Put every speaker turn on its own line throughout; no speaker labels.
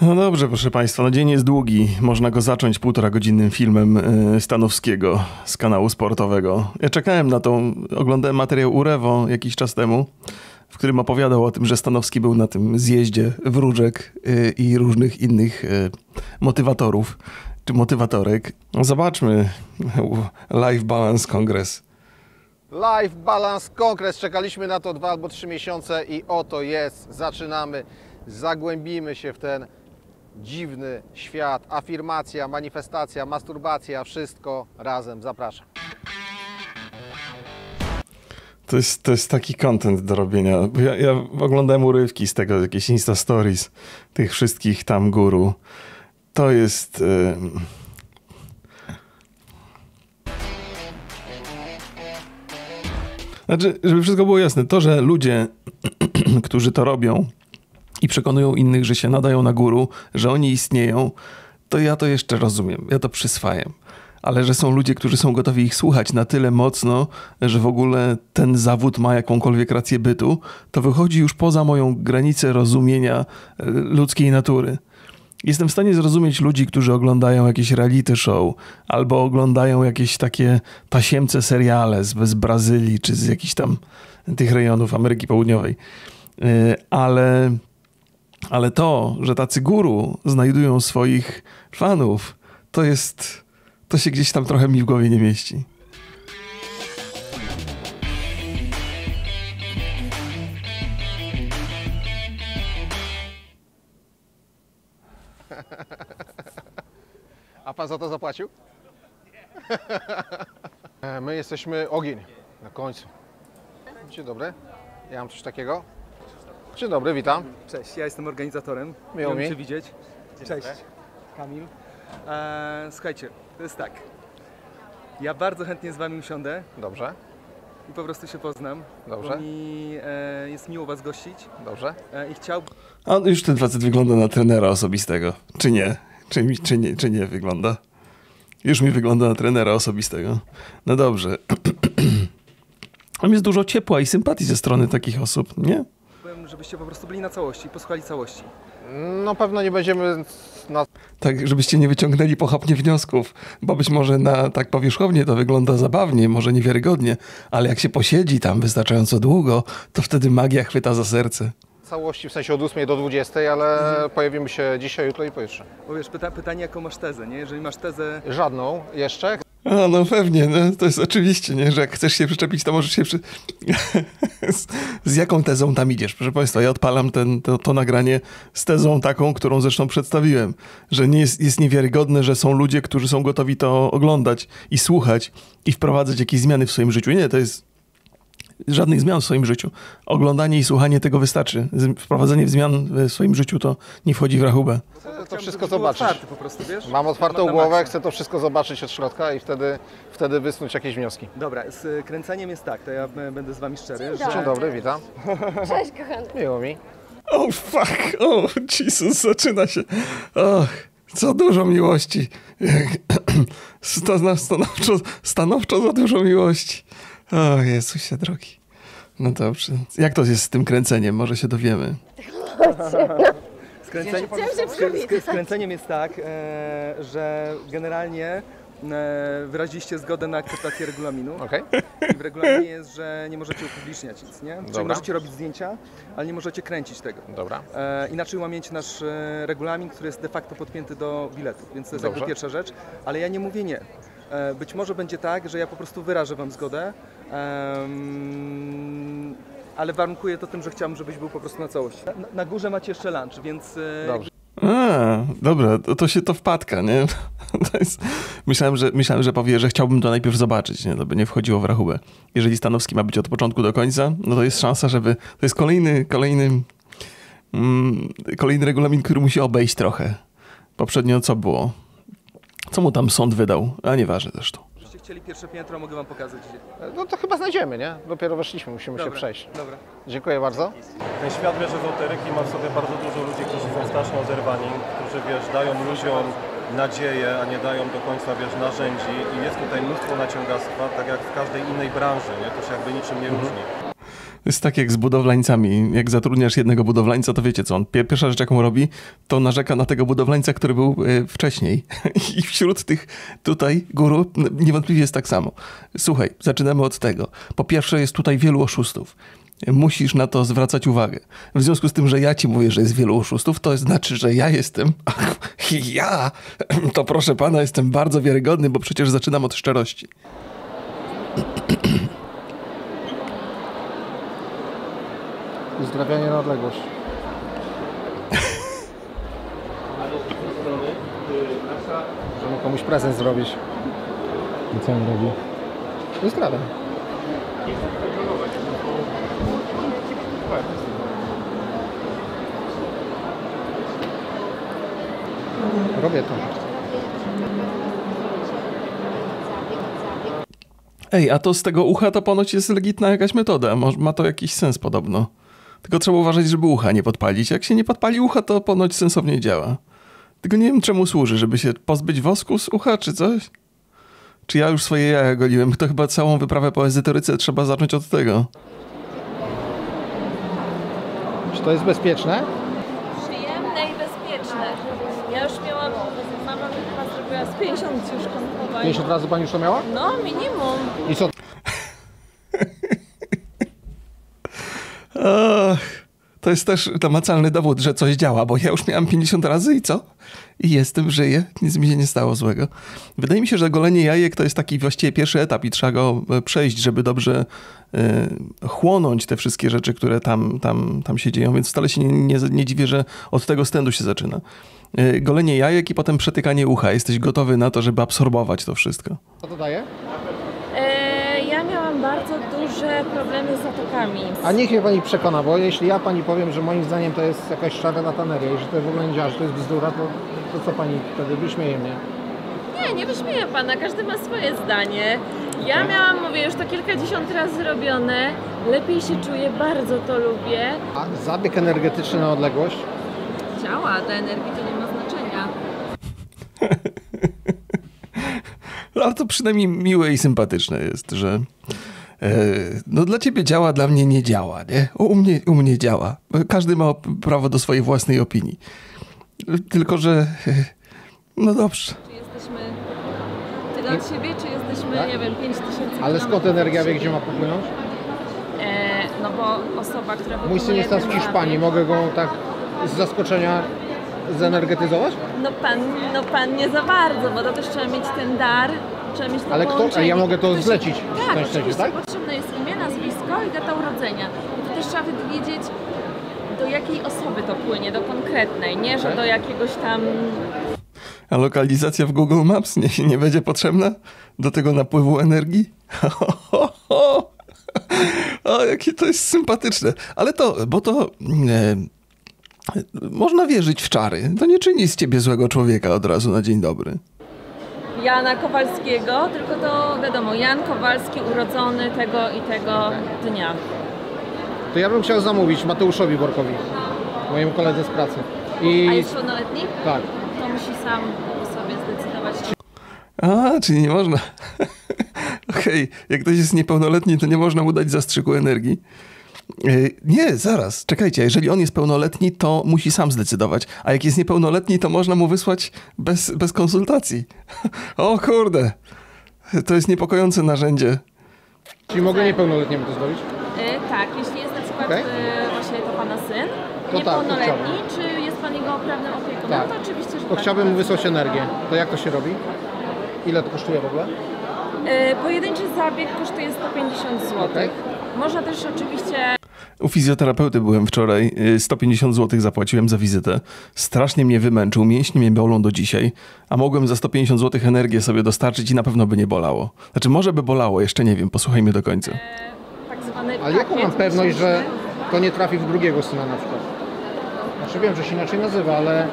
No dobrze, proszę Państwa, no dzień jest długi. Można go zacząć półtora godzinnym filmem y, Stanowskiego z kanału sportowego. Ja czekałem na tą, oglądałem materiał Urewo jakiś czas temu, w którym opowiadał o tym, że Stanowski był na tym zjeździe wróżek y, i różnych innych y, motywatorów czy motywatorek. No zobaczmy Life Balance Kongres.
Life Balance Kongres. Czekaliśmy na to dwa albo trzy miesiące i oto jest. Zaczynamy. Zagłębimy się w ten dziwny świat. Afirmacja, manifestacja, masturbacja, wszystko razem. Zapraszam.
To jest, to jest taki content do robienia. Ja, ja oglądałem urywki z tego, jakieś Insta Stories, tych wszystkich tam guru. To jest. y, Znaczy, żeby wszystko było jasne, to, że ludzie, którzy to robią i przekonują innych, że się nadają na guru, że oni istnieją, to ja to jeszcze rozumiem. Ja to przyswajam. Ale że są ludzie, którzy są gotowi ich słuchać na tyle mocno, że w ogóle ten zawód ma jakąkolwiek rację bytu, to wychodzi już poza moją granicę rozumienia e, ludzkiej natury. Jestem w stanie zrozumieć ludzi, którzy oglądają jakieś reality show albo oglądają jakieś takie tasiemce seriale z, z Brazylii czy z jakichś tam tych rejonów Ameryki Południowej. Yy, Ale, ale to, że tacy guru znajdują swoich fanów, to jest. To się gdzieś tam trochę mi w głowie nie mieści.
A pan za to zapłacił? My jesteśmy ogień na końcu. Dzień dobry. Ja mam coś takiego. Dzień dobry, witam.
Cześć, ja jestem organizatorem.
Miło mi.
Cię widzieć. Cześć, Kamil. E, słuchajcie, to jest tak. Ja bardzo chętnie z Wami usiądę
Dobrze,
i po prostu się poznam.
Dobrze.
Mi e, jest miło Was gościć
dobrze.
e, i chciałbym
A już ten facet wygląda na trenera osobistego. Czy nie? Czy, mi- czy, nie, czy nie wygląda? Już mi wygląda na trenera osobistego. No dobrze. Tam jest dużo ciepła i sympatii ze strony takich osób, nie?
Żebyście po prostu byli na całości, posłuchali całości.
No pewno nie będziemy na
Tak, żebyście nie wyciągnęli pochopnie wniosków, bo być może na tak powierzchownie to wygląda zabawnie, może niewiarygodnie, ale jak się posiedzi tam wystarczająco długo, to wtedy magia chwyta za serce.
Całości, w sensie od 8 do 20, ale pojawimy się dzisiaj, jutro i pojutrze.
Bo wiesz, pyta, pytanie jaką masz tezę, nie? Jeżeli masz tezę,
Żadną jeszcze.
A, no pewnie, no, to jest oczywiście, nie? że jak chcesz się przyczepić, to możesz się przy... z, z jaką tezą tam idziesz? Proszę Państwa, ja odpalam ten, to, to nagranie z tezą taką, którą zresztą przedstawiłem, że nie jest, jest niewiarygodne, że są ludzie, którzy są gotowi to oglądać i słuchać i wprowadzać jakieś zmiany w swoim życiu. Nie, to jest żadnych zmian w swoim życiu. Oglądanie i słuchanie tego wystarczy. Wprowadzenie zmian w swoim życiu to nie wchodzi w rachubę.
Chcę to wszystko zobaczyć.
otwarty po prostu, wiesz?
Mam otwartą głowę, chcę to wszystko zobaczyć od środka i wtedy, wtedy wysnuć jakieś wnioski.
Dobra, z kręceniem jest tak, to ja będę z Wami szczery,
Dzień
że...
Dzień dobry, witam.
Cześć kochany.
Miło mi.
Oh fuck, oh Jesus, zaczyna się. Och, za dużo miłości. Stanowczo, stanowczo za dużo miłości. O Jezusie drogi. No dobrze. Jak to jest z tym kręceniem? Może się dowiemy.
Skręcenie, skręceniem jest tak, e, że generalnie e, wyraziliście zgodę na akceptację regulaminu.
Okej.
I w regulaminie jest, że nie możecie upubliczniać nic, nie? Czyli
Dobra.
możecie robić zdjęcia, ale nie możecie kręcić tego.
Dobra.
E, inaczej łamiecie nasz e, regulamin, który jest de facto podpięty do biletu, więc to jest
Dobrze.
jakby pierwsza rzecz, ale ja nie mówię nie. E, być może będzie tak, że ja po prostu wyrażę Wam zgodę, em, ale warunkuję to tym, że chciałbym, żebyś był po prostu na całości. Na, na górze macie jeszcze lunch, więc e,
Dobrze.
A, dobra, to, to się to wpadka, nie? To jest... myślałem, że, myślałem, że powie, że chciałbym to najpierw zobaczyć, nie? To by nie wchodziło w rachubę. Jeżeli Stanowski ma być od początku do końca, no to jest szansa, żeby... To jest kolejny, kolejny, mm, kolejny regulamin, który musi obejść trochę. Poprzednio co było? Co mu tam sąd wydał? A nieważne zresztą.
Jeśli chcieli pierwsze piętro, mogę Wam pokazać gdzie.
No to chyba znajdziemy, nie? Dopiero weszliśmy, musimy się
Dobra,
przejść.
Dobra.
Dziękuję bardzo.
Ten świat wiesz, ezoteryki ma w sobie bardzo dużo ludzi, którzy są strasznie oderwani, którzy wiesz, dają ludziom nadzieję, a nie dają do końca wiesz, narzędzi i jest tutaj mnóstwo naciągastwa, tak jak w każdej innej branży, nie? To się jakby niczym nie różni.
Jest tak jak z budowlańcami. Jak zatrudniasz jednego budowlańca, to wiecie co on. Pier- Pierwsza rzecz, jaką robi, to narzeka na tego budowlańca, który był e, wcześniej. I wśród tych tutaj guru niewątpliwie jest tak samo. Słuchaj, zaczynamy od tego. Po pierwsze, jest tutaj wielu oszustów. Musisz na to zwracać uwagę. W związku z tym, że ja ci mówię, że jest wielu oszustów, to znaczy, że ja jestem. Ja! To proszę pana, jestem bardzo wiarygodny, bo przecież zaczynam od szczerości.
Uzdrawianie na odległość. Możemy komuś prezent zrobić.
I co on robi?
Uzdrawiam. Robię to.
Ej, a to z tego ucha to ponoć jest legitna jakaś metoda. Ma to jakiś sens podobno. Tylko trzeba uważać, żeby ucha nie podpalić. Jak się nie podpali ucha, to ponoć sensownie działa. Tylko nie wiem, czemu służy, żeby się pozbyć wosku z ucha, czy coś? Czy ja już swoje jaja goliłem? To chyba całą wyprawę po ezytoryce trzeba zacząć od tego.
Czy to jest bezpieczne?
Przyjemne i bezpieczne. Ja już miałam, mama mi chyba zrobiła z 50 już kąpowań.
50 razy Pani już to miała?
No, minimum.
I co?
Ach, to jest też namacalny dowód, że coś działa, bo ja już miałem 50 razy i co? I jestem, żyję, nic mi się nie stało złego. Wydaje mi się, że golenie jajek to jest taki właściwie pierwszy etap i trzeba go e, przejść, żeby dobrze e, chłonąć te wszystkie rzeczy, które tam, tam, tam się dzieją, więc wcale się nie, nie, nie dziwię, że od tego stędu się zaczyna. E, golenie jajek i potem przetykanie ucha. Jesteś gotowy na to, żeby absorbować to wszystko.
Co to daje?
E, ja miałam bardzo duże problemy z zatokami.
A niech mnie Pani przekona, bo jeśli ja Pani powiem, że moim zdaniem to jest jakaś szarlataneria i że to w ogóle nie działa, że to jest bzdura, to, to co Pani wtedy wyśmieje mnie?
Nie, nie wyśmieję pana, każdy ma swoje zdanie. Ja miałam, mówię, już to kilkadziesiąt razy robione. Lepiej się czuję, bardzo to lubię.
A zabieg energetyczny na odległość?
Działa, dla energii to nie ma znaczenia.
No, Ale to przynajmniej miłe i sympatyczne jest, że no dla ciebie działa, dla mnie nie działa, nie? U mnie, u mnie działa. Każdy ma prawo do swojej własnej opinii. Tylko, że e, no dobrze.
Czy jesteśmy tyle od siebie, czy jesteśmy,
Tak?
nie wiem, 5 tysięcy
Ale skąd energia wie, gdzie ma popłynąć?
E, no bo osoba, która
Mój syn jest teraz w Hiszpanii, mogę go tak z zaskoczenia zenergetyzować?
No pan, no pan nie za bardzo, bo to też trzeba mieć ten dar, trzeba mieć to
Ale kto- a ja mogę to
Ktoś-
zlecić w
Tak, oczywiście,
tak?
potrzebne jest imię, nazwisko i data urodzenia. I to też trzeba wiedzieć, do jakiej osoby to płynie, do konkretnej, nie, że
Okej.
do jakiegoś tam...
A lokalizacja w Google Maps nie, nie będzie potrzebna do tego napływu energii? O, jakie to jest sympatyczne. Ale to, bo to e, można wierzyć w czary. To nie czyni z ciebie złego człowieka od razu na dzień dobry.
Jana Kowalskiego, tylko to wiadomo, Jan Kowalski urodzony tego i tego dnia.
To ja bym chciał zamówić Mateuszowi Borkowi, mojemu koledze z pracy.
A
I
jest pełnoletni?
tak,
To musi sam sobie zdecydować, czy
A, czyli nie można. Okej, jak ktoś jest niepełnoletni, to nie można mu dać zastrzyku energii. E, Nie, zaraz, czekajcie. Jeżeli on jest pełnoletni, to musi sam zdecydować. A jak jest niepełnoletni, to można mu wysłać bez, bez konsultacji. O kurde, to jest niepokojące narzędzie.
czyli mogę niepełnoletniemu to zrobić?
E, tak, jeśli jest na przykład
Okej.
e, właśnie to pana syn,
To tak, to
niepełnoletni, czy jest pan jego prawnym opiekunem,
Tak.
to oczywiście, że
To
tak.
chciałbym mu wysłać energię. To jak to się robi? Ile to kosztuje w ogóle?
Pojedynczy zabieg kosztuje 150 zł.
Okej.
Można też oczywiście
U fizjoterapeuty byłem wczoraj. y, 150 zł zapłaciłem za wizytę. Strasznie mnie wymęczył, mięśnie mnie bolą do dzisiaj. A mogłem za 150 zł energię sobie dostarczyć i na pewno by nie bolało. Znaczy, może by bolało, jeszcze nie wiem, posłuchajmy do końca.
tak zwany
Ale jaką mam pewność, że to nie trafi w drugiego syna na przykład? Znaczy wiem, że się inaczej nazywa, ale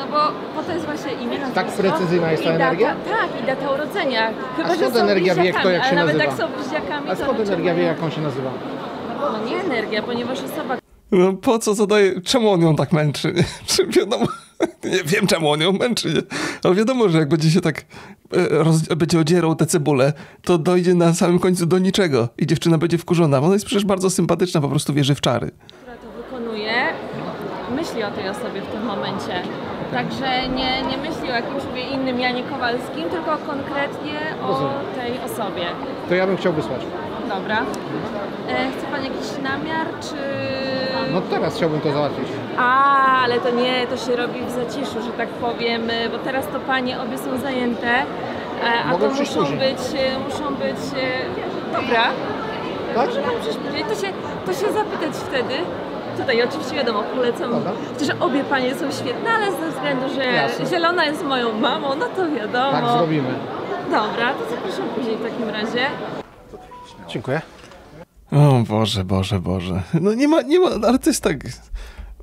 No bo po to jest właśnie imię, nazwisko.
Tak precyzyjna jest ta
i data,
energia?
Tak, i data urodzenia. Chyba,
A
że
skąd
są
energia wie,
bliźniakami,
kto jak się
ale nawet
nazywa?
jak są bliźniakami,
a
to
skąd
raczej
energia wie,
mają-
jak on się nazywa?
No nie energia, ponieważ osoba,
No po co zadaje? Czemu on ją tak męczy? Czy wiadomo, Nie wiem, czemu on ją męczy, nie? ale wiadomo, że jak będzie się tak e, roz, będzie odzierał te cebule, to dojdzie na samym końcu do niczego i dziewczyna będzie wkurzona. Ona jest przecież bardzo sympatyczna, po prostu wierzy w czary.
która to wykonuje, myśli o tej osobie w tym momencie. Także nie, nie myśli o jakimś sobie innym Janie Kowalskim, tylko konkretnie o tej osobie.
To ja bym chciał wysłać.
Dobra. E, chce Pan jakiś namiar, czy...
No teraz chciałbym to załatwić.
A, ale to nie, to się robi w zaciszu, że tak powiem, e, bo teraz to Panie obie są zajęte, e, a to muszą
później.
być, e, muszą być... Dobra,
Tak?
Może Pan przyjść później, to się, to się zapytać wtedy. Tutaj oczywiście wiadomo, polecam, chociaż obie panie są świetne, ale ze względu, że
Jasne.
Zielona jest moją mamą, no to wiadomo.
Tak zrobimy.
Dobra, to zapraszam później w takim razie.
Dziękuję.
O Boże, Boże, Boże. No nie ma, nie ma, ale to jest tak...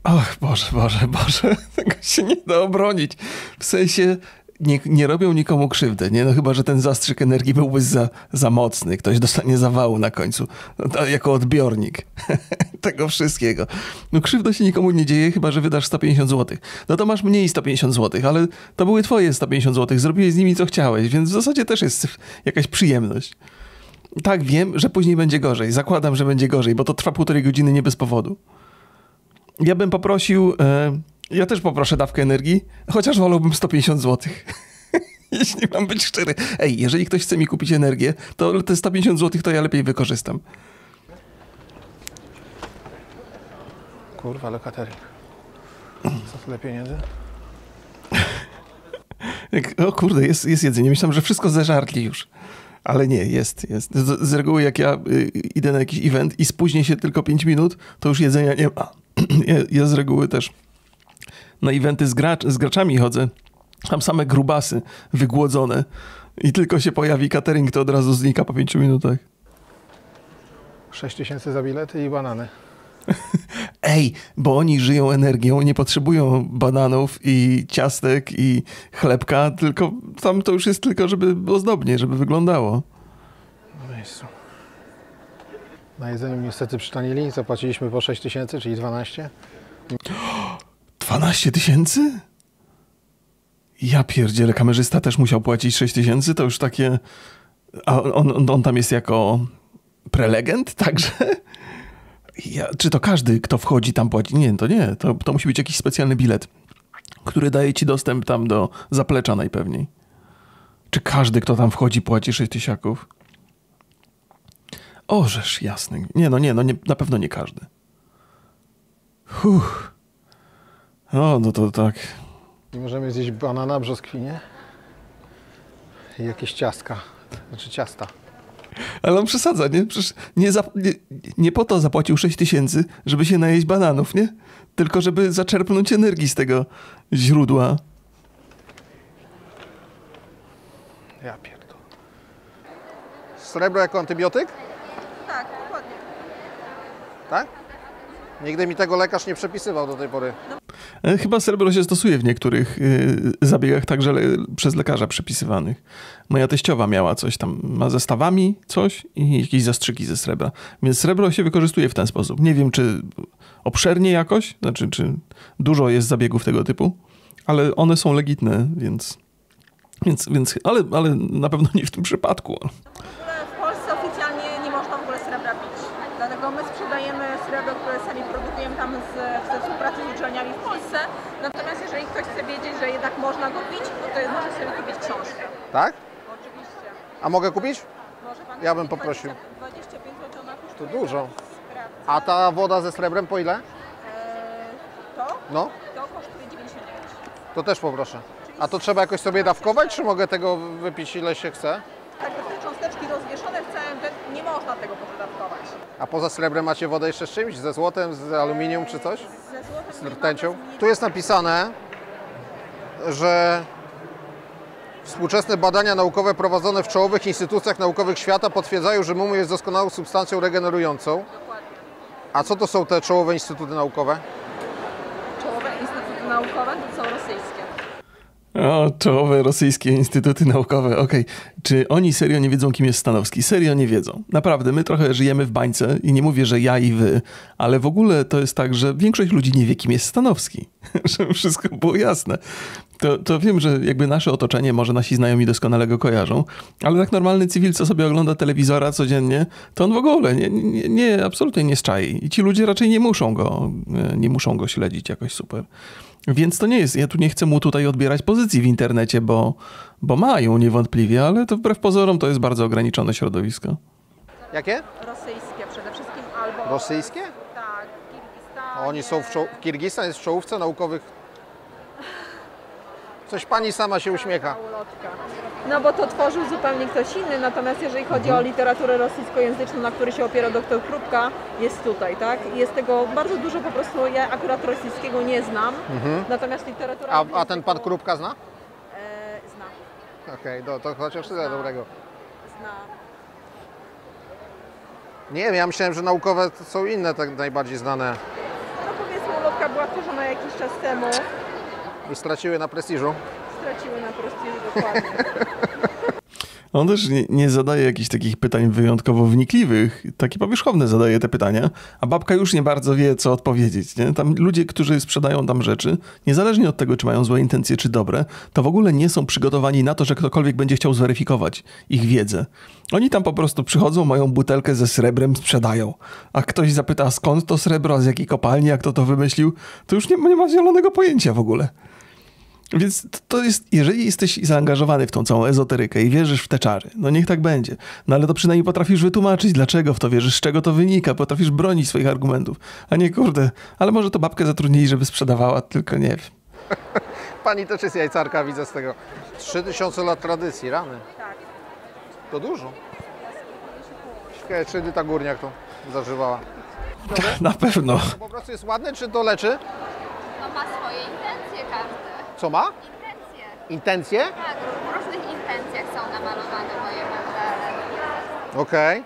Och, Boże, Boże, Boże. Tego się nie da obronić. W sensie nie, nie robią nikomu krzywdę, nie? No chyba, że ten zastrzyk energii byłby za, za mocny. Ktoś dostanie zawału na końcu. No jako odbiornik tego wszystkiego. No krzywda się nikomu nie dzieje, chyba, że wydasz 150 zł. No to masz mniej 150 zł, ale to były twoje 150 zł. Zrobiłeś z nimi co chciałeś, więc w zasadzie też jest jakaś przyjemność. Tak, wiem, że później będzie gorzej. Zakładam, że będzie gorzej, bo to trwa półtorej godziny nie bez powodu. Ja bym poprosił, e, ja też poproszę dawkę energii, chociaż wolałbym 150 zł. Jeśli mam być szczery. Ej, jeżeli ktoś chce mi kupić energię, to te 150 zł to ja lepiej wykorzystam.
Kurwa, ale catering. Co tyle pieniędzy?
O kurde, jest, jest jedzenie. Myślałem, że wszystko zeżarli już. Ale nie, jest, jest. Z, z reguły jak ja y, idę na jakiś event i spóźnię się tylko 5 minut, to już jedzenia nie ma. ja, ja z reguły też na eventy z, gracz, z graczami chodzę. Tam same grubasy, wygłodzone. I tylko się pojawi catering, to od razu znika po 5 minutach.
6 tysięcy za bilety i banany.
Ej, bo oni żyją energią, nie potrzebują bananów i ciastek i chlebka, tylko tam to już jest tylko, żeby ozdobnie, żeby wyglądało.
Miejscu. Na jedzeniu niestety przytanili. Zapłaciliśmy po 6 tysięcy, czyli 12.
12 tysięcy? Ja pierdzielę, kamerzysta też musiał płacić 6 tysięcy, to już takie... A on, on, tam jest jako prelegent także? Ja, czy to każdy, kto wchodzi tam płaci? Nie, to nie, to, to musi być jakiś specjalny bilet, który daje ci dostęp tam do zaplecza najpewniej. Czy każdy, kto tam wchodzi, płaci 6 tysiaków? O, żeż jasny. Nie, no nie, no nie, na pewno nie każdy. Huh. O, no to tak.
I możemy zjeść banana, brzoskwinie i jakieś ciastka. Znaczy ciasta.
Ale on przesadza, nie? Przecież nie, za, nie, nie po to zapłacił 6 tysięcy, żeby się najeść bananów, nie? Tylko żeby zaczerpnąć energii z tego źródła.
Ja pierdolę. Srebro jako antybiotyk?
Tak, dokładnie.
Tak? Nigdy mi tego lekarz nie przepisywał do tej pory.
E, Chyba srebro się stosuje w niektórych y, zabiegach także le, przez lekarza przepisywanych. Moja teściowa miała coś tam, ma zestawami coś i jakieś zastrzyki ze srebra. Więc srebro się wykorzystuje w ten sposób. Nie wiem, czy obszernie jakoś, znaczy, czy dużo jest zabiegów tego typu, ale one są legitne, więc... Więc, więc ale, ale na pewno nie w tym przypadku.
W ogóle w Polsce oficjalnie nie można w ogóle srebra pić. Dlatego my sprzedajemy srebro, które sami produkujemy tam z, we współpracy z uczelniami w Polsce. Natomiast jeżeli ktoś chce wiedzieć, że jednak można go pić, no to może sobie kupić książkę.
Tak?
Oczywiście.
A mogę kupić?
Może pan
Ja bym
kupić
poprosił.
20, 25 zł ona
To
kosztuje.
dużo.
Sprawdzę.
A ta woda ze srebrem po ile?
Eee, to?
No,
To kosztuje 99.
to też poproszę. A to trzeba jakoś sobie dawkować, czy mogę tego wypić ile się chce?
Jakby te cząsteczki rozwieszone w całym ten, nie można tego podawkować.
A poza srebrem macie wodę jeszcze z czymś? Ze złotem, z aluminium czy coś?
Ze złotem
Z
nie ma,
rtęcią?
bez.
Tu jest napisane, że współczesne badania naukowe prowadzone w czołowych instytucjach naukowych świata potwierdzają, że mumu jest doskonałą substancją regenerującą. A co to są te czołowe instytuty naukowe?
Czołowe instytuty naukowe.
O, czołowe rosyjskie instytuty naukowe. Okej, czy oni serio nie wiedzą, kim jest Stanowski? Serio nie wiedzą. Naprawdę, my trochę żyjemy w bańce i nie mówię, że ja i wy, ale w ogóle to jest tak, że większość ludzi nie wie, kim jest Stanowski. Żeby wszystko było jasne. To, to wiem, że jakby nasze otoczenie, może nasi znajomi doskonale go kojarzą, ale tak normalny cywil, co sobie ogląda telewizora codziennie, to on w ogóle nie, nie, nie absolutnie nie szczai. I ci ludzie raczej nie muszą go, e, nie muszą go śledzić jakoś super. Więc to nie jest, ja tu nie chcę mu tutaj odbierać pozycji w internecie, bo, bo mają niewątpliwie, ale to wbrew pozorom to jest bardzo ograniczone środowisko.
Jakie?
Rosyjskie przede wszystkim albo...
Rosyjskie?
Tak, Kirgistanie.
A oni są w czoł... Kirgistan jest w czołówce naukowych. Coś pani sama się uśmiecha.
No bo to tworzył zupełnie ktoś inny, natomiast jeżeli chodzi o literaturę rosyjskojęzyczną, na której się opiera doktor Krupka, jest tutaj, tak? Jest tego bardzo dużo po prostu, ja akurat rosyjskiego nie znam, natomiast literatura...
A, a ten pan Krupka zna?
E, zna,
Okej, no to chociaż tyle dobrego.
zna.
Nie wiem, ja myślałem, że naukowe są inne tak najbardziej znane
No powiedzmy, ulotka była tworzona jakiś czas temu,
i straciły na prestiżu.
Straciły na dokładnie.
On też nie, nie zadaje jakichś takich pytań wyjątkowo wnikliwych, takie powierzchowne zadaje te pytania, a babka już nie bardzo wie, co odpowiedzieć. Nie? Tam ludzie, którzy sprzedają tam rzeczy, niezależnie od tego, czy mają złe intencje, czy dobre, to w ogóle nie są przygotowani na to, że ktokolwiek będzie chciał zweryfikować ich wiedzę. Oni tam po prostu przychodzą, mają butelkę ze srebrem, sprzedają. A ktoś zapyta, skąd to srebro, z jakiej kopalni, jak kto to wymyślił, to już nie, nie ma zielonego pojęcia w ogóle. Więc to- jest, jeżeli jesteś zaangażowany w tą całą ezoterykę i wierzysz w te czary, no niech tak będzie. No ale to przynajmniej potrafisz wytłumaczyć, dlaczego w to wierzysz, z czego to wynika, potrafisz bronić swoich argumentów. A nie kurde, ale może to babkę zatrudnili, żeby sprzedawała, tylko nie wiem.
Pani też jest jajcarka, widzę z tego. 3000 lat tradycji, rany.
Tak.
To dużo. Ciekawe, czy Edyta Górniak to zażywała.
Na pewno.
Po prostu jest ładne, czy to leczy?
No ma swoje.
Co ma?
Intencje.
Intencje?
Tak, w różnych intencjach są namalowane moje meble.
Okej.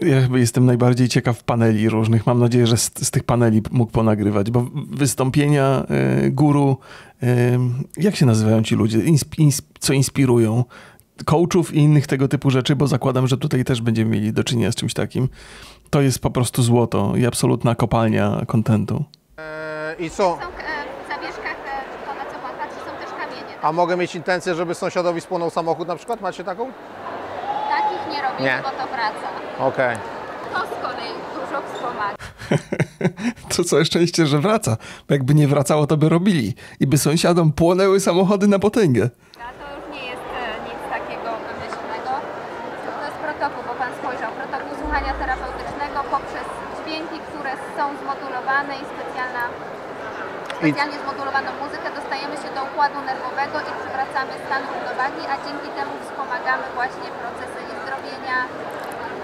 Ja chyba jestem najbardziej ciekaw paneli różnych. Mam nadzieję, że z, z tych paneli mógł ponagrywać, bo wystąpienia y, guru, y, jak się nazywają ci ludzie, Insp, insp, co inspirują? Coachów i innych tego typu rzeczy, bo zakładam, że tutaj też będziemy mieli do czynienia z czymś takim. To jest po prostu złoto i absolutna kopalnia kontentu.
Eee, I co?
Są e, w zawieszkach, e, to na co pan patrzy, są też kamienie.
A mogę mieć intencję, żeby sąsiadowi spłonął samochód na przykład? Macie taką?
Takich nie robię,
Nie.
bo to wraca.
Okej.
To z kolei dużo wspomaga.
To całe szczęście, że wraca. Bo jakby nie wracało, to by robili. I by sąsiadom płonęły samochody na potęgę.
A to już nie jest e, nic takiego wymyślnego. To jest protokół, bo pan spojrzał. Protokół słuchania terapeutycznego poprzez dźwięki, które są zmodulowane i specjalna, specjalnie zmodulowaną muzykę dostajemy się do układu nerwowego i przywracamy stan równowagi, a dzięki temu wspomagamy właśnie procesy niezdrowienia.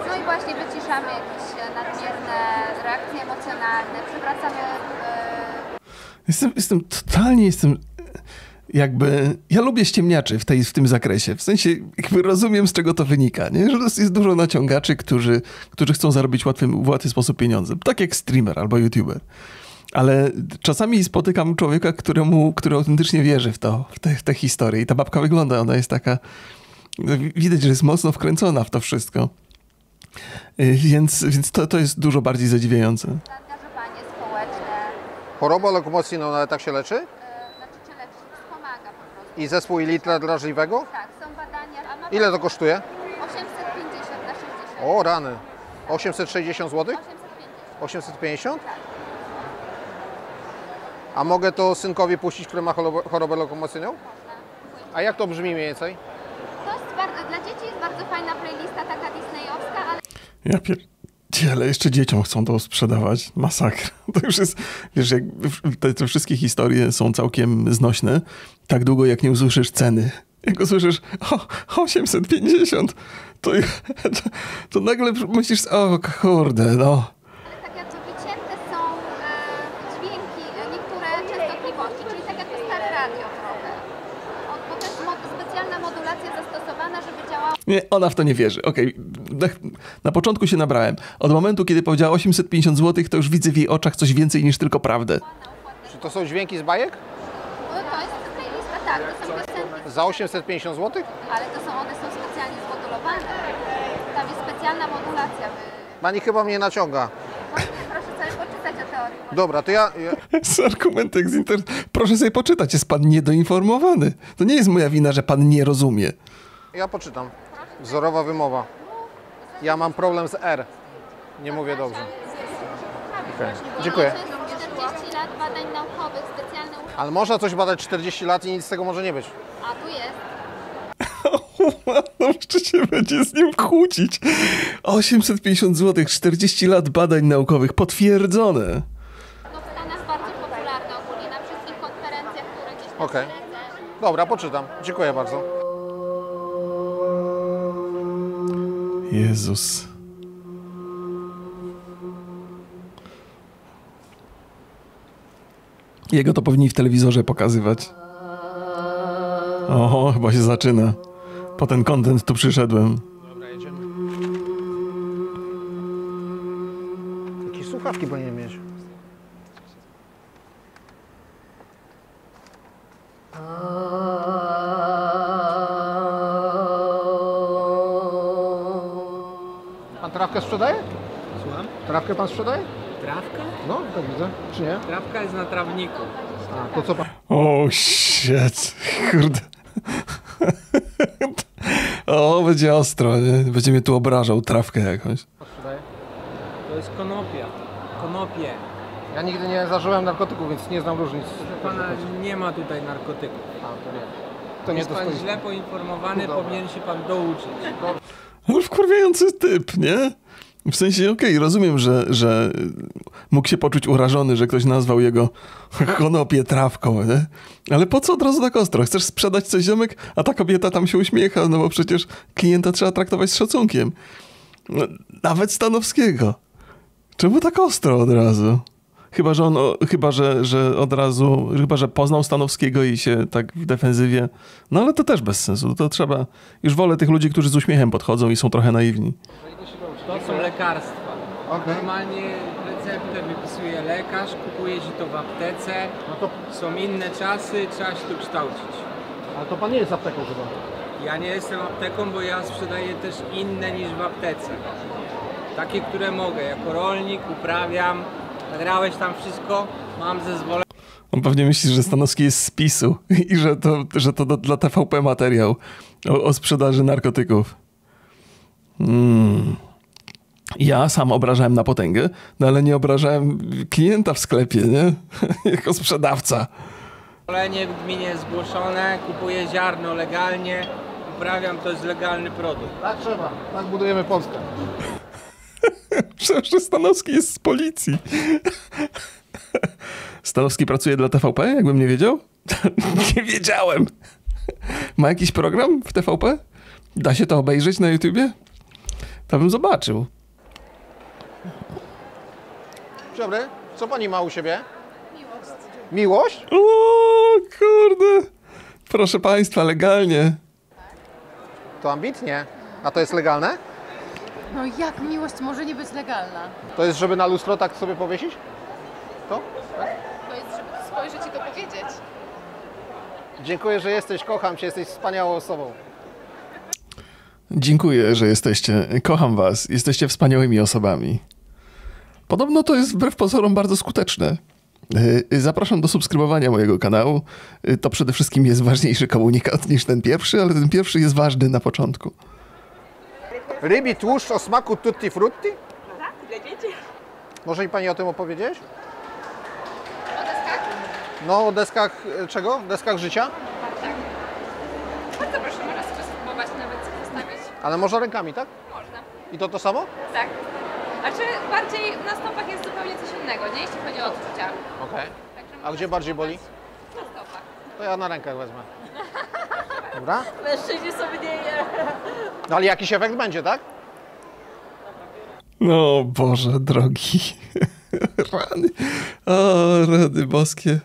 No i właśnie wyciszamy jakieś e, nadmierne reakcje emocjonalne, przywracamy e,
Jestem, jestem totalnie jestem jakby, ja lubię ściemniaczy w, tej, w tym zakresie, w sensie jakby rozumiem z czego to wynika, nie? że jest dużo naciągaczy, którzy, którzy chcą zarobić łatwy, w łatwy sposób pieniądze, tak jak streamer albo youtuber. Ale czasami spotykam człowieka, któremu, który autentycznie wierzy w to, w te, w te historie i ta babka wygląda, ona jest taka, widać, że jest mocno wkręcona w to wszystko. Y, Więc, więc to, to jest dużo bardziej zadziwiające.
zaangażowanie społeczne.
Choroba lokomocyjną, ale tak się leczy?
E, Znaczy, czy leczy, wspomaga po prostu.
I zespół litra drażliwego?
Tak, są badania. A
Ile to kosztuje?
850 na 60.
O, rany. 860 zł?
850.
850? A mogę to synkowi puścić, który ma chorobę lokomocyjną? A jak to brzmi mniej więcej?
To jest bardzo, dla dzieci jest bardzo fajna playlista taka disneyowska, ale
Ja pierdziele, jeszcze dzieciom chcą to sprzedawać. Masakra. To już jest, wiesz, jak te, te wszystkie historie są całkiem znośne, tak długo jak nie usłyszysz ceny. Jak usłyszysz o, 850, to, to, to nagle myślisz, o kurde, no.
ale tak jakby wycięte są e, dźwięki, e, niektóre częstotliwości, czyli tak jak to stare radio trochę. O, bo też mo- specjalna modulacja zastosowana, żeby działała
Nie, ona w to nie wierzy. Okej, na, na początku się nabrałem. Od momentu, kiedy powiedziała 850 zł, to już widzę w jej oczach coś więcej niż tylko prawdę.
Czy to są dźwięki z bajek?
to jest playlista, tak, to są piosenki,
Za 850 zł?
ale to są, one są specjalnie zmodulowane. Tam jest specjalna modulacja.
Pani chyba mnie naciąga.
Proszę sobie poczytać o teorii.
Dobra, to ja, ja
Z argumentem z inter... Proszę sobie poczytać, jest pan niedoinformowany. To nie jest moja wina, że pan nie rozumie.
Ja poczytam. Wzorowa wymowa. Ja mam problem z R. Nie mówię dobrze. Okej. Dziękuję.
To jest 40 lat badań naukowych, specjalne.
Ale można coś badać 40 lat i nic z tego może nie być.
A tu jest.
No jeszcze się będzie z nim kłócić. 850 zł, 40 lat badań naukowych, potwierdzone.
No w Stanach bardzo popularne ogólnie, na wszystkich konferencjach, które gdzieś tam
Okej.
śledzę.
Dobra, poczytam. Dziękuję bardzo.
Jezus. Jego to powinni w telewizorze pokazywać. Oho, chyba się zaczyna. Po ten content tu przyszedłem.
Jakieś słuchawki powinien mieć. Pan trawkę sprzedaje?
Słucham?
Trawkę pan sprzedaje?
Trawka?
No, tak widzę. Czy nie?
Trawka jest na trawniku.
A, to co pan
O, shit. Kurde. O, będzie ostro, nie? Będzie mnie tu obrażał, trawkę jakąś.
sprzedaje?
To jest konopia. Konopie.
Ja nigdy nie zażyłem narkotyków, więc nie znam różnic.
Pana, nie ma tutaj narkotyków.
A, to nie. To nie
jest pan źle poinformowany,
Dobra.
powinien się pan douczyć.
Ale wkurwiający typ, nie? W sensie, okej, rozumiem, że, że mógł się poczuć urażony, że ktoś nazwał jego konopie trawką, nie? Ale po co od razu tak ostro? Chcesz sprzedać coś ziomek, a ta kobieta tam się uśmiecha, no bo przecież klienta trzeba traktować z szacunkiem. No, Nawet Stanowskiego. Czemu tak ostro od razu? Chyba, że on, chyba, że, że od razu, chyba, że poznał Stanowskiego i się tak w defensywie. No ale to też bez sensu. To trzeba. Już wolę tych ludzi, którzy z uśmiechem podchodzą i są trochę naiwni.
To są lekarstwa.
Okej.
Normalnie receptę wypisuje lekarz, kupuje się to w aptece.
No to,
Są inne czasy, trzeba się tu kształcić.
ale to pan nie jest apteką chyba.
Ja nie jestem apteką, bo ja sprzedaję też inne niż w aptece. Takie, które mogę. Jako rolnik uprawiam, nagrałeś tam wszystko, mam zezwolenie.
On pewnie myśli, że Stanowski jest z PiSu i że to, że to do, dla TVP materiał o, o sprzedaży narkotyków. Mm. Ja sam obrażałem na potęgę, no ale nie obrażałem klienta w sklepie, nie? jako sprzedawca.
Zezwolenie w gminie zgłoszone, kupuję ziarno legalnie, uprawiam, to jest legalny produkt.
Tak trzeba. Tak budujemy Polskę.
Przecież że Stanowski jest z policji. Stanowski pracuje dla TVP, jakbym nie wiedział? nie wiedziałem. Ma jakiś program w TVP? Da się to obejrzeć na YouTubie? To bym zobaczył.
Dzień dobry. Co pani ma u siebie? Miłość. Miłość?
O kurde. Proszę państwa, legalnie.
To ambitnie. A to jest legalne?
No jak miłość może nie być legalna?
To jest, żeby na lustro tak sobie powiesić? To?
To jest, żeby spojrzeć i to powiedzieć.
Dziękuję, że jesteś. Kocham cię. Jesteś wspaniałą osobą.
Dziękuję, że jesteście. Kocham was. Jesteście wspaniałymi osobami. Podobno to jest wbrew pozorom bardzo skuteczne. Yy, Zapraszam do subskrybowania mojego kanału. Yy, To przede wszystkim jest ważniejszy komunikat niż ten pierwszy, ale ten pierwszy jest ważny na początku.
Rybi tłuszcz o smaku tutti frutti? Tak, Może mi pani o tym opowiedzieć?
O deskach?
No, o deskach e, czego? Deskach życia?
Bardzo proszę, można sobie spróbować nawet postawić.
Ale można rękami, tak?
Można.
I to to samo?
Tak. Znaczy bardziej na stopach jest zupełnie coś innego, nie? Jeśli chodzi o odczucia.
Okej.
Także
A gdzie bardziej boli?
Na stopach.
To ja na rękach wezmę. Dobra?
Mężczyźni sobie nie je.
No ale jakiś efekt będzie, tak?
No Boże drogi. Rany. O, rady boskie.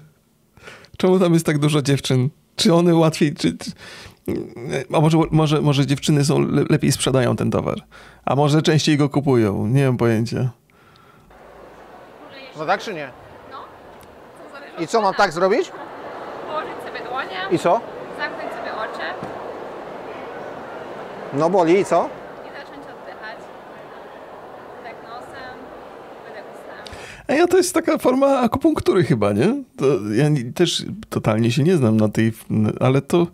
Czemu tam jest tak dużo dziewczyn? Czy one łatwiej, czy... czy... A może, może, może dziewczyny są le, lepiej sprzedają ten towar? A może częściej go kupują? Nie mam pojęcia.
No tak czy nie?
No.
I co mam tak zrobić?
Położyć
dłonie,
I co? No boli i co?
i zacząć oddychać. Wdech nosem, wydech ustami.
A ja to jest taka forma akupunktury chyba, nie? To ja też totalnie się nie znam na tej, ale to,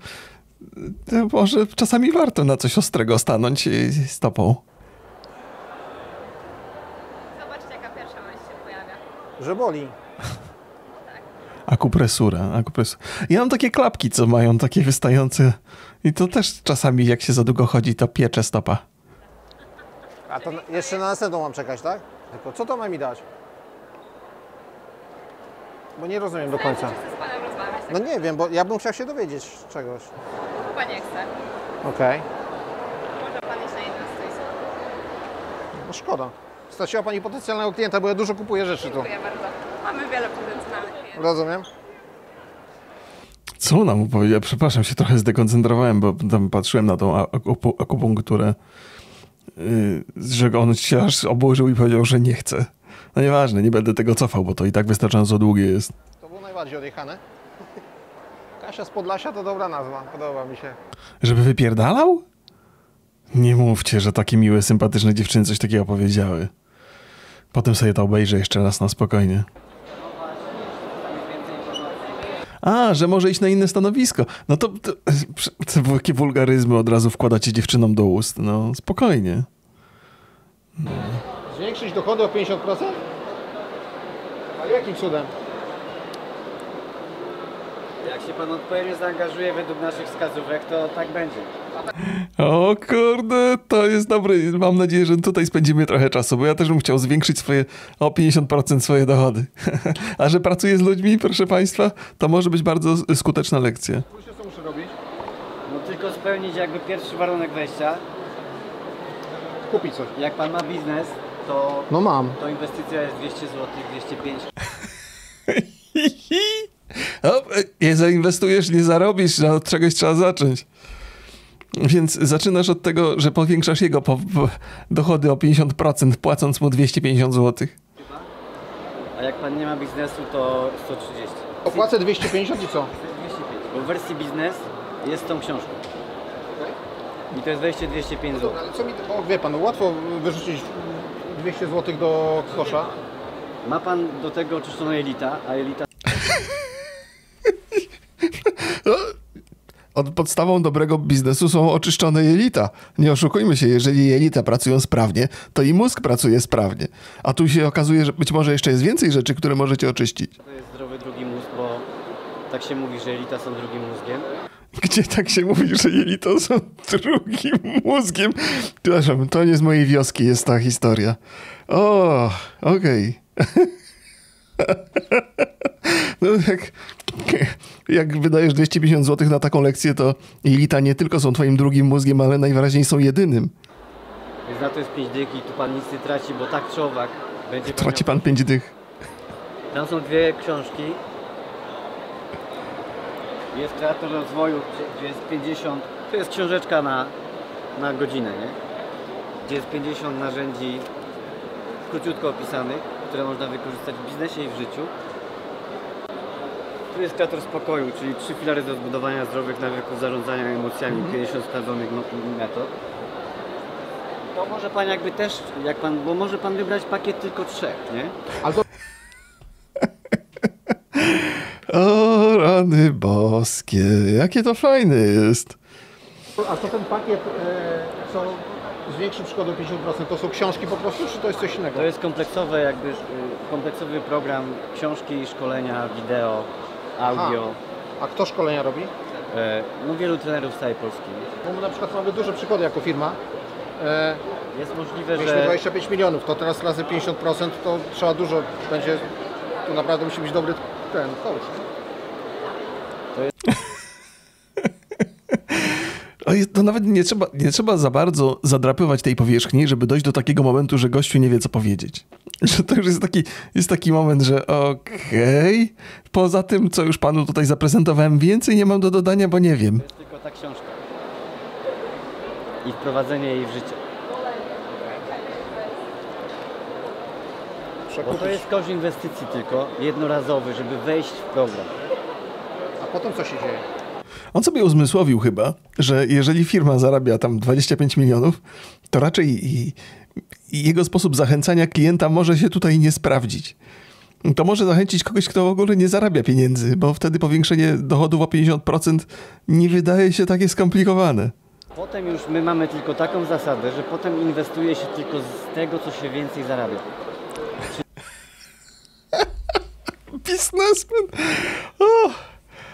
to może czasami warto na coś ostrego stanąć stopą.
Zobaczcie jaka pierwsza myśl się pojawia.
Że boli.
Akupresura, akupresura. Ja mam takie klapki, co mają takie wystające i to też czasami jak się za długo chodzi, to piecze stopa.
A to jeszcze na następną mam czekać, tak? Tylko co to ma mi dać? Bo nie rozumiem do końca.
Czy chcę z panem rozmawiać?
No nie wiem, bo ja bym chciał się dowiedzieć czegoś.
Chyba nie chcę.
Okej.
Może pan iść na inne stoisko.
No szkoda. Straciła Pani potencjalnego klienta, bo ja dużo kupuję rzeczy tu.
Dziękuję bardzo. Mamy wiele potencjalnych klientów.
Rozumiem?
Co ona mu powiedziała? Przepraszam, się trochę zdekoncentrowałem, bo tam patrzyłem na tą akupunkturę, yy, że on się aż oburzył i powiedział, że nie chce. No nieważne, nie będę tego cofał, bo to i tak wystarczająco długie jest.
To było najbardziej odjechane. Kasia z Podlasia to dobra nazwa, podoba mi się.
Żeby wypierdalał? Nie mówcie, że takie miłe, sympatyczne dziewczyny coś takiego powiedziały. Potem sobie to obejrzę jeszcze raz na spokojnie. A, że może iść na inne stanowisko. No to, to, to jakie wulgaryzmy od razu wkładacie dziewczynom do ust. No, spokojnie.
Zwiększyć dochody o 50%? Ale jakim cudem?
Jak się pan odpowiednio zaangażuje według naszych wskazówek, to tak będzie.
O kurde, to jest dobry. Mam nadzieję, że tutaj spędzimy trochę czasu, bo ja też bym chciał zwiększyć swoje o 50% swoje dochody. A że pracuję z ludźmi, proszę Państwa, to może być bardzo skuteczna lekcja.
Co muszę robić?
No tylko spełnić jakby pierwszy warunek wejścia.
Kupić coś.
Jak pan ma biznes, to,
No mam.
to inwestycja jest 200 zł, 205.
O, e, nie zainwestujesz, nie zarobisz, że od czegoś trzeba zacząć. Więc zaczynasz od tego, że powiększasz jego po, po dochody o 50%, płacąc mu 250 zł.
A jak pan nie ma biznesu, to 130.
Opłacę 250 i co?
205, bo w wersji biznes jest tą książką. I to jest wejście 205 zł.
Ale co mi... O, wie pan, no łatwo wyrzucić 200 zł do kosza.
Ma pan do tego oczyszczoną jelita, a jelita
Od podstawą dobrego biznesu są oczyszczone jelita. Nie oszukujmy się, jeżeli jelita pracują sprawnie, to i mózg pracuje sprawnie. A tu się okazuje, że być może jeszcze jest więcej rzeczy, które możecie oczyścić.
to jest zdrowy drugi mózg, bo tak się mówi, że jelita są drugim mózgiem.
Gdzie tak się mówi, że jelita są drugim mózgiem? Przepraszam, to nie z mojej wioski jest ta historia. O, okej. No jak, jak wydajesz 250 zł na taką lekcję, to jelita nie tylko są twoim drugim mózgiem, ale najwyraźniej są jedynym.
Więc na to jest 5 dych i tu pan nic nie traci, bo tak czy owak będzie pan
Traci
miał-
pan pięć dych.
Tam są dwie książki. Jest kreator rozwoju, gdzie- gdzie jest 50. To jest książeczka na, na godzinę, nie? Gdzie jest 50 narzędzi króciutko opisanych, które można wykorzystać w biznesie i w życiu. Tu jest kreator spokoju, czyli trzy filary do zbudowania zdrowych nawyków zarządzania emocjami, 50 sprawdzonych mo- metod. To może pan jakby też, jak pan, bo może pan wybrać pakiet tylko trzech, nie?
Ale to...
O, rany boskie, jakie to fajne jest.
A to ten pakiet, e, co zwiększy przychody o 50%, to są książki po prostu, czy to jest coś innego?
To jest kompleksowe jakby, y, kompleksowy program, książki, szkolenia, wideo, audio.
A kto szkolenia robi?
E, no wielu trenerów z całej Polski.
Bo my na przykład mamy duże przychody jako firma. E,
Jest możliwe,
mieliśmy
że
25 milionów, to teraz razy 50% to trzeba dużo, będzie, tu naprawdę musi być dobry ten coach.
O, jest- To nawet nie trzeba, nie trzeba za bardzo zadrapywać tej powierzchni, żeby dojść do takiego momentu, że gościu nie wie, co powiedzieć. Że to już jest taki, jest taki moment, że okej, poza tym, co już panu tutaj zaprezentowałem, więcej nie mam do dodania, bo nie wiem.
to jest tylko ta książka. I wprowadzenie jej w życie. Bo to jest koszt inwestycji tylko, jednorazowy, żeby wejść w program.
A potem co się dzieje?
On sobie uzmysłowił chyba, że jeżeli firma zarabia tam 25 milionów, to raczej i, i jego sposób zachęcania klienta może się tutaj nie sprawdzić. To może zachęcić kogoś, kto w ogóle nie zarabia pieniędzy, bo wtedy powiększenie dochodów o 50% nie wydaje się takie skomplikowane.
Potem już my mamy tylko taką zasadę, że potem inwestuje się tylko z tego, co się więcej zarabia.
Biznesmen. O.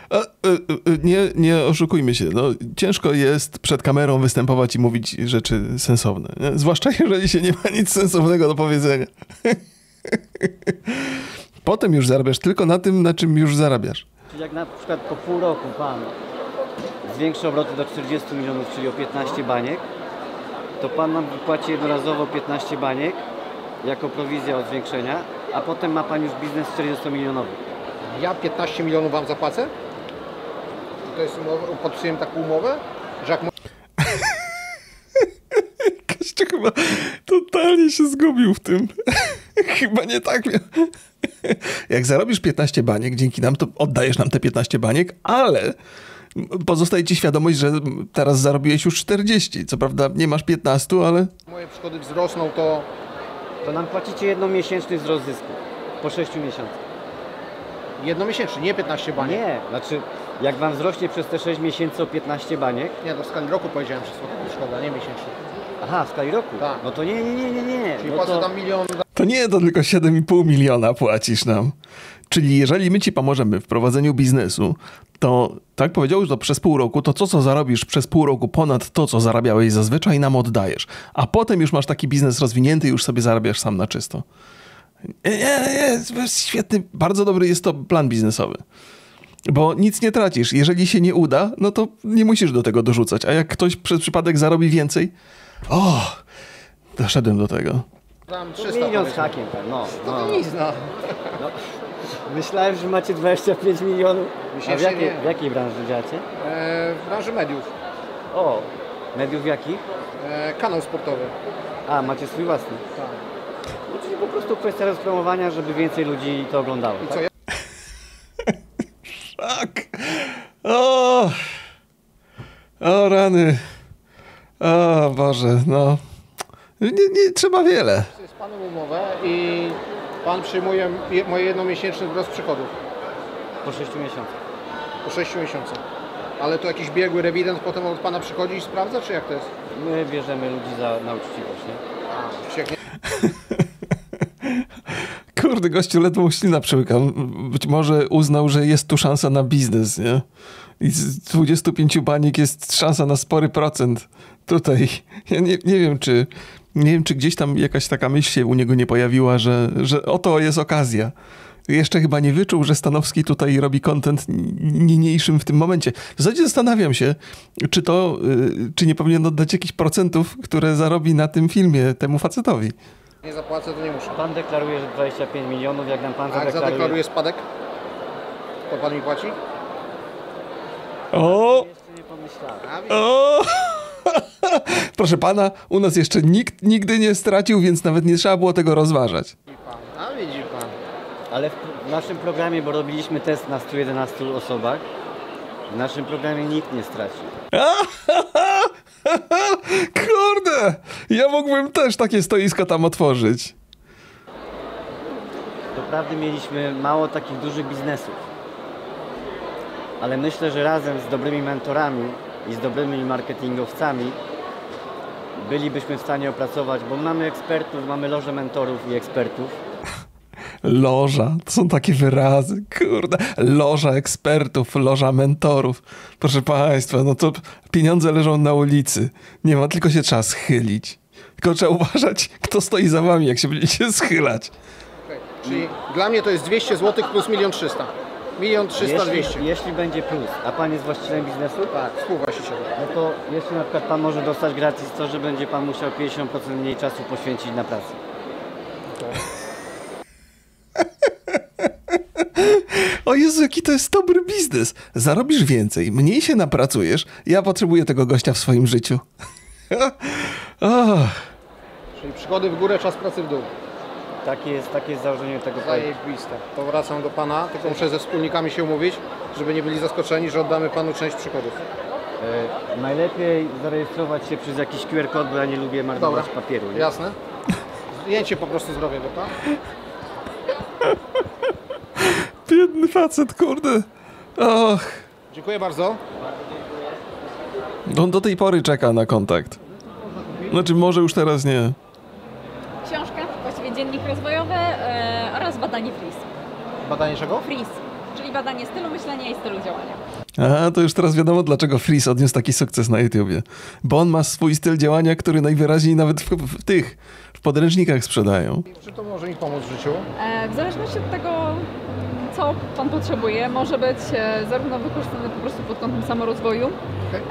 A, e, e, nie, nie oszukujmy się. No, ciężko jest przed kamerą występować i mówić rzeczy sensowne. Nie? Zwłaszcza jeżeli się nie ma nic sensownego do powiedzenia. Potem już zarabiasz tylko na tym, na czym już zarabiasz.
Czyli jak na przykład po pół roku pan zwiększy obroty do 40 milionów, czyli o 15 baniek, to pan nam wypłaci jednorazowo 15 baniek jako prowizja od zwiększenia, a potem ma pan już biznes 40 milionowy.
Ja 15 milionów wam zapłacę? To jest umowa, podpisujemy taką umowę, że jak
Kościół chyba totalnie się zgubił w tym. chyba nie tak miał. Jak zarobisz 15 baniek dzięki nam, to oddajesz nam te 15 baniek, ale pozostaje ci świadomość, że teraz zarobiłeś już 40. Co prawda nie masz 15, ale
moje przychody wzrosną, to
To nam płacicie jednomiesięczny wzrost zysku po 6 miesiącach.
jednomiesięcznie, nie 15 baniek.
Nie, znaczy jak wam wzrośnie przez te 6 miesięcy o 15 baniek,
Nie, to w skali roku powiedziałem to szkoda, nie miesięcznie.
aha, w skali roku,
Tak.
no to nie, nie, nie, nie, nie.
Czyli
no
płacę
to,
tam milion
to nie, to tylko 7,5 miliona płacisz nam. Czyli jeżeli my ci pomożemy w prowadzeniu biznesu, to tak powiedział, że to przez pół roku, to co, co zarobisz przez pół roku ponad to, co zarabiałeś zazwyczaj, nam oddajesz. A potem już masz taki biznes rozwinięty i już sobie zarabiasz sam na czysto. Nie, nie, nie, świetny, bardzo dobry jest to plan biznesowy. Bo nic nie tracisz. Jeżeli się nie uda, no to nie musisz do tego dorzucać. A jak ktoś przez przypadek zarobi więcej, o, doszedłem do tego.
tam
to
300
milion z hakiem, tak, no.
To
no.
nic, no.
no. Myślałem, że macie 25 milionów. A w jakiej, w jakiej branży działacie?
E, w branży mediów.
O, mediów jakich?
E, kanał sportowy.
A, macie swój własny.
Tak.
No, czyli po prostu kwestia rozpromowania, żeby więcej ludzi to oglądało.
I
tak?
co, ja
Tak. O, o rany. O Boże, no. Nie, nie trzeba wiele.
z panem umowę i pan przyjmuje je- moje jednomiesięczny wzrost przychodów
Po 6 miesiącach.
po 6 miesiącach. Ale to jakiś biegły rewident potem od pana przychodzi i sprawdza, czy jak to jest?
My bierzemy ludzi za na uczciwość, nie?
A, czy jak nie,
Kurde, gościu ledwo ślina przełyka. Być może uznał, że jest tu szansa na biznes, nie? I z 25 baniek jest szansa na spory procent. Tutaj. Ja nie, nie wiem, czy nie wiem, czy gdzieś tam jakaś taka myśl się u niego nie pojawiła, że, że oto jest okazja. Jeszcze chyba nie wyczuł, że Stanowski tutaj robi content niniejszym w tym momencie. W zasadzie zastanawiam się, czy to, y, czy nie powinien oddać jakichś procentów, które zarobi na tym filmie temu facetowi.
Nie zapłacę, to nie muszę.
Pan deklaruje, że 25 milionów, jak nam pan
A jak
zadeklaruje...
zadeklaruję spadek, to pan mi płaci?
O!
Jeszcze nie pomyślałem.
O! Proszę pana, u nas jeszcze nikt nigdy nie stracił, więc nawet nie trzeba było tego rozważać.
A widzi pan.
Ale w, w naszym programie, bo robiliśmy test na 111 osobach, w naszym programie nikt nie stracił.
Kurde! Ja mógłbym też takie stoisko tam otworzyć.
Doprawdy mieliśmy mało takich dużych biznesów. Ale myślę, że razem z dobrymi mentorami i z dobrymi marketingowcami bylibyśmy w stanie opracować, bo mamy ekspertów, mamy loże mentorów i ekspertów.
Loża, to są takie wyrazy, kurde. Loża ekspertów, loża mentorów. Proszę państwa, no to pieniądze leżą na ulicy. Nie ma, tylko się trzeba schylić. Tylko trzeba uważać, kto stoi za wami, jak się będziecie schylać.
Okej. Czyli dla mnie to jest 200 zł plus 1 300 Milion 300, 200.
Jeśli, jeśli będzie plus, a pan jest właścicielem biznesu,
Tak, współwłaściciel.
no to jeszcze na przykład pan może dostać gratis to, że będzie pan musiał 50% mniej czasu poświęcić na pracę.
O Jezu, jaki to jest dobry biznes. Zarobisz więcej, mniej się napracujesz. Ja potrzebuję tego gościa w swoim życiu. o,
Czyli przychody w górę, czas pracy w dół.
Takie jest, takie jest założenie tego projektu.
Zajebiste. To wracam do Pana, tylko muszę ze wspólnikami się umówić, żeby nie byli zaskoczeni, że oddamy Panu część przychodów.
E, najlepiej zarejestrować się przez jakiś QR kod, bo ja nie lubię marnować
Dobra.
papieru. Nie?
Jasne? Zdjęcie po prostu zrobię, dobra?
Biedny facet, kurde. Och.
Dziękuję bardzo.
On do tej pory czeka na kontakt. Znaczy, może już teraz nie.
Książka, właściwie dziennik rozwojowy e, oraz badanie FRIS.
Badanie czego?
FRIS, czyli badanie stylu myślenia i stylu działania.
Aha, to już teraz wiadomo, dlaczego Freeze odniósł taki sukces na YouTubie. Bo on ma swój styl działania, który najwyraźniej nawet w, w tych, podręcznikach sprzedają.
Czy to może mi pomóc w życiu?
E, w zależności od tego, co Pan potrzebuje, może być e, zarówno wykorzystane po prostu pod kątem samorozwoju,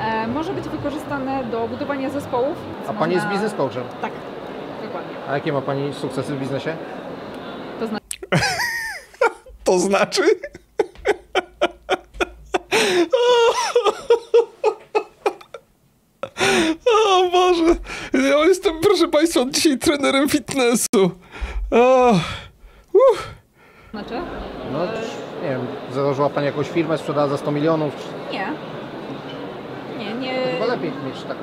e, może być wykorzystane do budowania zespołów.
A Pani jest
Można-
biznes coachem.
Tak, dokładnie.
A jakie ma Pani sukcesy w biznesie?
To znaczy...
To znaczy? O Boże, ja jestem, proszę Państwa, dzisiaj trenerem fitnessu. O, uff.
Znaczy?
No, nie wiem, założyła Pani jakąś firmę, sprzedała za 100 milionów. czy-
Nie. Nie, nie.
To chyba lepiej mieć tak,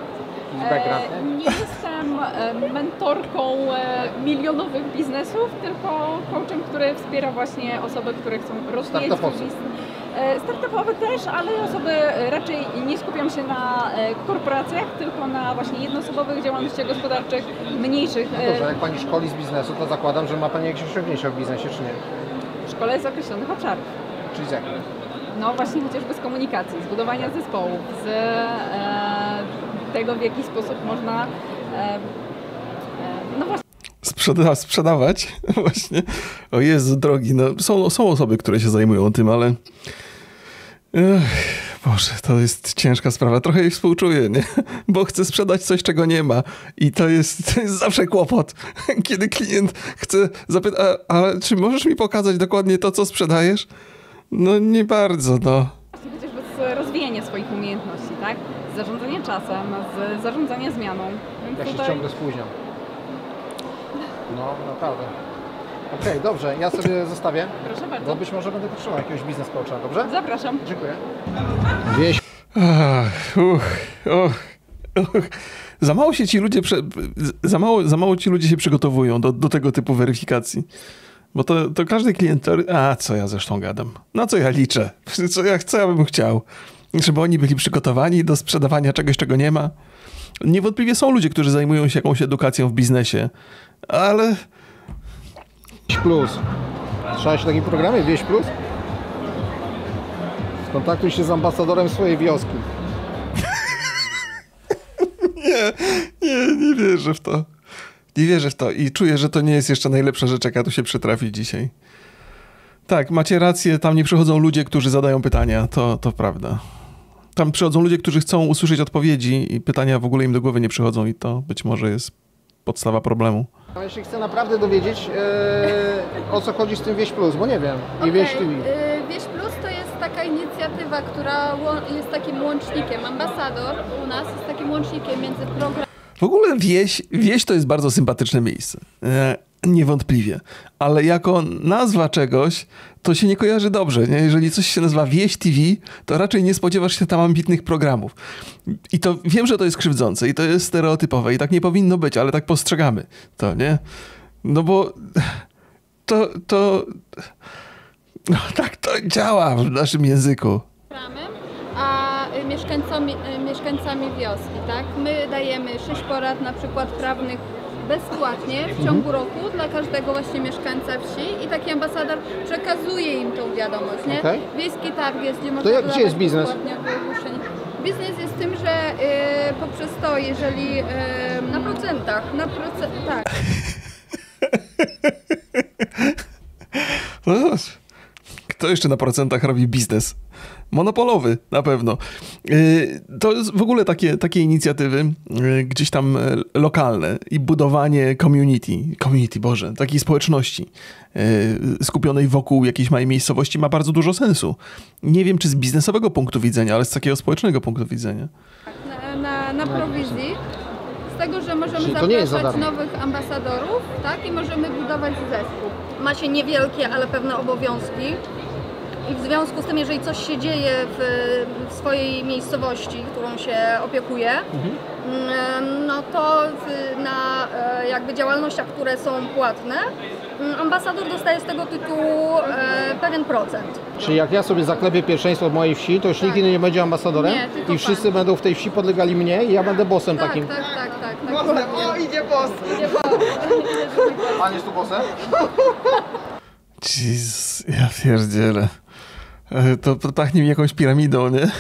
background,
E,
nie?
jestem e, mentorką e, milionowych biznesów, tylko coachem, który wspiera właśnie osoby, które chcą rozwijać swój biznes. E, Startupowe też, ale osoby raczej nie skupiam się na e, korporacjach, tylko na właśnie jednoosobowych działalnościach gospodarczych, mniejszych.
No
e,
dobrze, jak Pani szkoli z biznesu, to zakładam, że ma Pani jakieś osiągnięcia w biznesie, czy nie?
szkole z określonych obszarów.
Czyli z jakich?
No właśnie chociażby z komunikacji, z budowania zespołów, z e, tego w jaki sposób można e, e, no właśnie
Sprzeda sprzedawać? Właśnie. O Jezu, drogi, no są, są osoby, które się zajmują tym, ale... Ech, Boże, to jest ciężka sprawa. Trochę jej współczuję, nie? Bo chcę sprzedać coś, czego nie ma. I to jest, to jest zawsze kłopot. Kiedy klient chce zapytać, ale czy możesz mi pokazać dokładnie to, co sprzedajesz? No nie bardzo, no.
chociażby z rozwijania swoich umiejętności, tak? Z zarządzania czasem, z zarządzania zmianą. Więc
Ja się
tutaj-
ciągle spóźniam. No, naprawdę. Okej, dobrze, ja sobie zostawię.
Proszę bardzo.
Bo być może będę potrzebował jakiegoś biznes coacha, dobrze?
Zapraszam.
Dziękuję. Wieś.
Ach, uch, uch, uch. Za mało się ci ludzie, prze, za, mało, za mało ci ludzie się przygotowują do, do tego typu weryfikacji. Bo to, to każdy klient, a co ja zresztą gadam? Na co ja liczę? Co ja, co ja bym chciał? Żeby oni byli przygotowani do sprzedawania czegoś, czego nie ma? Niewątpliwie są ludzie, którzy zajmują się jakąś edukacją w biznesie, ale
Plus. Słyszałeś o takim programie Wieś Plus? Skontaktuj się z ambasadorem swojej wioski.
Nie, nie, nie wierzę w to. Nie wierzę w to i czuję, że to nie jest jeszcze najlepsza rzecz, jaka tu się przytrafi dzisiaj. Tak, macie rację, tam nie przychodzą ludzie, którzy zadają pytania, to, to prawda. Tam przychodzą ludzie, którzy chcą usłyszeć odpowiedzi i pytania w ogóle im do głowy nie przychodzą i to być może jest podstawa problemu.
A jeśli chcę naprawdę dowiedzieć, e, o co chodzi z tym Wieś Plus, bo nie wiem. I Wieś TV.
Okej, y, Wieś Plus to jest taka inicjatywa, która jest takim łącznikiem. Ambasador u nas jest takim łącznikiem między programem.
W ogóle wieś, wieś to jest bardzo sympatyczne miejsce. Niewątpliwie. Ale jako nazwa czegoś, to się nie kojarzy dobrze. Nie? Jeżeli coś się nazywa Wieś TV, to raczej nie spodziewasz się tam ambitnych programów. I to wiem, że to jest krzywdzące i to jest stereotypowe i tak nie powinno być, ale tak postrzegamy to, nie? No bo to, to no, tak to działa w naszym języku.
a y, mieszkańcami, y, mieszkańcami wioski, tak? My dajemy sześć porad na przykład prawnych bezpłatnie w ciągu roku dla każdego właśnie mieszkańca wsi i taki ambasador przekazuje im tą wiadomość, nie?
Okej.
Wiejski targ jest, gdzie
To
można
jak- gdzie jest biznes?
Biznes jest tym, że y, poprzez to, jeżeli... Y, na procentach. Na proce- tak.
No, Kto jeszcze na procentach robi biznes? Monopolowy, na pewno. Yy, To jest w ogóle takie, takie inicjatywy yy, gdzieś tam e, lokalne i budowanie community, community, Boże, takiej społeczności yy, skupionej wokół jakiejś małej miejscowości ma bardzo dużo sensu. Nie wiem, czy z biznesowego punktu widzenia, ale z takiego społecznego punktu widzenia.
na, na, na prowizji. tego, że możemy
Czyli
zapraszać nowych ambasadorów, tak? I możemy budować zespół. Ma się niewielkie, ale pewne obowiązki. I w związku z tym, jeżeli coś się dzieje w, w swojej miejscowości, którą się opiekuje, mm, no to w, na e, jakby działalnościach, które są płatne, mm, ambasador dostaje z tego tytułu e, pewien procent.
Czyli jak ja sobie zaklepię pierwszeństwo w mojej wsi, to już nikt inny nie będzie ambasadorem
Nie,
i wszyscy będą w tej wsi podlegali mnie i ja będę bossem
Tak,
takim.
tak, tak, tak. tak.
O,
idzie boss! Idzie boss!
Pan jest tu bossem?
Jezus, ja pierdzielę. E, To, to pachnie mi jakąś piramidą, nie?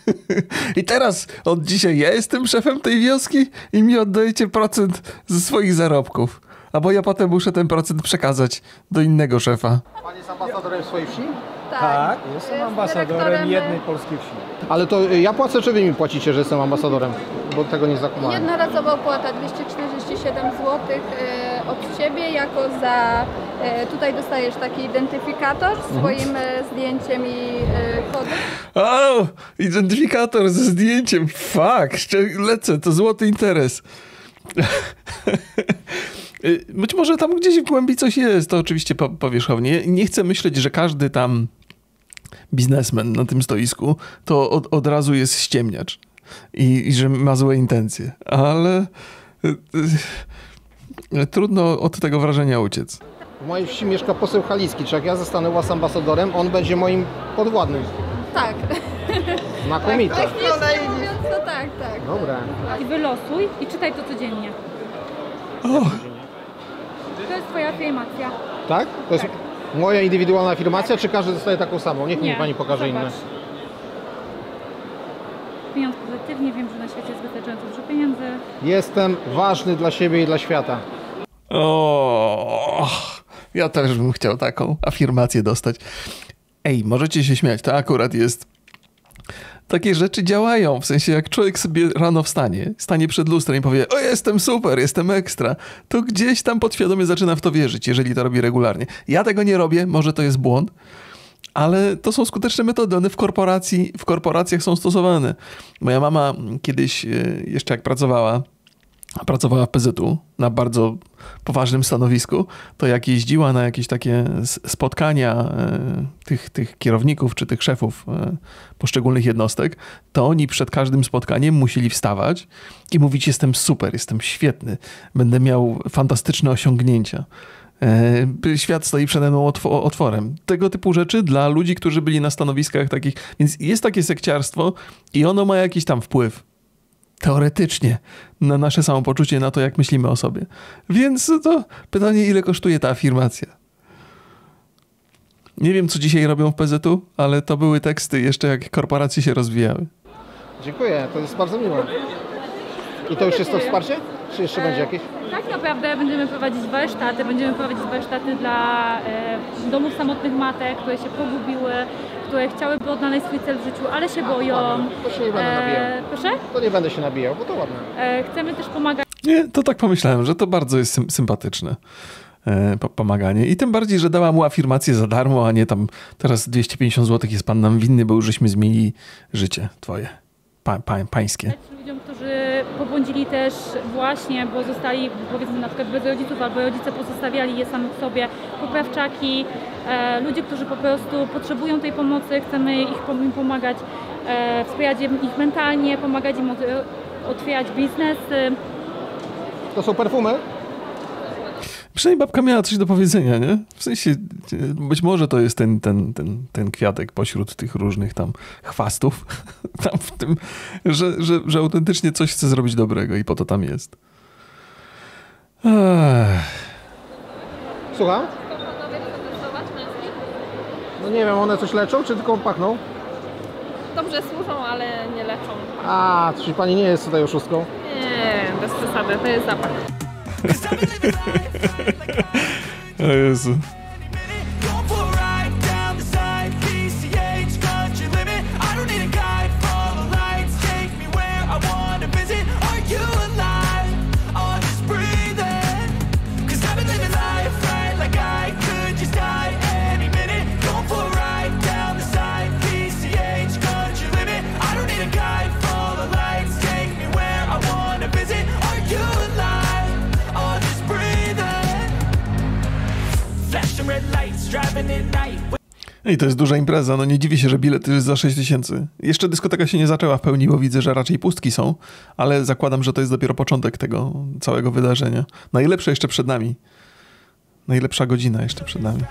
I teraz od dzisiaj ja jestem szefem tej wioski i mi oddajecie procent ze swoich zarobków. Albo ja potem muszę ten procent przekazać do innego szefa.
Pan jest ambasadorem swojej wsi?
Tak,
jestem
Jest
ambasadorem
dyrektorem,
jednej polskiej wsi.
Ale to y, ja płacę, czy wy mi płacicie, że jestem ambasadorem? Bo tego nie zakumałem.
Jednorazowa opłata 247 zł e, od Ciebie jako za... e, Tutaj dostajesz taki identyfikator z
Mhm.
swoim e, zdjęciem i kodem.
O, identyfikator ze zdjęciem. Fuck, lecę, to złoty interes. Y, Być może tam gdzieś w głębi coś jest, to oczywiście po, powierzchownie. Nie chcę myśleć, że każdy tam biznesmen na tym stoisku to od, od razu jest ściemniacz i, i że ma złe intencje, ale y, y, trudno od tego wrażenia uciec.
W mojej wsi mieszka poseł Halicki, czy jak ja zostanę was ambasadorem, on będzie moim podwładnym.
Tak.
Znakomite.
Tak, mówiąc, to tak, tak.
Dobra.
I wylosuj i czytaj to codziennie. To jest twoja afirmacja.
Tak? To jest moja indywidualna afirmacja, czy każdy dostaje taką samą? Niech mi
Nie,
pani pokaże
zobacz.
inne.
Pieniądz pozytywnie, wiem, że na świecie jest wystarczająco dużo pieniędzy.
Jestem ważny dla siebie i dla świata.
O, ja też bym chciał taką afirmację dostać. Ej, możecie się śmiać, to akurat jest. Takie rzeczy działają, w sensie jak człowiek sobie rano wstanie, stanie przed lustrem i powie, o jestem super, jestem ekstra, to gdzieś tam podświadomie zaczyna w to wierzyć, jeżeli to robi regularnie. Ja tego nie robię, może to jest błąd, ale to są skuteczne metody, one w, korporacji, w korporacjach są stosowane. Moja mama kiedyś, e, jeszcze jak pracowała, pracowała w PZU na bardzo poważnym stanowisku, to jak jeździła na jakieś takie spotkania e, tych, tych kierowników czy tych szefów e, poszczególnych jednostek, to oni przed każdym spotkaniem musieli wstawać i mówić: Jestem super, jestem świetny, będę miał fantastyczne osiągnięcia. E, Świat stoi przede mną otwo- otworem. Tego typu rzeczy dla ludzi, którzy byli na stanowiskach takich. Więc jest takie sekciarstwo i ono ma jakiś tam wpływ teoretycznie na nasze samopoczucie, na to, jak myślimy o sobie. Więc to pytanie, ile kosztuje ta afirmacja? Nie wiem, co dzisiaj robią w PZU, ale to były teksty jeszcze jak korporacje się rozwijały.
Dziękuję, to jest bardzo miłe. I to już jest to wsparcie? Czy jeszcze będzie jakieś?
Tak naprawdę będziemy prowadzić warsztaty, będziemy prowadzić warsztaty dla e, domów samotnych matek, które się pogubiły, które chciałyby odnaleźć swój cel w życiu, ale się boją.
To się nie będę nabijał.
proszę?
To nie będę się nabijał, bo to ładne.
E, chcemy też pomagać
Nie, to tak pomyślałem, że to bardzo jest sym- sympatyczne e, po- pomaganie. I tym bardziej, że dała mu afirmację za darmo, a nie tam teraz 250 zł jest pan nam winny, bo już żeśmy zmienili życie twoje, pa, pa, pańskie.
ludziom, którzy też właśnie, bo zostali powiedzmy na przykład bez rodziców albo rodzice pozostawiali je samych sobie, poprawczaki, e, ludzie, którzy po prostu potrzebują tej pomocy, chcemy ich im pomagać, e, wspierać ich mentalnie, pomagać im od, otwierać biznesy.
To są perfumy?
Przynajmniej babka miała coś do powiedzenia, nie? W sensie, być może to jest ten, ten, ten, ten kwiatek pośród tych różnych tam chwastów, tam w tym, że, że, że autentycznie coś chce zrobić dobrego i po to tam jest. Ech.
Słucham? No nie wiem, one coś leczą, czy tylko pachną?
Dobrze służą, ale nie leczą.
A, czyli pani nie jest tutaj oszustką?
Nie, bez przesady, to jest zapach.
O Jezu. I to jest duża impreza, no nie dziwię się, że bilet jest za 6 tysięcy. Jeszcze dyskoteka się nie zaczęła w pełni, bo widzę, że raczej pustki są, ale zakładam, że to jest dopiero początek tego całego wydarzenia. Najlepsze jeszcze przed nami. Najlepsza godzina jeszcze przed nami.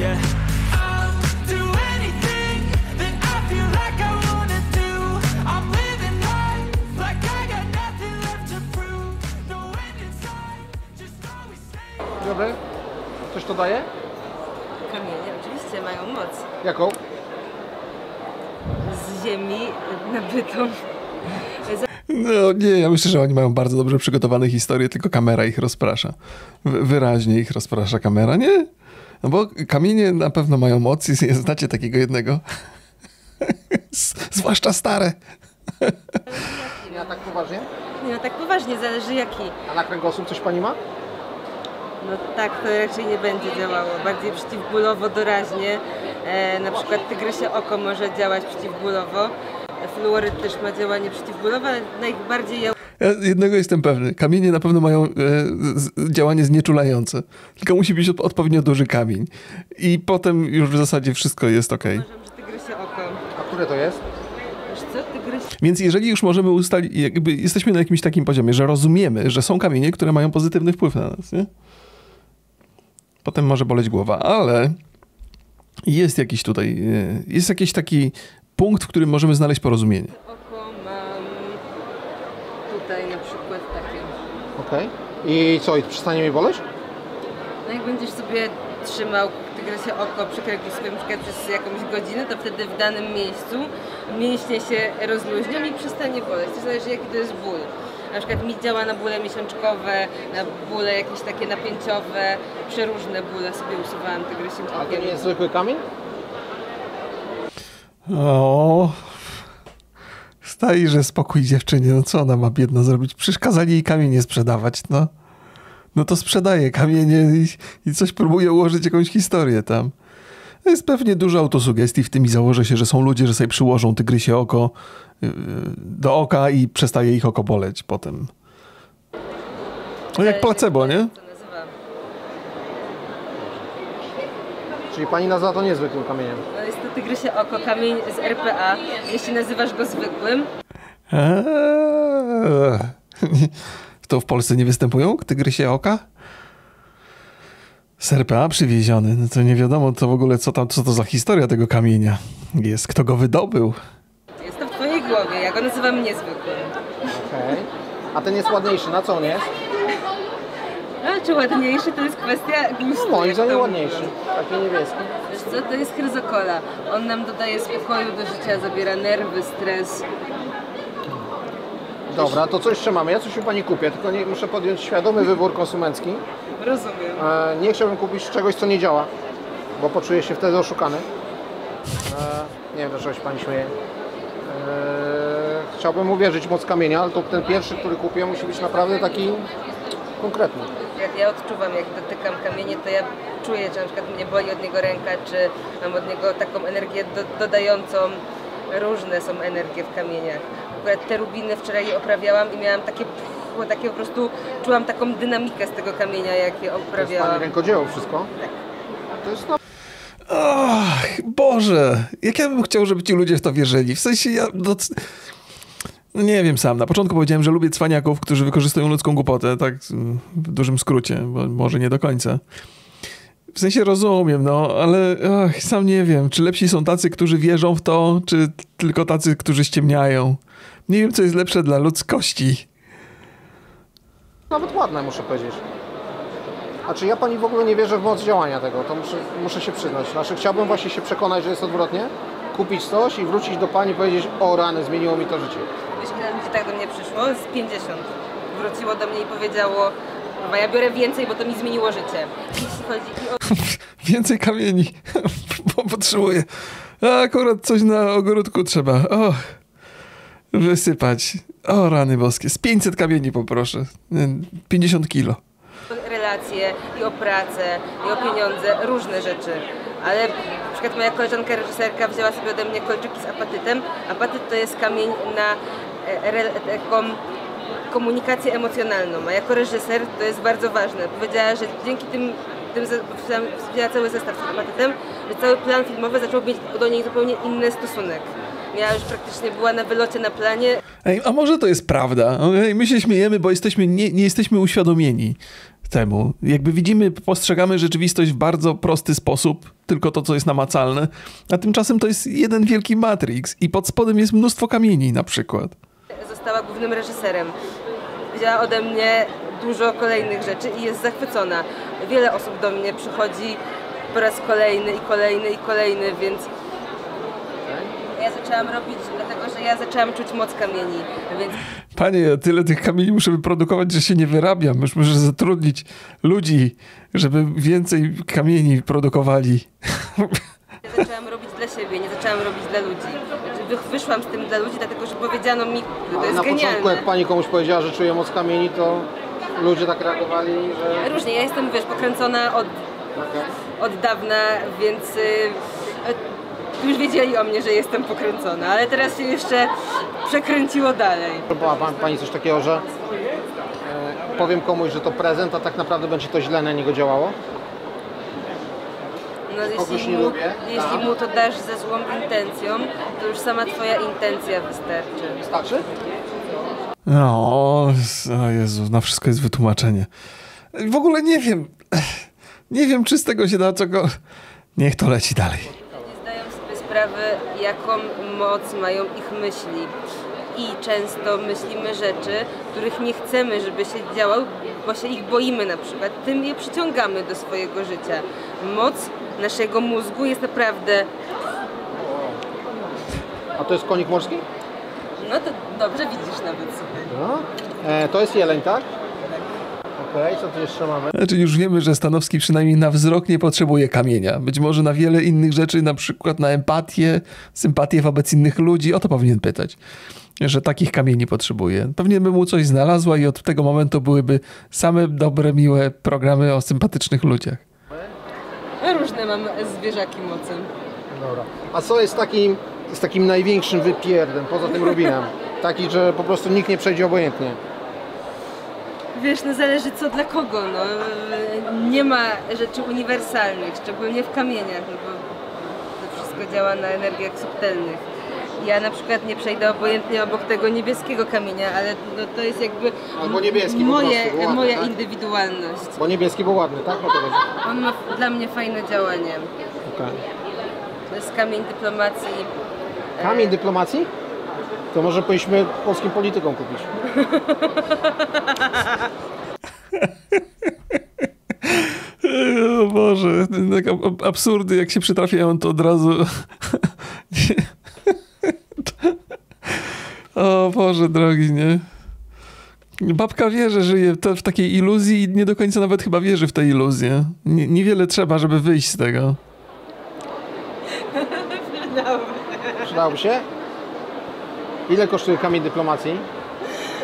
Feeling
Dobry. Coś to daje?
Kamienie oczywiście mają moc.
Jaką?
Z ziemi nabytą.
No nie, ja myślę, że oni mają bardzo dobrze przygotowane historie, tylko kamera ich rozprasza. Wy- Wyraźnie ich rozprasza kamera, nie? No bo kamienie na pewno mają moc i znacie takiego jednego. Zwłaszcza stare.
Nie, a tak poważnie?
Nie no tak poważnie, zależy jaki.
A na kręgosłup coś pani ma?
No tak to raczej nie będzie działało. Bardziej przeciwbólowo, doraźnie. E, na przykład tygrysie oko może działać przeciwbólowo. Fluoryd też ma działanie przeciwbólowe, ale najbardziej ja
Ja jednego jestem pewny. Kamienie na pewno mają e, z, działanie znieczulające. Tylko musi być od, odpowiednio duży kamień. I potem już w zasadzie wszystko jest ok.
tygrysie oko.
A które to jest?
Wiesz co, tygrys...
Więc jeżeli już możemy ustalić, jakby jesteśmy na jakimś takim poziomie, że rozumiemy, że są kamienie, które mają pozytywny wpływ na nas, nie? Potem może boleć głowa, ale jest jakiś tutaj, e, jest jakiś taki punkt, w którym możemy znaleźć porozumienie.
Oko mam tutaj na przykład takie.
Okej. I co, i przestanie mi boleć?
No jak będziesz sobie trzymał tygrysie oko przy kręgosłupie na przez jakąś godzinę, to wtedy w danym miejscu mięśnie się rozluźnią i przestanie boleć. To zależy jaki to jest ból. Na przykład mi działa na bóle miesiączkowe, na bóle jakieś takie napięciowe, przeróżne bóle sobie usuwałam tygrysiem
A to
okiem.
nie jest zwykły kamień?
O, stajże spokój dziewczynie, no co ona ma biedna zrobić? Przecież kazali jej kamienie sprzedawać, no. No to sprzedaje kamienie i, i coś próbuje ułożyć jakąś historię tam. Jest pewnie dużo autosugestii w tym i założę się, że są ludzie, że sobie przyłożą tygrysie oko yy, do oka i przestaje ich oko boleć potem. No jak placebo, nie?
Czyli pani nazywa to niezwykłym kamieniem.
No jest to tygrysie oko, kamień z RPA. Jeśli nazywasz go zwykłym,
Eee. To w Polsce nie występują tygrysie oka? Z RPA przywieziony. No to nie wiadomo to w ogóle, co, tam, co to za historia tego kamienia jest. Kto go wydobył?
jest to w twojej głowie. Ja go nazywam niezwykłym.
Okej. A ten jest ładniejszy, na co on jest?
A czy ładniejszy to jest kwestia gustu.
No, moim zdaniem
to
ładniejszy. Taki niebieski.
Wiesz co, to jest chryzokola. On nam dodaje spokoju do życia, zabiera nerwy, stres.
Dobra, to co jeszcze mamy? Ja coś u pani kupię, tylko nie, muszę podjąć świadomy wybór konsumencki.
Rozumiem.
E, nie chciałbym kupić czegoś, co nie działa, bo poczuję się wtedy oszukany. E, nie wiem, dlaczego się pani śmieje. E, chciałbym uwierzyć w moc kamienia, ale to ten pierwszy, który kupię, musi być naprawdę taki konkretny.
Jak ja odczuwam, jak dotykam kamienie, to ja czuję, że na przykład mnie boli od niego ręka, czy mam od niego taką energię do, dodającą. Różne są energie w kamieniach. Akurat te rubiny wczoraj je oprawiałam i miałam takie, pff, takie po prostu, czułam taką dynamikę z tego kamienia, jak je
To jest
oprawiałam.
rękodzieło wszystko? To jest no,
Ach, Boże, jak ja bym chciał, żeby ci ludzie w to wierzyli. W sensie ja... No, no nie wiem sam. Na początku powiedziałem, że lubię cwaniaków, którzy wykorzystują ludzką głupotę, tak w dużym skrócie, bo może nie do końca. W sensie rozumiem, no, ale ach, sam nie wiem, czy lepsi są tacy, którzy wierzą w to, czy tylko tacy, którzy ściemniają. Nie wiem, co jest lepsze dla ludzkości.
Nawet ładne, muszę powiedzieć. A czy ja pani w ogóle nie wierzę w moc działania tego, to muszę, muszę się przyznać. Znaczy chciałbym właśnie się przekonać, że jest odwrotnie, kupić coś i wrócić do pani i powiedzieć, o rany, zmieniło mi to życie.
Wiesz, ile ludzi tak do mnie przyszło? Z 50. Wróciło do mnie i powiedziało, "Kurwa, ja biorę więcej, bo to mi zmieniło życie. Jeśli chodzi i o
Więcej kamieni, bo potrzebuję. A akurat coś na ogródku trzeba. O, wysypać. O, rany boskie. Z 500 kamieni poproszę. Nie, 50 kilo.
relacje, i o pracę, i o pieniądze, różne rzeczy. ale na przykład moja koleżanka reżyserka wzięła sobie ode mnie kolczyki z apatytem. Apatyt to jest kamień na e, taką komunikację emocjonalną, a jako reżyser to jest bardzo ważne. Powiedziała, że dzięki tym, tym wzięła cały zestaw z apatytem, że cały plan filmowy zaczął mieć do niej zupełnie inny stosunek. Miała już praktycznie była na wylocie na planie,
Ej, a może to jest prawda? Ej, my się śmiejemy, bo jesteśmy, nie, nie jesteśmy uświadomieni temu. Jakby widzimy, postrzegamy rzeczywistość w bardzo prosty sposób, tylko to, co jest namacalne, a tymczasem to jest jeden wielki Matrix i pod spodem jest mnóstwo kamieni na przykład.
została głównym reżyserem. Wzięła ode mnie dużo kolejnych rzeczy i jest zachwycona. Wiele osób do mnie przychodzi po raz kolejny i kolejny i kolejny, więc ja zaczęłam robić, dlatego że ja zaczęłam czuć moc kamieni, więc
Panie, ja tyle tych kamieni muszę wyprodukować, że się nie wyrabiam. Już muszę zatrudnić ludzi, żeby więcej kamieni produkowali.
ja zaczęłam robić dla siebie, nie zaczęłam robić dla ludzi. Znaczy, wy- wyszłam z tym dla ludzi, dlatego że powiedziano mi, że to
Ale
jest
na
genialne.
początku, jak pani komuś powiedziała, że czuje moc kamieni, to ludzie tak reagowali, że...
Różnie, ja jestem, wiesz, pokręcona od, od dawna, więc y, y, już wiedzieli o mnie, że jestem pokręcona, ale teraz się jeszcze przekręciło dalej.
Próbowała pan, pani coś takiego, że e, powiem komuś, że to prezent, a tak naprawdę będzie to źle na niego działało?
No, jeśli, mu,
lubię?
jeśli
Tak.
mu to dasz ze złą intencją, to już sama twoja intencja wystarczy.
Wystarczy?
No, o Jezu, na wszystko jest wytłumaczenie. W ogóle nie wiem. Nie wiem, czy z tego się da czego. Niech to leci dalej.
Sprawy, jaką moc mają ich myśli. I często myślimy rzeczy, których nie chcemy, żeby się działały, bo się ich boimy na przykład. Tym je przyciągamy do swojego życia. Moc naszego mózgu jest naprawdę...
A to jest konik morski?
No to dobrze widzisz nawet sobie.
No. E, to jest jeleń, tak? Okej, co tu jeszcze mamy?
Znaczy już wiemy, że Stanowski przynajmniej na wzrok nie potrzebuje kamienia. Być może na wiele innych rzeczy, na przykład na empatię, sympatię wobec innych ludzi, o to powinien pytać. Że takich kamieni potrzebuje. Pewnie by mu coś znalazła i od tego momentu byłyby same dobre, miłe programy o sympatycznych ludziach.
Różne mam zwierzaki mocy.
Dobra. A co jest takim, z takim największym wypierdem, poza tym Rubinem? Taki, że po prostu nikt nie przejdzie obojętnie.
Wiesz, no zależy co dla kogo, no. Nie ma rzeczy uniwersalnych, szczególnie w kamieniach, no bo to wszystko działa na energiach subtelnych. Ja na przykład nie przejdę obojętnie obok tego niebieskiego kamienia, ale no, to jest jakby
Albo niebieski
moje,
prostu, ładny,
moja
tak?
indywidualność.
Bo niebieski był ładny, tak? No.
On ma dla mnie fajne działanie.
Okej.
To jest kamień dyplomacji.
Kamień dyplomacji? To może powinniśmy polskim politykom kupić.
O Boże, tak ab- absurdy jak się przytrafiają, to od razu... o Boże drogi, nie? Babka wie, że żyje w takiej iluzji i nie do końca nawet chyba wierzy w tę iluzję. Nie, niewiele trzeba, żeby wyjść z tego.
Przydałoby się? Ile kosztuje kamień dyplomacji?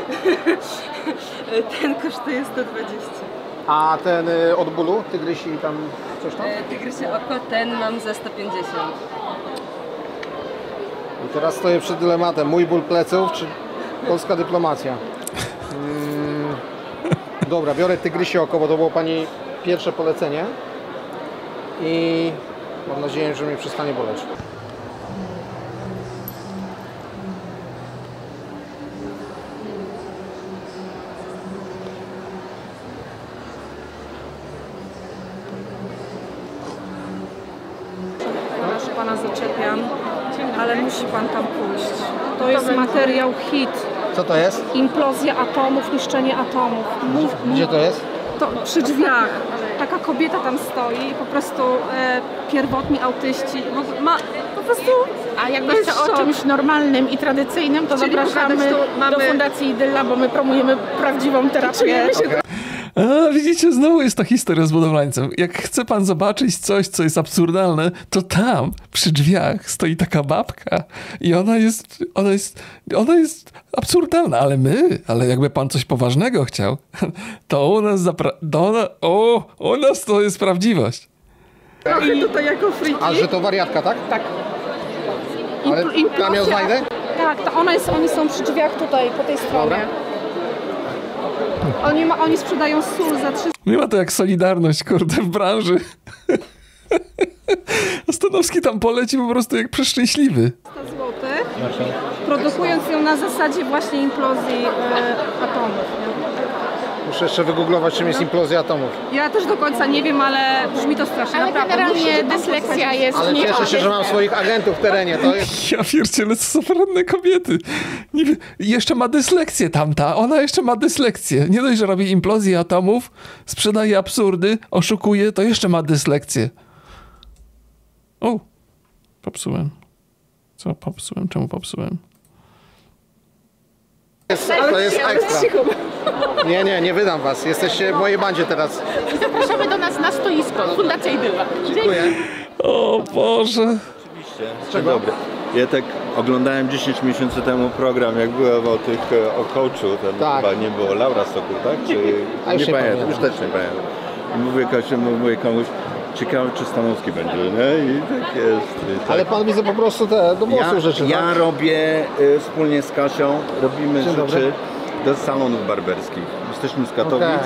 Ten kosztuje 120.
A ten y, od bólu, tygrysi i tam coś tam?
E, Tygrysie oko, ten mam za 150.
I teraz stoję przed dylematem. Mój ból pleców czy polska dyplomacja? Mm, dobra, biorę tygrysie oko, bo to było Pani pierwsze polecenie. I mam nadzieję, że mnie przestanie boleć.
że pana zaczepiam, ale musi pan tam pójść. To jest materiał hit.
Co to jest?
Implozja atomów, niszczenie atomów. Mów,
Gdzie to jest?
To przy drzwiach. Taka kobieta tam stoi i po prostu e, pierwotni autyści. w- Ma po prostu.
A jak
to jest
o
szok.
czymś normalnym i tradycyjnym, to
Czyli
zapraszamy
mamy-
do Fundacji Idylla, bo my promujemy prawdziwą terapię.
Czujemy się
A, widzicie, znowu jest ta historia z budowlańcem. Jak chce pan zobaczyć coś, co jest absurdalne, to tam, przy drzwiach, stoi taka babka i ona jest, ona jest, ona jest absurdalna, ale my, ale jakby pan coś poważnego chciał, to u nas, zapra- to ona, o, u nas to jest prawdziwość.
Trochę tutaj jako friki.
A że to wariatka, tak?
Tak.
Ale tam ją znajdę?
Tak, to ona jest, oni są przy drzwiach tutaj, po tej stronie. Oni, ma, oni sprzedają sól za 300
Nie ma to jak Solidarność, kurde, w branży. Stanowski tam poleci po prostu jak przeszczęśliwy.
zł, produkując ją na zasadzie właśnie implozji e, atomów.
Muszę jeszcze wygooglować, czym jest implozja atomów.
Ja też do końca nie wiem, ale brzmi to strasznie.
Ale
naprawdę.
generalnie dyslekcja jest
Ale cieszę się, że mam swoich agentów w terenie. To jest...
Ja pierdzielę, co za poradne kobiety. Nie, jeszcze ma dyslekcję tamta, ona jeszcze ma dyslekcję. Nie dość, że robi implozję atomów, sprzedaje absurdy, oszukuje, to jeszcze ma dyslekcję. O, popsułem. Co popsułem? Czemu popsułem?
jest, to jest ekstra. Nie, nie, nie wydam was. Jesteście w mojej bandzie teraz.
Zapraszamy do nas na stoisko, Fundacja Idyla.
Dziękuję.
O Boże.
Oczywiście. Dzień dobry. Ja tak oglądałem 10 miesięcy temu program, jak byłem o tych, e, o coachu, tam
Tak.
chyba nie było Laura Sokół, tak? Czy,
A już nie
pamiętam,
pamiętam.
już też nie pamiętam. I mówię, komuś, mówię komuś, ciekawe czy Stanowski będzie, nie? I tak jest. I tak.
Ale pan widzę po prostu te do włosów
ja,
rzeczy,
ja
tak?
robię y, wspólnie z Kasią, robimy
Dzień dobry.
Do salonów barberskich. Jesteśmy z Katowic.
Okej.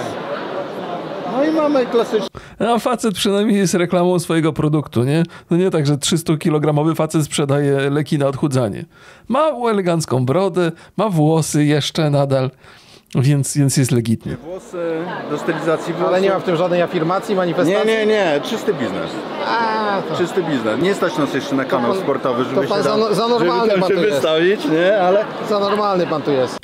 No i mamy klasyczne
A facet przynajmniej jest reklamą swojego produktu, nie? No nie tak, że 300-kilogramowy facet sprzedaje leki na odchudzanie. Ma elegancką brodę, ma włosy jeszcze nadal, więc, więc jest legitnie.
włosy do stylizacji włosów.
Ale nie ma w tym żadnej afirmacji, manifestacji?
Nie, nie, nie, czysty biznes.
A, to...
Czysty biznes. Nie stać nas jeszcze na kanał
pan-
sportowy, żeby
to pan
się
za,
tam,
za normalny
żeby tam
pan
się
tu jest.
wystawić, nie? Ale
Za normalny pan tu jest.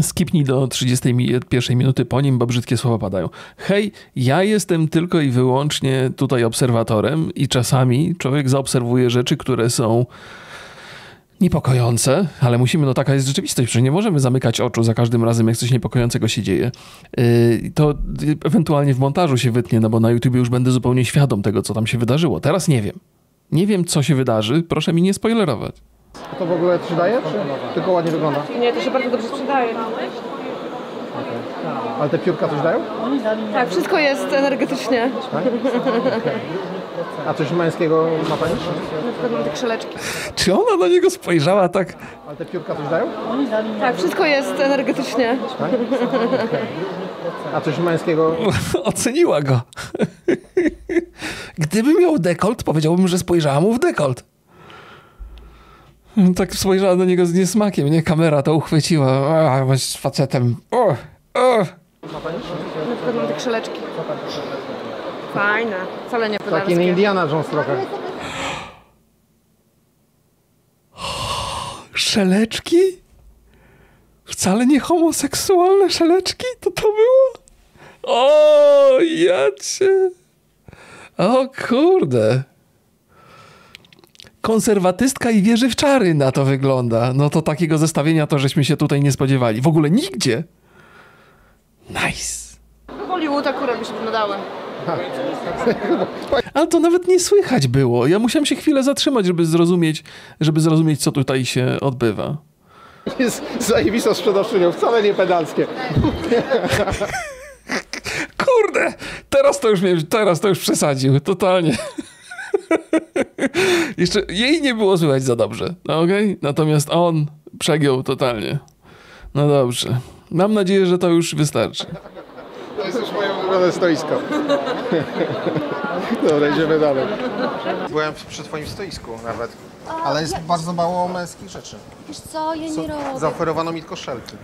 Skipnij do 31 minuty po nim, bo brzydkie słowa padają. Hej, ja jestem tylko i wyłącznie tutaj obserwatorem i czasami człowiek zaobserwuje rzeczy, które są niepokojące, ale musimy, no taka jest rzeczywistość, że nie możemy zamykać oczu za każdym razem, jak coś niepokojącego się dzieje. Yy, To ewentualnie w montażu się wytnie, no bo na YouTube już będę zupełnie świadom tego, co tam się wydarzyło. Teraz nie wiem. Nie wiem, co się wydarzy, proszę mi nie spoilerować.
To w ogóle ci daje, czy tylko ładnie wygląda?
Nie, to się bardzo dobrze sprzedaje.
Ale te piórka coś dają?
Tak, wszystko jest energetycznie.
Tak? A coś męskiego ma pani?
Na przykład mam te krzeleczki.
Czy ona na niego spojrzała tak...
Ale te piórka coś dają?
Tak, wszystko jest energetycznie.
Tak? A coś męskiego?
Oceniła go. Gdyby miał dekolt, powiedziałbym, że spojrzała mu w dekolt. Tak spojrzała do niego z niesmakiem, nie? Kamera to uchwyciła. A, masz facetem. O, o.
Na przykład mam te krzeleczki. Fajne, wcale nie
Taki
pedalskie.
Indiana Jones trochę.
Szeleczki? Wcale nie homoseksualne szeleczki? To to było? O, ja cię. O kurde. Konserwatystka i wierzy w czary na to wygląda. No to takiego zestawienia to żeśmy się tutaj nie spodziewali. W ogóle nigdzie. Nice.
Hollywood akurat by się nadały.
Ale to nawet nie słychać było. Ja musiałem się chwilę zatrzymać, żeby zrozumieć, żeby zrozumieć, co tutaj się odbywa.
Jest zajebistą sprzedawczynią, wcale nie pedalskie.
Kurde! Teraz to już mnie, teraz to już przesadził, totalnie. Jeszcze jej nie było słychać za dobrze, no okej? Natomiast on przegiął totalnie. No dobrze. Mam nadzieję, że to już wystarczy.
To jest już moje ulubione stoisko. Dobra, idziemy dalej. Byłem przy twoim stoisku nawet, ale jest bardzo mało męskich rzeczy.
Wiesz co, ja nie robię.
Zaoferowano mi tylko szelki.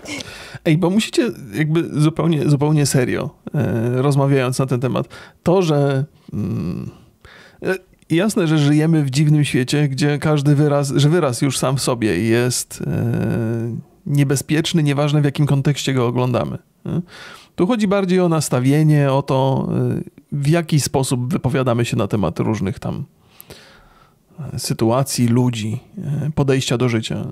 Ej, bo musicie jakby zupełnie, zupełnie serio, e, rozmawiając na ten temat, to, że mm, jasne, że żyjemy w dziwnym świecie, gdzie każdy wyraz, że wyraz już sam w sobie jest e, niebezpieczny, nieważne w jakim kontekście go oglądamy. nie? Tu chodzi bardziej o nastawienie, o to, e, w jaki sposób wypowiadamy się na temat różnych tam e, sytuacji, ludzi, e, podejścia do życia.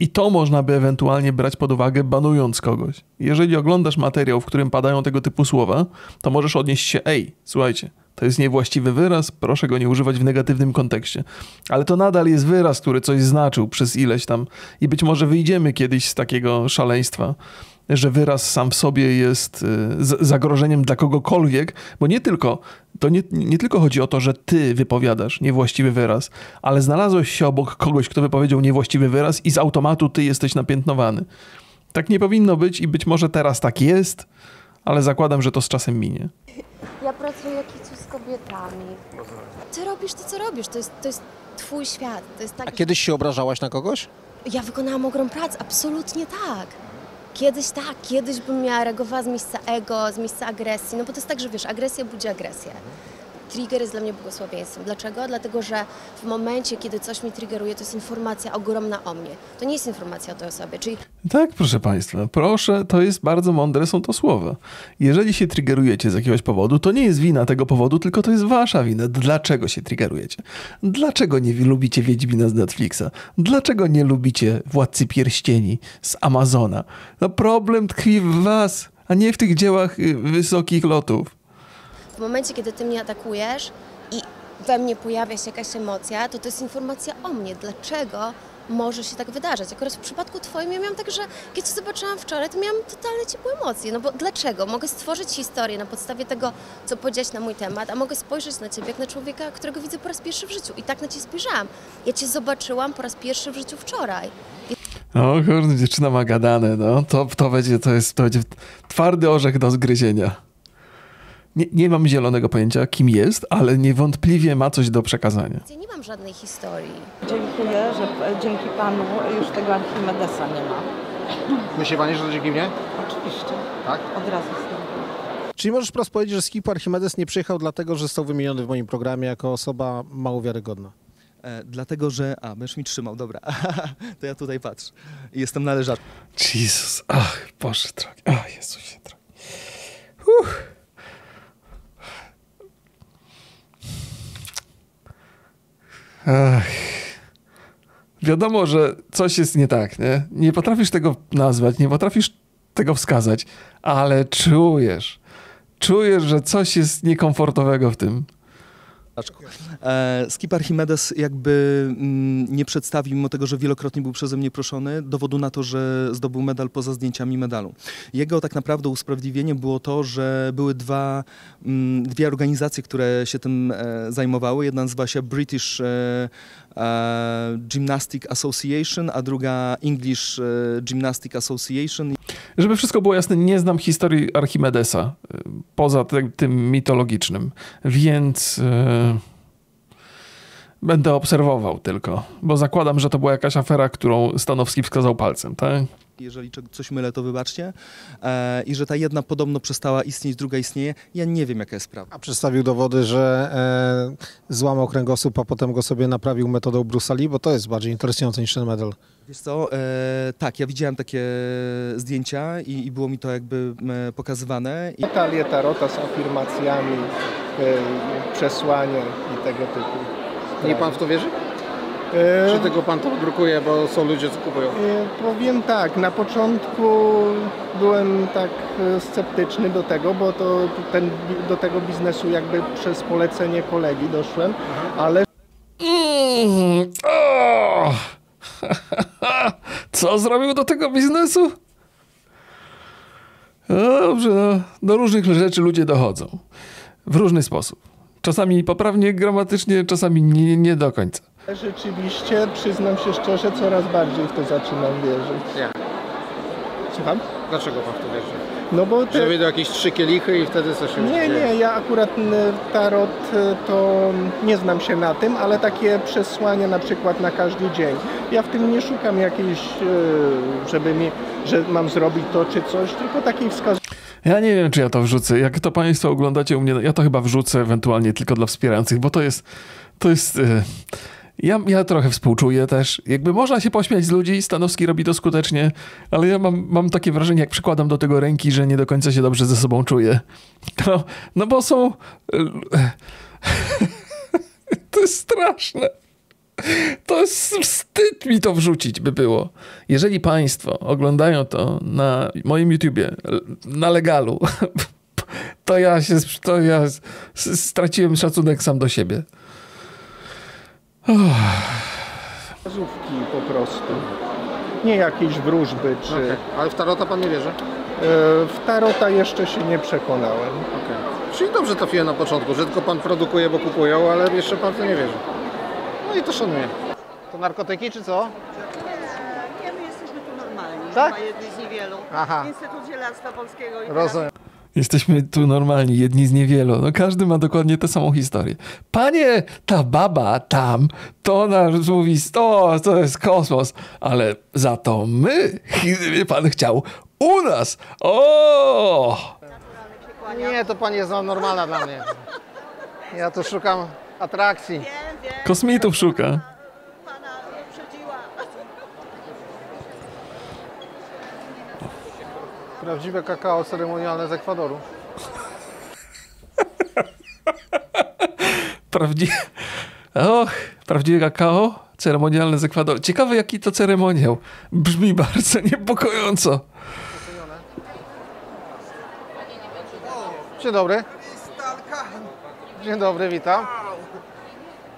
I to można by ewentualnie brać pod uwagę, banując kogoś. Jeżeli oglądasz materiał, w którym padają tego typu słowa, to możesz odnieść się, ej, słuchajcie, to jest niewłaściwy wyraz, proszę go nie używać w negatywnym kontekście. Ale to nadal jest wyraz, który coś znaczył przez ileś tam i być może wyjdziemy kiedyś z takiego szaleństwa, że wyraz sam w sobie jest y, zagrożeniem dla kogokolwiek, bo nie tylko to nie, nie tylko chodzi o to, że ty wypowiadasz niewłaściwy wyraz, ale znalazłeś się obok kogoś, kto wypowiedział niewłaściwy wyraz i z automatu ty jesteś napiętnowany. Tak nie powinno być i być może teraz tak jest, ale zakładam, że to z czasem minie.
Ja pracuję kobietami. Ty robisz to, co robisz. To jest, to jest twój świat. To jest tak,
A kiedyś się obrażałaś na kogoś?
Ja wykonałam ogrom pracy, absolutnie tak. Kiedyś tak, kiedyś bym miała reagowała z miejsca ego, z miejsca agresji, no bo to jest tak, że wiesz, agresja budzi agresję. Trigger jest dla mnie błogosławieństwem. Dlaczego? Dlatego, że w momencie, kiedy coś mi triggeruje, to jest informacja ogromna o mnie. To nie jest informacja o tej osobie, czyli
Tak, proszę Państwa, proszę, to jest bardzo mądre, są to słowa. Jeżeli się triggerujecie z jakiegoś powodu, to nie jest wina tego powodu, tylko to jest wasza wina. Dlaczego się triggerujecie? Dlaczego nie lubicie Wiedźmina z Netflixa? Dlaczego nie lubicie Władcy Pierścieni z Amazona? No problem tkwi w was, a nie w tych dziełach y, wysokich lotów.
W momencie, kiedy ty mnie atakujesz i we mnie pojawia się jakaś emocja, to to jest informacja o mnie. Dlaczego może się tak wydarzyć? Akurat w przypadku twoim ja miałam tak, że kiedy cię zobaczyłam wczoraj, to miałam totalnie ciepłe emocje. No bo dlaczego? Mogę stworzyć historię na podstawie tego, co powiedziałeś na mój temat, a mogę spojrzeć na ciebie jak na człowieka, którego widzę po raz pierwszy w życiu. I tak na ciebie spojrzałam. Ja cię zobaczyłam po raz pierwszy w życiu wczoraj.
O kurde, dziewczyna ma gadane, no. To, to, będzie, to, jest, to będzie twardy orzech do zgryzienia. Nie, nie mam zielonego pojęcia, kim jest, ale niewątpliwie ma coś do przekazania.
Ja nie mam żadnej historii.
Dziękuję, że p- dzięki Panu już tego Archimedesa nie ma.
Myśli Pani, że to dzięki mnie?
Oczywiście.
Tak?
Od razu stąd.
Czyli możesz wprost powiedzieć, że Skip Archimedes nie przyjechał dlatego, że został wymieniony w moim programie jako osoba mało wiarygodna.
E, dlatego, że... A, będziesz mi trzymał, dobra. to ja tutaj patrz. Jestem na leżaku.
Jezus, ach, Boże drogi, ach, Jezusie drogi. Uff. Ach. Wiadomo, że coś jest nie tak, nie? Nie potrafisz tego nazwać, nie potrafisz tego wskazać, ale czujesz, czujesz, że coś jest niekomfortowego w tym.
E, Skip Archimedes jakby mm, nie przedstawił, mimo tego, że wielokrotnie był przeze mnie proszony, dowodu na to, że zdobył medal poza zdjęciami medalu. Jego tak naprawdę usprawiedliwieniem było to, że były dwa, mm, dwie organizacje, które się tym e, zajmowały. Jedna nazywa się British e, Gymnastic Association, a druga English e, Gymnastic Association.
Żeby wszystko było jasne, nie znam historii Archimedesa, y, poza tym, mitologicznym, więc będę obserwował tylko, bo zakładam, że to była jakaś afera, którą Stanowski wskazał palcem, tak?
Jeżeli coś mylę, to wybaczcie. E, I że ta jedna podobno przestała istnieć, druga istnieje. Ja nie wiem, jaka jest prawda.
A przedstawił dowody, że e, złamał kręgosłup, a potem go sobie naprawił metodą Bruce'a Lee, bo to jest bardziej interesujące niż ten medal.
Wiesz co, e, tak, ja widziałem takie zdjęcia i, i było mi to jakby e, pokazywane. I...
Talię tarota z afirmacjami, e, przesłanie i tego typu.
Nie pan w to wierzy?
E,
Czy tego pan to drukuje, bo są ludzie, co kupują?
e, powiem tak, na początku byłem tak e, sceptyczny do tego, bo to ten, do tego biznesu jakby przez polecenie kolegi doszłem, ale
Mm! Co zrobił do tego biznesu? No Dobrze, no, do różnych rzeczy ludzie dochodzą. W różny sposób. Czasami poprawnie gramatycznie, czasami nie, nie do końca.
rzeczywiście, przyznam się szczerze, coraz bardziej w to zaczynam wierzyć.
Nie.
Słucham?
Dlaczego pan w to wierzy?
No bo te...
Że wyjdą jakieś trzy kielichy i wtedy coś się
Nie,
dzieje.
nie, ja akurat n, tarot y, to nie znam się na tym, ale takie przesłania na przykład na każdy dzień. Ja w tym nie szukam jakiejś, y, żeby mi, że mam zrobić to czy coś, tylko takiej wskazówki.
Ja nie wiem, czy ja to wrzucę. Jak to Państwo oglądacie u mnie, ja to chyba wrzucę ewentualnie tylko dla wspierających, bo to jest. To jest. e, Ja, ja trochę współczuję też. Jakby można się pośmiać z ludzi, Stanowski robi to skutecznie, ale ja mam, mam takie wrażenie, jak przykładam do tego ręki, że nie do końca się dobrze ze sobą czuję. No, no bo są. e, To jest straszne. To jest wstyd mi to wrzucić by było. Jeżeli Państwo oglądają to na moim YouTubie, na legalu, to ja się, to ja straciłem szacunek sam do siebie.
Wskazówki po prostu. nie jakieś wróżby czy...
Okej. Ale w tarota pan nie wierzy?
E, W tarota jeszcze się nie przekonałem.
Czyli dobrze trafiłem na początku, że tylko pan produkuje, bo kupują, ale jeszcze pan to nie wierzy. No i to szanuję. To narkotyki czy co?
Nie, my jesteśmy tu normalni.
Tak?
Chyba jedni z niewielu.
Aha.
Instytut Zielarstwa Polskiego i
Rozumiem.
Jesteśmy tu normalni, jedni z niewielu. No każdy ma dokładnie tę samą historię. Panie, ta baba tam, to ona mówi, o, to jest kosmos, ale za to my, gdyby pan chciał u nas, o!
Nie, to pani jest normalna dla mnie. Ja tu szukam atrakcji.
Kosmitów szuka.
Prawdziwe kakao ceremonialne z Ekwadoru.
Prawdziwe, och, prawdziwe kakao ceremonialne z Ekwadoru. Ciekawe jaki to ceremoniał. Brzmi bardzo niepokojąco.
Dzień dobry. Dzień dobry, witam.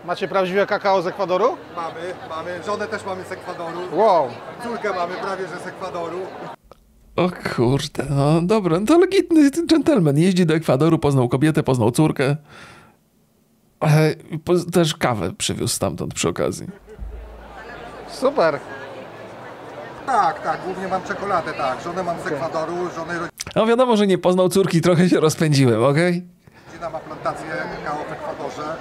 Macie prawdziwe kakao z Ekwadoru?
Mamy, mamy. Żonę też mamy z Ekwadoru.
Wow.
Córkę mamy prawie że z Ekwadoru.
O kurde, no dobra, no to legitny dżentelmen. Jeździ do Ekwadoru, poznał kobietę, poznał córkę. E, po- Też kawę przywiózł stamtąd przy okazji.
Super.
Tak, tak, głównie mam czekoladę, tak. Żonę mam z Ekwadoru, żonę
No wiadomo, że nie poznał córki, trochę się rozpędziłem, okej?
rodzina ma plantację kakao w Ekwadorze.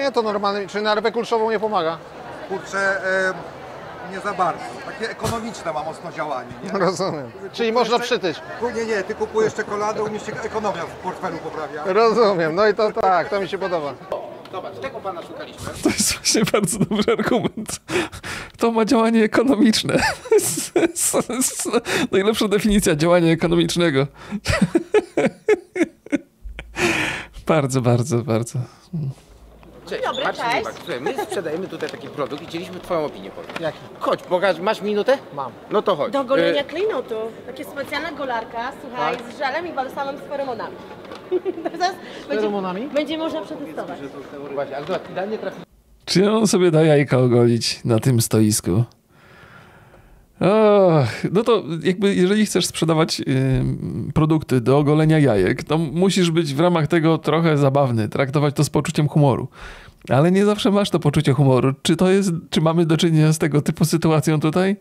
Nie, to normalne. Czy narwę kulszową nie pomaga?
Kurczę, em, nie za bardzo. Takie ekonomiczne ma mocno działanie, nie?
Rozumiem. Czyli można przytyć.
Ku- Nie, nie, ty kupujesz czekoladę, u mnie się ekonomia w portfelu poprawia.
Rozumiem. No i to tak, to mi się podoba.
Zobacz, tego pana szukaliśmy.
To jest właśnie bardzo dobry argument. To ma działanie ekonomiczne. Najlepsza definicja działania ekonomicznego. Bardzo, bardzo, bardzo.
Cześć,
dobry,
Marcin
cześć.
Nowak. Słuchaj, my sprzedajemy tutaj taki produkt i chcieliśmy twoją opinię powiedzieć.
Jaki?
Chodź, pokaż, masz minutę?
Mam.
No to chodź.
Do golenia
Y,
klejnotu. Takie specjalna golarka, słuchaj,
Tak.
z żelem i balsamem z feromonami. Zaraz
feromonami?
Będzie, będzie można przetestować.
Właśnie, ale zobacz, idealnie trafi...
Czy on sobie da jajka ogolić na tym stoisku? Och, no to jakby jeżeli chcesz sprzedawać ym, produkty do ogolenia jajek, to musisz być w ramach tego trochę zabawny, traktować to z poczuciem humoru. Ale nie zawsze masz to poczucie humoru. Czy to jest, czy mamy do czynienia z tego typu sytuacją tutaj?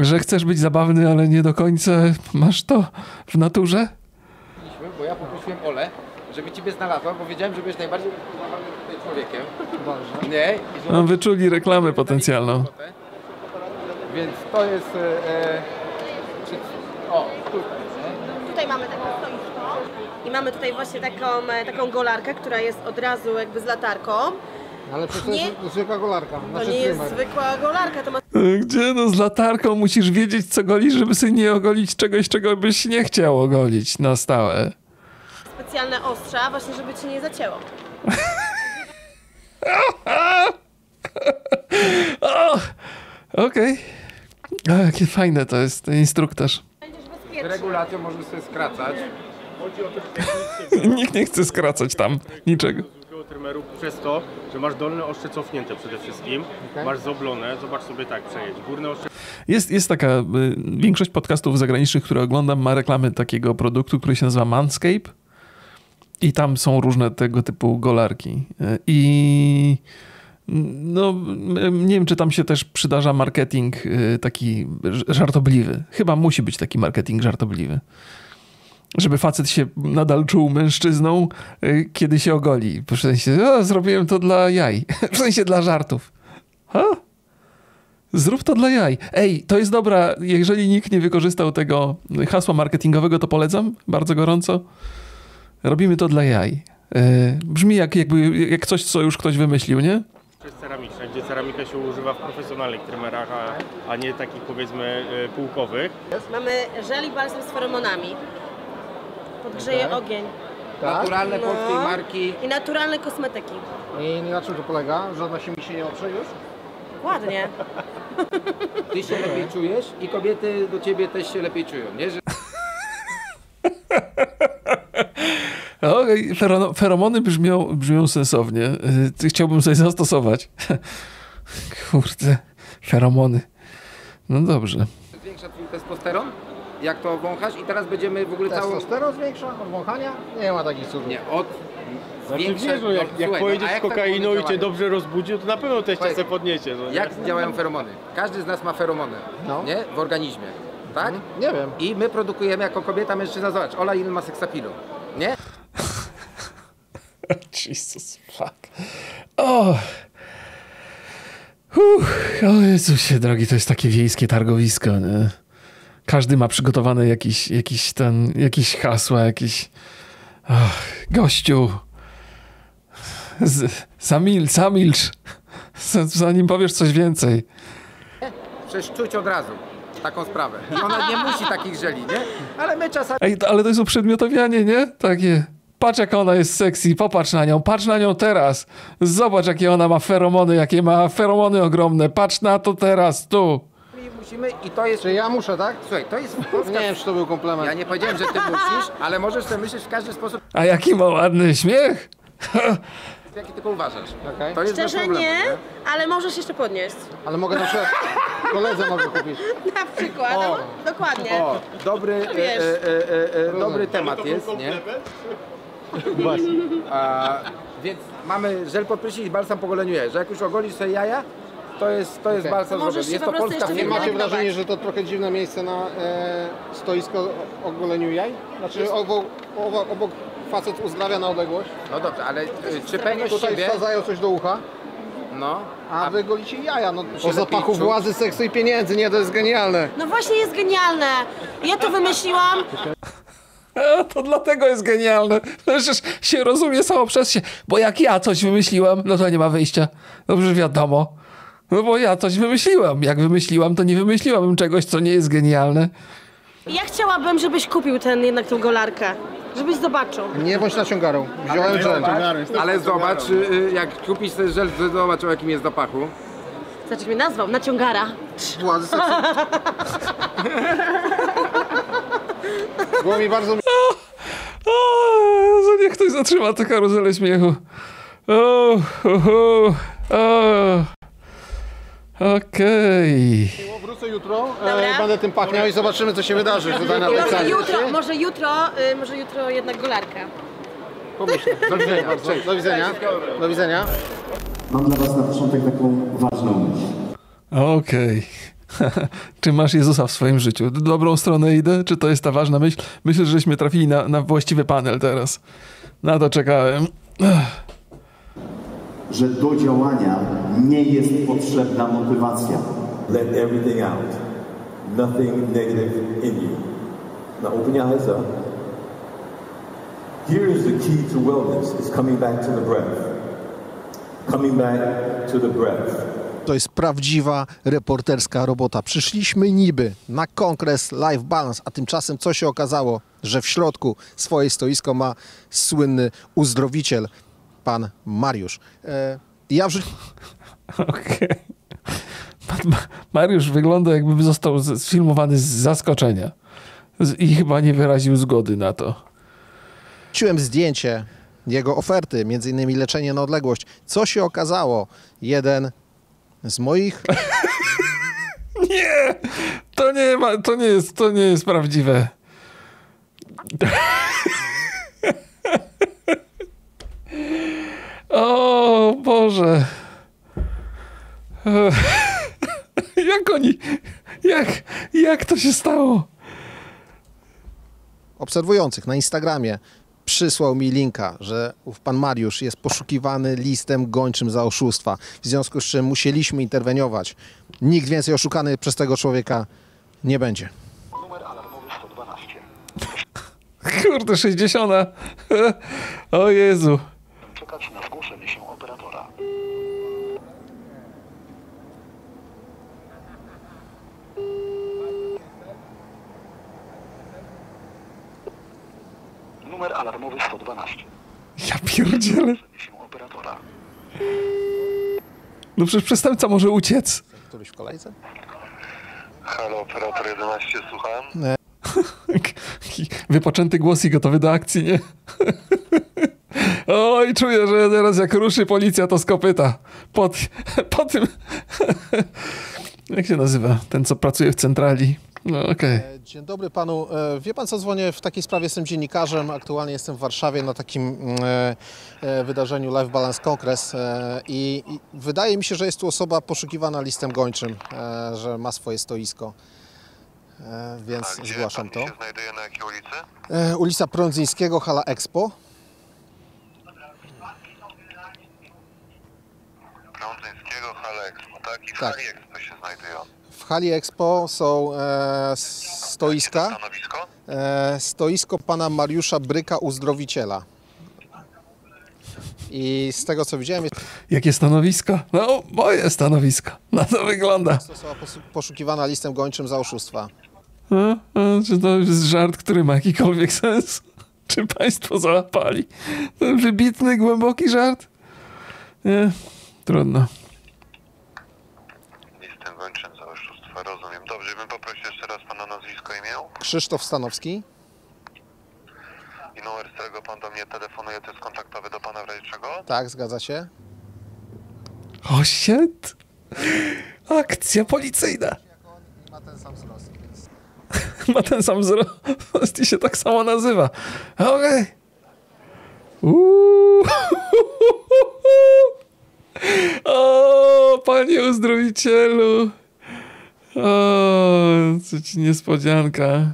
Że chcesz być zabawny, ale nie do końca masz to w naturze?
Bo ja poprosiłem Olę, żeby ciebie znalazła, bo wiedziałem, że będziesz najbardziej zabawnym tutaj człowiekiem.
Dobrze.
Nie? I że
No, wyczuli reklamę potencjalną.
Więc to jest... E, e, czy, o, tu.
Tutaj mamy taką stoisko i mamy tutaj właśnie taką, e, taką golarkę, która jest od razu jakby z latarką.
Ale przecież to
Nie.
jest zwykła golarka.
To
Znaczy
nie jest
trymer.
zwykła golarka, to ma
Gdzie no z latarką musisz wiedzieć co golisz, żeby sobie nie ogolić czegoś, czego byś nie chciał ogolić na stałe.
specjalne ostrza, właśnie żeby ci nie zacięło.
O, Okej. O, Jakie fajne to jest ten instruktaż.
Z regulacją możemy sobie skracać.
Nikt nie chce skracać tam niczego.
trymeru przez to, że masz dolne ostrze cofnięte przede wszystkim, masz zoblone, zobacz sobie tak przejedź, górne ostrze
Jest, jest taka, y, większość podcastów zagranicznych, które oglądam, ma reklamy takiego produktu, który się nazywa Manscape i tam są różne tego typu golarki. Y, I no, nie wiem, czy tam się też przydarza marketing y, taki żartobliwy. Chyba musi być taki marketing żartobliwy. Żeby facet się nadal czuł mężczyzną, y, kiedy się ogoli. W sensie, o, zrobiłem to dla jaj. W sensie dla żartów. Ha? Zrób to dla jaj. Ej, to jest dobra. Jeżeli nikt nie wykorzystał tego hasła marketingowego, to polecam bardzo gorąco. Robimy to dla jaj. Yy, brzmi jak, jakby, jak coś, co już ktoś wymyślił, nie?
Jest ceramiczne, gdzie ceramika się używa w profesjonalnych trymerach, a, a nie takich powiedzmy y, półkowych.
Mamy żel i balsam z feromonami. Podgrzeje
Okej.
ogień.
Tak?
Naturalne polskiej marki.
I naturalne kosmetyki.
I na czym to polega? Że ona się mi się nie oprze już?
Ładnie.
Ty się lepiej czujesz i kobiety do ciebie też się lepiej czują, nie? Że...
Okej, ferono- feromony brzmią, brzmią sensownie. Yy, chciałbym coś zastosować. Kurde, feromony. No dobrze.
Zwiększa twój testosteron, jak to wąchasz i teraz będziemy w ogóle całą...
Testosteron zwiększa od wąchania? Nie ma takich cudów.
Nie, od...
Znaczy
zwiększa-
wiesz, no, jak,
no,
jak
słuchaj, no,
pojedziesz z
jak tak
kokainą i cię dobrze rozbudził, to na pewno też cię podniecie. No, nie?
Jak działają feromony? Każdy z nas ma feromony, nie? W organizmie, tak?
Nie wiem.
I my produkujemy jako kobieta, mężczyzna, zobacz, Ola ile ma seksapilu, nie?
Jesus fuck. O! Uff, o Jezusie drogi, to jest takie wiejskie targowisko, nie? Każdy ma przygotowane jakiś, jakiś ten, jakieś hasła, jakiś... Gościu! Z, zamil, zamilcz! Z- Zanim powiesz coś więcej.
Przecież czuć od razu taką sprawę. I ona nie musi takich żeli, nie? Ale my czasami...
Ej, ale to jest uprzedmiotowianie, nie? Takie. Patrz jak ona jest sexy, popatrz na nią, patrz na nią teraz. Zobacz jakie ona ma feromony, jakie ma feromony ogromne. Patrz na to teraz, tu.
musimy i to jest...
Czy ja muszę, tak?
Słuchaj, to jest...
Nie wiem, czy to był komplement.
Ja nie powiedziałem, że ty musisz, ale możesz sobie myśleć w każdy sposób,
A jaki ma ładny śmiech?
jaki tylko uważasz. To jest
Szczerze
problemu,
nie, ale możesz jeszcze podnieść.
Ale mogę na przykład koledze mogę kupić.
Na przykład,
O.
no, dokładnie.
O, dobry, e, e, e, e, dobry temat jest, nie? A, więc mamy żel pod prysznic i balsam po goleniu jaj. Że jak już ogolisz sobie jaja, to jest, to jest
Okej.
balsam
Możesz
zrobiony. Jest
po
to polska
Nie
firma.
macie wrażenia, że to trochę dziwne miejsce na e, stoisko o goleniu jaj? Znaczy obok, obok, obok facet uzdrawia na odległość.
No dobrze, ale y, czy pewnie
Tutaj
siebie...
wsadzają coś do ucha,
No,
a wy golicie jaja. No, o zapachu
lepiej
władzy, seksu i pieniędzy, nie? To jest genialne.
No właśnie jest genialne. Ja to wymyśliłam.
A, to dlatego jest genialne. Przecież się rozumie samo przez się. Bo jak ja coś wymyśliłem, no to nie ma wyjścia. Dobrze wiadomo. No bo ja coś wymyśliłem. Jak wymyśliłam, to nie wymyśliłabym czegoś, co nie jest genialne.
Ja chciałabym, żebyś kupił ten jednak tą golarkę. Żebyś zobaczył.
Nie bądź naciągarą. Wziąłem
ale
żel.
zobacz, ale zobacz, y, y, jak kupisz ten żel, to zobacz o jakim jest zapachu.
Znaczy mnie nazwał, naciągara.
Władzy seksu. Było mi bardzo
O, Jezu, niech ktoś zatrzyma tę karuzelę śmiechu. O, ho, ho, o. Okej.
Wrócę jutro, e, będę tym pachniał i zobaczymy, co się wydarzy tutaj na tej
Może
sali.
jutro, może jutro, y, może jutro jednak golarka.
Pomyślę. Do widzenia. Do widzenia. Do widzenia.
Mam dla Was na początek taką ważną myśl.
Okej. Czy masz Jezusa w swoim życiu? W Dobrą stronę idę? Czy to jest ta ważna myśl? Myślę, że żeśmy trafili na, na właściwy panel teraz. Na to czekałem.
Że do działania nie jest potrzebna motywacja.
Let everything out. Nothing negative in you. Now open your eyes up. Here is the key to wellness. It's coming back to the breath. Coming back to the breath.
To jest prawdziwa reporterska robota. Przyszliśmy niby na kongres Life Balance, a tymczasem co się okazało? Że w środku swoje stoisko ma słynny uzdrowiciel, pan Mariusz. E, ja w życiu...
Okej. Ma- Mariusz wygląda jakby został sfilmowany z zaskoczenia. I chyba nie wyraził zgody na to.
Wrzuciłem zdjęcie jego oferty, między innymi leczenie na odległość. Co się okazało? Jeden z moich
Nie! To nie, ma, to nie, jest, to nie jest prawdziwe. O Boże. Jak oni, jak, jak to się stało?
obserwujących na Instagramie przysłał mi linka, że ów pan Mariusz jest poszukiwany listem gończym za oszustwa, w związku z czym musieliśmy interweniować. Nikt więcej oszukany przez tego człowieka nie będzie.
Kurde, 60. O Jezu.
Czekać na zgłoszenie się operatora. Numer alarmowy 112.
Ja pierdzielę.
Się operatora.
No przecież przestępca może uciec.
Któryś w kolejce?
Halo, operator 11, słucham.
Wypoczęty głos i gotowy do akcji, nie? Oj, czuję, że teraz jak ruszy policja, to skopyta. Po, po tym... Jak się nazywa? Ten, co pracuje w centrali. No okej.
E, Dzień dobry panu. E, Wie pan co, dzwonię w takiej sprawie, jestem dziennikarzem. Aktualnie jestem w Warszawie na takim mm, e, wydarzeniu Life Balance Congress i, wydaje mi się, że jest tu osoba poszukiwana listem gończym, że ma swoje stoisko. Więc zgłaszam to.
znajduje na jakiej ulicy?
Ulica Prądzyńskiego, hala Expo.
Hale Expo, tak? I w
Tak.
hali Expo się znajdują.
W hali Expo są e, stoiska.
Stanowisko?
E, stoisko pana Mariusza Bryka, uzdrowiciela. I z tego co widziałem, jest
Jakie stanowisko? No, moje stanowisko. Na to wygląda.
osoba poszukiwana listem gończym za oszustwa.
A, a, czy to jest żart, który ma jakikolwiek sens? Czy państwo załapali? Ten wybitny, głęboki żart? Nie, trudno.
Listem gończym za oszustwa, rozumiem. Dobrze, bym poprosił jeszcze raz pana nazwisko i imię.
Krzysztof Stanowski.
I numer, z którego pan do mnie telefonuje, to jest kontaktowy do pana w razie czego?
Tak, zgadza się.
O, shit. Akcja policyjna.
Ma ten sam wzrost.
Ma ten sam wzrost i się tak samo nazywa. Okej. Uuu. O, panie uzdrowicielu. O, co ci niespodzianka.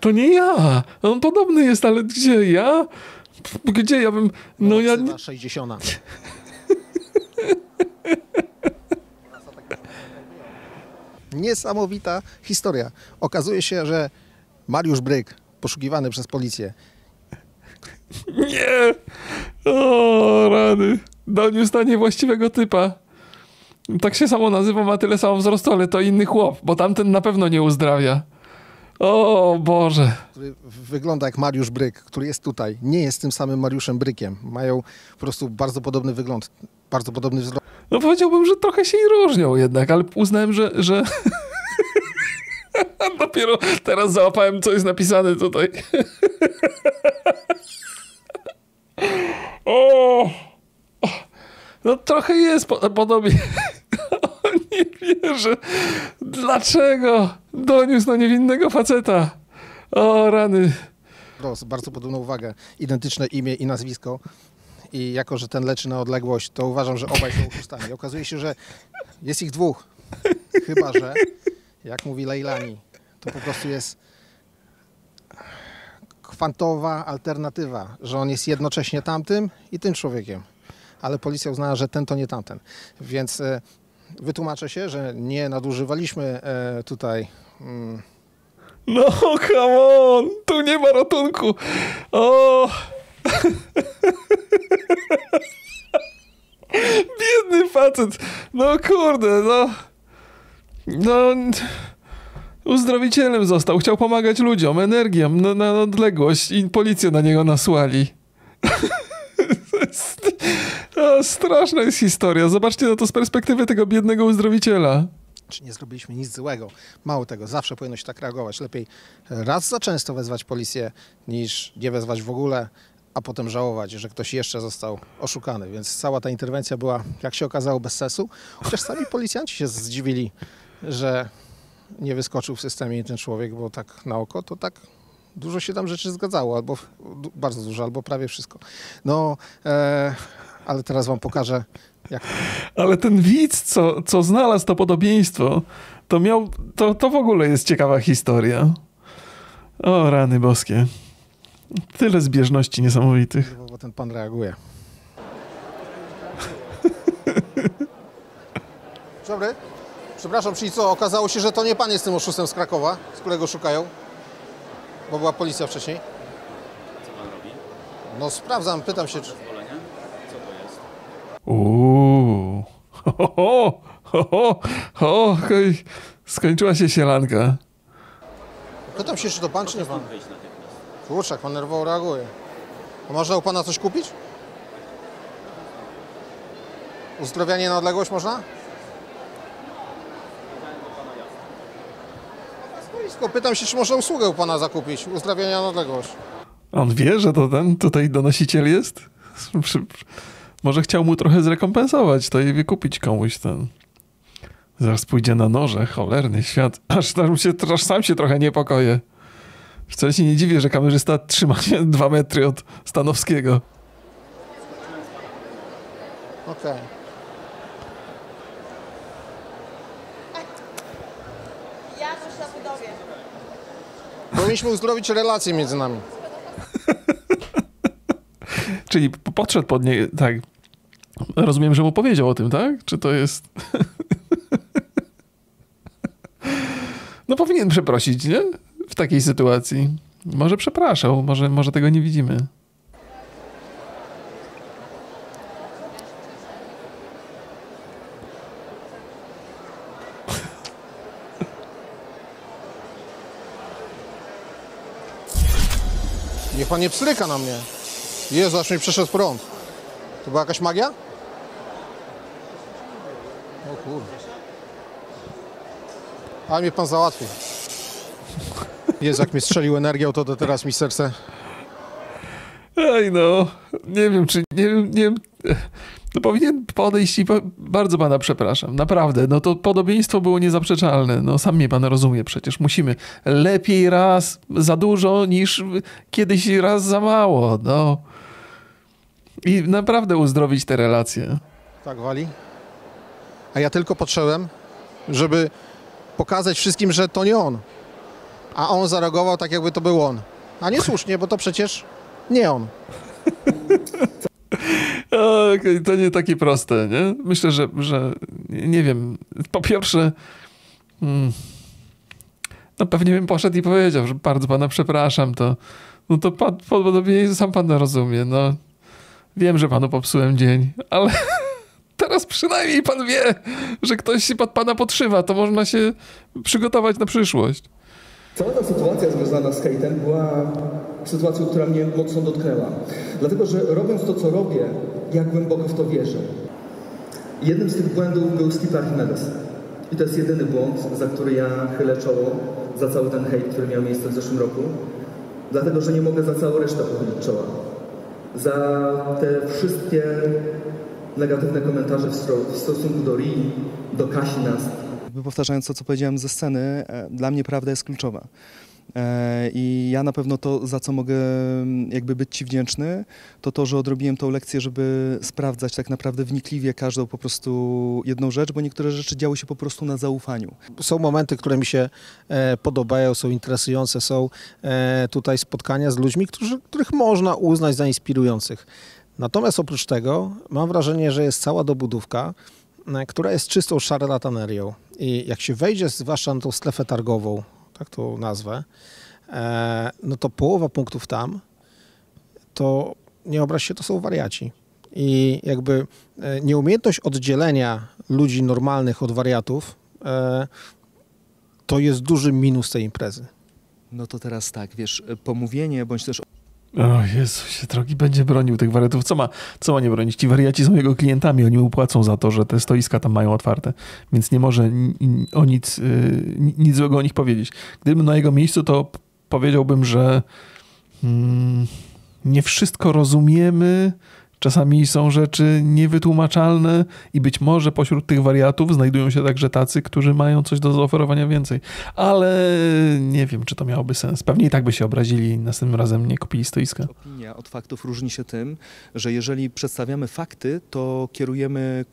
To nie ja. On podobny jest, ale gdzie ja? Gdzie ja bym... No ja...
Ksywa 60. Niesamowita historia. Okazuje się, że Mariusz Bryk, poszukiwany przez policję,
Nie! O, rany. Doniósł na niewłaściwego typa. Tak się samo nazywa, ma tyle samo wzrostu, ale to inny chłop, bo tamten na pewno nie uzdrawia. O Boże.
który wygląda jak Mariusz Bryk, który jest tutaj, nie jest tym samym Mariuszem Brykiem. Mają po prostu bardzo podobny wygląd, bardzo podobny wzrost.
No powiedziałbym, że trochę się i różnią jednak, ale uznałem, że... że... Dopiero teraz załapałem, co jest napisane tutaj. o! No trochę jest po- podobnie. Nie wierzę. Dlaczego doniósł na niewinnego faceta? O, rany.
wzrost, bardzo podobną uwagę, identyczne imię i nazwisko. I jako, że ten leczy na odległość, to uważam, że obaj są oszustami. Okazuje się, że jest ich dwóch. Chyba, że, jak mówi Leilani, to po prostu jest kwantowa alternatywa, że on jest jednocześnie tamtym i tym człowiekiem. Ale policja uznała, że ten to nie tamten. Więc e, wytłumaczę się, że nie nadużywaliśmy e, tutaj mm,
No, come on! Tu nie ma ratunku. O! Biedny facet. No kurde, no. No. Uzdrowicielem został. Chciał pomagać ludziom, energią, no, na odległość i policję na niego nasłali. To jest- straszna jest historia. Zobaczcie na to z perspektywy tego biednego uzdrowiciela.
czy nie zrobiliśmy nic złego. Mało tego, zawsze powinno się tak reagować. Lepiej raz za często wezwać policję, niż nie wezwać w ogóle, a potem żałować, że ktoś jeszcze został oszukany. Więc cała ta interwencja była, jak się okazało, bez sensu. Chociaż sami policjanci się zdziwili, że nie wyskoczył w systemie ten człowiek, bo tak na oko to tak dużo się tam rzeczy zgadzało, albo bardzo dużo, albo prawie wszystko. No, e, ale teraz wam pokażę, jak
Ale ten widz, co, co znalazł to podobieństwo, to miał. To, to w ogóle jest ciekawa historia. O, rany boskie. Tyle zbieżności niesamowitych.
bo ten pan reaguje. Dzień dobry. Przepraszam, czyli co, okazało się, że to nie pan jest tym oszustem z Krakowa, z którego szukają? Bo była policja wcześniej.
Co pan robi?
No sprawdzam, pytam się, czy...
Pozwolenie? Co to jest?
Uuu. Ho, ho, ho, ho, ho. Skończyła się sielanka.
Pytam się, czy to pan, czy nie pan?
Wyjść natychmiast.
Kurczę, jak pan nerwowo reaguje. A można u pana coś kupić? Uzdrowienie na odległość można? Stoisko. Pytam się, czy można usługę u pana zakupić, uzdrawiania na odległość.
On wie, że to ten tutaj donosiciel jest? Może chciał mu trochę zrekompensować to i wykupić komuś ten. Zaraz pójdzie na noże, cholerny świat. Aż tam się, aż sam się trochę niepokoję. Wcale się nie dziwię, że kamerzysta trzyma się dwa metry od Stanowskiego.
Okej.
Ja coś na budowie.
Powinniśmy uzdrowić relacje między nami.
Czyli podszedł pod nie, tak. Rozumiem, że mu powiedział o tym, tak? Czy to jest... no powinien przeprosić, nie? W takiej sytuacji. Może przepraszał, może, może tego nie widzimy.
Pan nie pstryka na mnie. Jezu, aż mi przeszedł prąd. To była jakaś magia? O kurde. Ale mnie pan załatwił. Jezu, jak mi strzelił energią, to, to teraz mi serce...
Ej no, nie wiem, czy nie wiem, nie wiem. No powinien podejść i po, bardzo pana przepraszam, naprawdę. No to podobieństwo było niezaprzeczalne. No sam mnie pan rozumie przecież. Musimy lepiej raz za dużo niż kiedyś raz za mało. No. I naprawdę uzdrowić te relacje.
Tak wali? A ja tylko podszedłem, żeby pokazać wszystkim, że to nie on. A on zareagował tak, jakby to był on. A nie słusznie, bo to przecież nie on.
Okej, to nie takie proste, nie? Myślę, że, że nie wiem. Po pierwsze, mm, no pewnie bym poszedł i powiedział, że bardzo pana przepraszam, to no to podobnie sam pan rozumie, no. Wiem, że panu popsułem dzień, ale teraz przynajmniej pan wie, że ktoś się pod pana podszywa, to można się przygotować na przyszłość.
Cała ta sytuacja związana z hejtem była sytuacją, która mnie mocno dotknęła. Dlatego, że robiąc to, co robię, ja głęboko w to wierzę. Jednym z tych błędów był Skip Archimedes. I to jest jedyny błąd, za który ja chylę czoło, za cały ten hejt, który miał miejsce w zeszłym roku. Dlatego, że nie mogę za całą resztę pochylić czoła. Za te wszystkie negatywne komentarze w, stosunku do Rii, do Kasi Nast,
Jakby powtarzając to, co powiedziałem ze sceny, e, dla mnie prawda jest kluczowa. E, I ja na pewno to, za co mogę mm, jakby być Ci wdzięczny, to to, że odrobiłem tą lekcję, żeby sprawdzać tak naprawdę wnikliwie każdą po prostu jedną rzecz, bo niektóre rzeczy działy się po prostu na zaufaniu.
Są momenty, które mi się e, podobają, są interesujące, są e, tutaj spotkania z ludźmi, którzy, których można uznać za inspirujących. Natomiast oprócz tego mam wrażenie, że jest cała dobudówka, która jest czystą szarlatanerią. I jak się wejdzie zwłaszcza na tą strefę targową, tak to nazwę, e, no to połowa punktów tam, to nie obraź się, to są wariaci. I jakby e, nieumiejętność oddzielenia ludzi normalnych od wariatów e, to jest duży minus tej imprezy.
No to teraz tak, wiesz, pomówienie bądź też
O Jezu, się drogi będzie bronił tych wariatów. Co ma, co ma nie bronić? Ci wariaci są jego klientami, oni mu płacą za to, że te stoiska tam mają otwarte, więc nie może o nic, y, ni- nic złego o nich powiedzieć. Gdybym na jego miejscu, to powiedziałbym, że mm, nie wszystko rozumiemy, czasami są rzeczy niewytłumaczalne i być może pośród tych wariatów znajdują się także tacy, którzy mają coś do zaoferowania więcej. Ale nie wiem, czy to miałoby sens. Pewnie i tak by się obrazili i następnym razem nie kupili stoiska.
Opinia od faktów różni się tym, że jeżeli przedstawiamy fakty, to kierujemy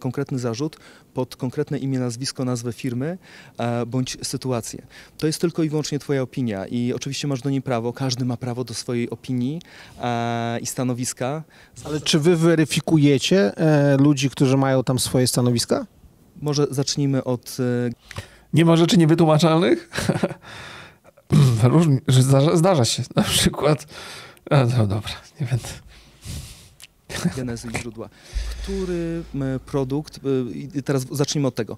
konkretny zarzut pod konkretne imię, nazwisko, nazwę firmy e, bądź sytuację. To jest tylko i wyłącznie Twoja opinia i oczywiście masz do niej prawo, każdy ma prawo do swojej opinii e, i stanowiska.
Ale czy wy weryfikujecie e, ludzi, którzy mają tam swoje stanowiska?
Może zacznijmy od...
Nie ma rzeczy niewytłumaczalnych? Różni, że zdarza, zdarza się. Na przykład. A, no dobra, nie będę.
Genezy i źródła. Który produkt, y, i teraz zacznijmy od tego.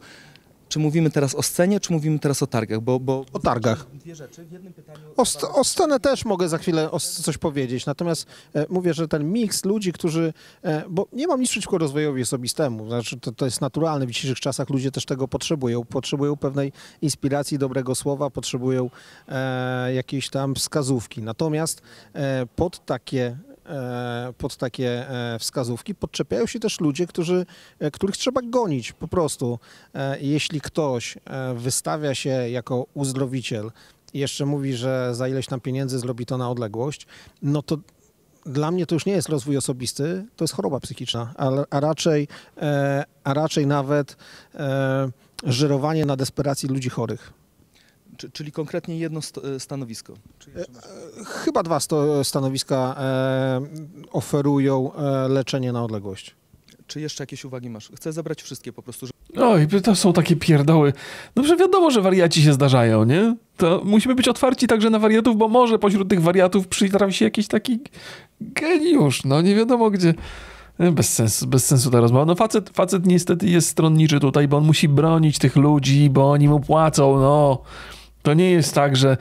Czy mówimy teraz o scenie, czy mówimy teraz o targach? Bo, bo
O targach.
Dwie rzeczy w jednym pytaniu.
O, st- o scenę też mogę za chwilę coś powiedzieć, natomiast e, mówię, że ten miks ludzi, którzy, e, bo nie mam nic przeciwko rozwojowi osobistemu, znaczy to, to jest naturalne, w dzisiejszych czasach ludzie też tego potrzebują, potrzebują pewnej inspiracji, dobrego słowa, potrzebują e, jakiejś tam wskazówki, natomiast e, pod takie pod takie e, wskazówki. Podczepiają się też ludzie, którzy, e, których trzeba gonić po prostu. E, Jeśli ktoś e, wystawia się jako uzdrowiciel i jeszcze mówi, że za ileś tam pieniędzy zrobi to na odległość, no to dla mnie to już nie jest rozwój osobisty, to jest choroba psychiczna, a, a, raczej, e, a raczej nawet e, żyrowanie na desperacji ludzi chorych.
Czy, czyli konkretnie jedno e, stanowisko.
Chyba dwa stanowiska e, oferują e, leczenie na odległość.
Czy jeszcze jakieś uwagi masz? Chcę zebrać wszystkie po prostu. Że...
Oj, to są takie pierdoły. No że wiadomo, że wariaci się zdarzają, nie? To musimy być otwarci także na wariatów, bo może pośród tych wariatów przytrafi się jakiś taki geniusz, no nie wiadomo gdzie. Bez sensu, bez sensu ta rozmowa. No facet, facet niestety jest stronniczy tutaj, bo on musi bronić tych ludzi, bo oni mu płacą, no. To nie jest tak, że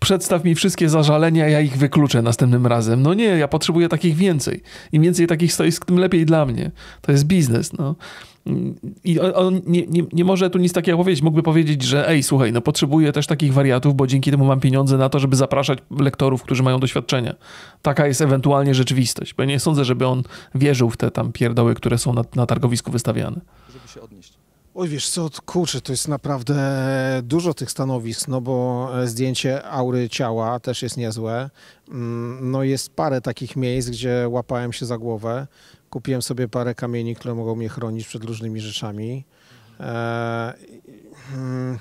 przedstaw mi wszystkie zażalenia, ja ich wykluczę następnym razem. No nie, ja potrzebuję takich więcej. Im więcej takich stoisk, tym lepiej dla mnie. To jest biznes, no. I on nie, nie, nie może tu nic takiego powiedzieć. Mógłby powiedzieć, że ej, słuchaj, no potrzebuję też takich wariatów, bo dzięki temu mam pieniądze na to, żeby zapraszać lektorów, którzy mają doświadczenia. Taka jest ewentualnie rzeczywistość, bo nie sądzę, żeby on wierzył w te tam pierdoły, które są na, na targowisku wystawiane.
Żeby się odnieść.
Oj, wiesz co, kurczę, to jest naprawdę dużo tych stanowisk, no bo zdjęcie aury ciała też jest niezłe. Mm, No jest parę takich miejsc, gdzie łapałem się za głowę. Kupiłem sobie parę kamieni, które mogą mnie chronić przed różnymi rzeczami. E, mm,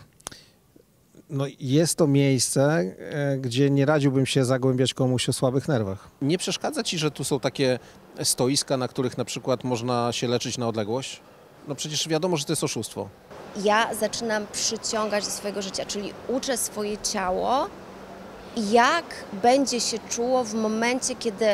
No jest to miejsce, e, gdzie nie radziłbym się zagłębiać komuś o słabych nerwach. Nie przeszkadza ci, że tu są takie stoiska, na których na przykład można się leczyć na odległość? No przecież wiadomo, że to jest oszustwo.
ja zaczynam przyciągać do swojego życia, czyli uczę swoje ciało, jak będzie się czuło w momencie, kiedy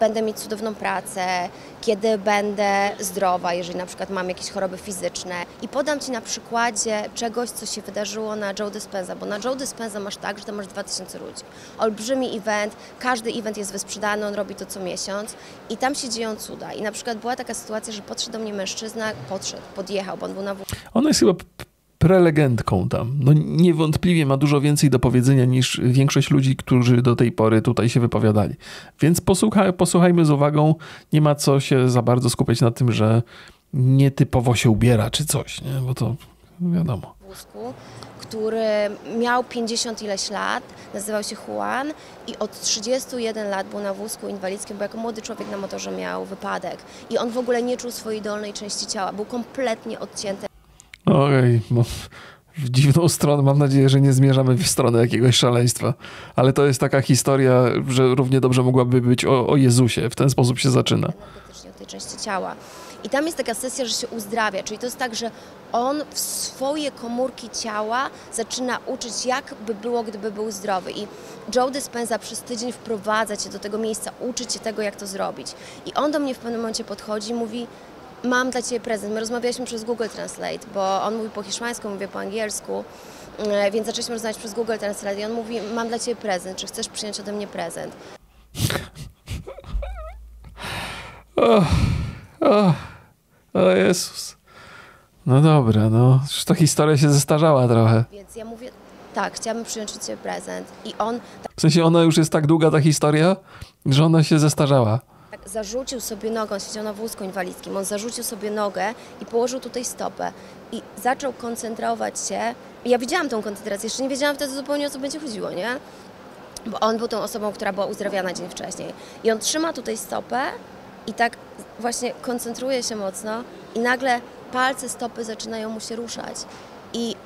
będę mieć cudowną pracę, kiedy będę zdrowa, jeżeli na przykład mam jakieś choroby fizyczne. I podam Ci na przykładzie czegoś, co się wydarzyło na Joe Dispenza, bo na Joe Dispenza masz tak, że tam masz 2000 ludzi. Olbrzymi event, każdy event jest wysprzedany, on robi to co miesiąc i tam się dzieją cuda. I na przykład była taka sytuacja, że podszedł do mnie mężczyzna, podszedł, podjechał, bo on był na.
Ona jest chyba prelegentką tam. No niewątpliwie ma dużo więcej do powiedzenia niż większość ludzi, którzy do tej pory tutaj się wypowiadali. Więc posłuchaj, posłuchajmy z uwagą. Nie ma co się za bardzo skupiać na tym, że nietypowo się ubiera czy coś, nie? bo to wiadomo.
wózku, który miał 50 ileś lat, nazywał się Juan i od 31 lat był na wózku inwalidzkim, bo jako młody człowiek na motorze miał wypadek i on w ogóle nie czuł swojej dolnej części ciała, był kompletnie odcięty.
Okej, no, w dziwną stronę. Mam nadzieję, że nie zmierzamy w stronę jakiegoś szaleństwa. Ale to jest taka historia, że równie dobrze mogłaby być o, o Jezusie. W ten sposób się zaczyna.
od tej części ciała. I tam jest taka sesja, że się uzdrawia, czyli to jest tak, że on w swoje komórki ciała zaczyna uczyć, jak by było, gdyby był zdrowy. I Joe Dispenza przez tydzień wprowadza cię do tego miejsca, uczy cię tego, jak to zrobić. I on do mnie w pewnym momencie podchodzi i mówi, mam dla ciebie prezent. My rozmawialiśmy przez Google Translate, bo on mówi po hiszpańsku, mówię po angielsku, e, więc zaczęliśmy rozmawiać przez Google Translate i on mówi, mam dla ciebie prezent, czy chcesz przyjąć ode mnie prezent?
O, o, o Jezus. No dobra, no. Już ta historia się zestarzała trochę.
Więc ja mówię, tak, chciałabym przyjąć od ciebie prezent. I on
W sensie ona już jest tak długa, ta historia, że ona się zestarzała.
Zarzucił sobie nogę, on siedział na wózku inwalidzkim, on zarzucił sobie nogę i położył tutaj stopę. I zaczął koncentrować się. Ja widziałam tą koncentrację, jeszcze nie wiedziałam wtedy zupełnie o co będzie chodziło, nie? Bo on był tą osobą, która była uzdrawiana dzień wcześniej. I on trzyma tutaj stopę i tak właśnie koncentruje się mocno i nagle palce stopy zaczynają mu się ruszać. I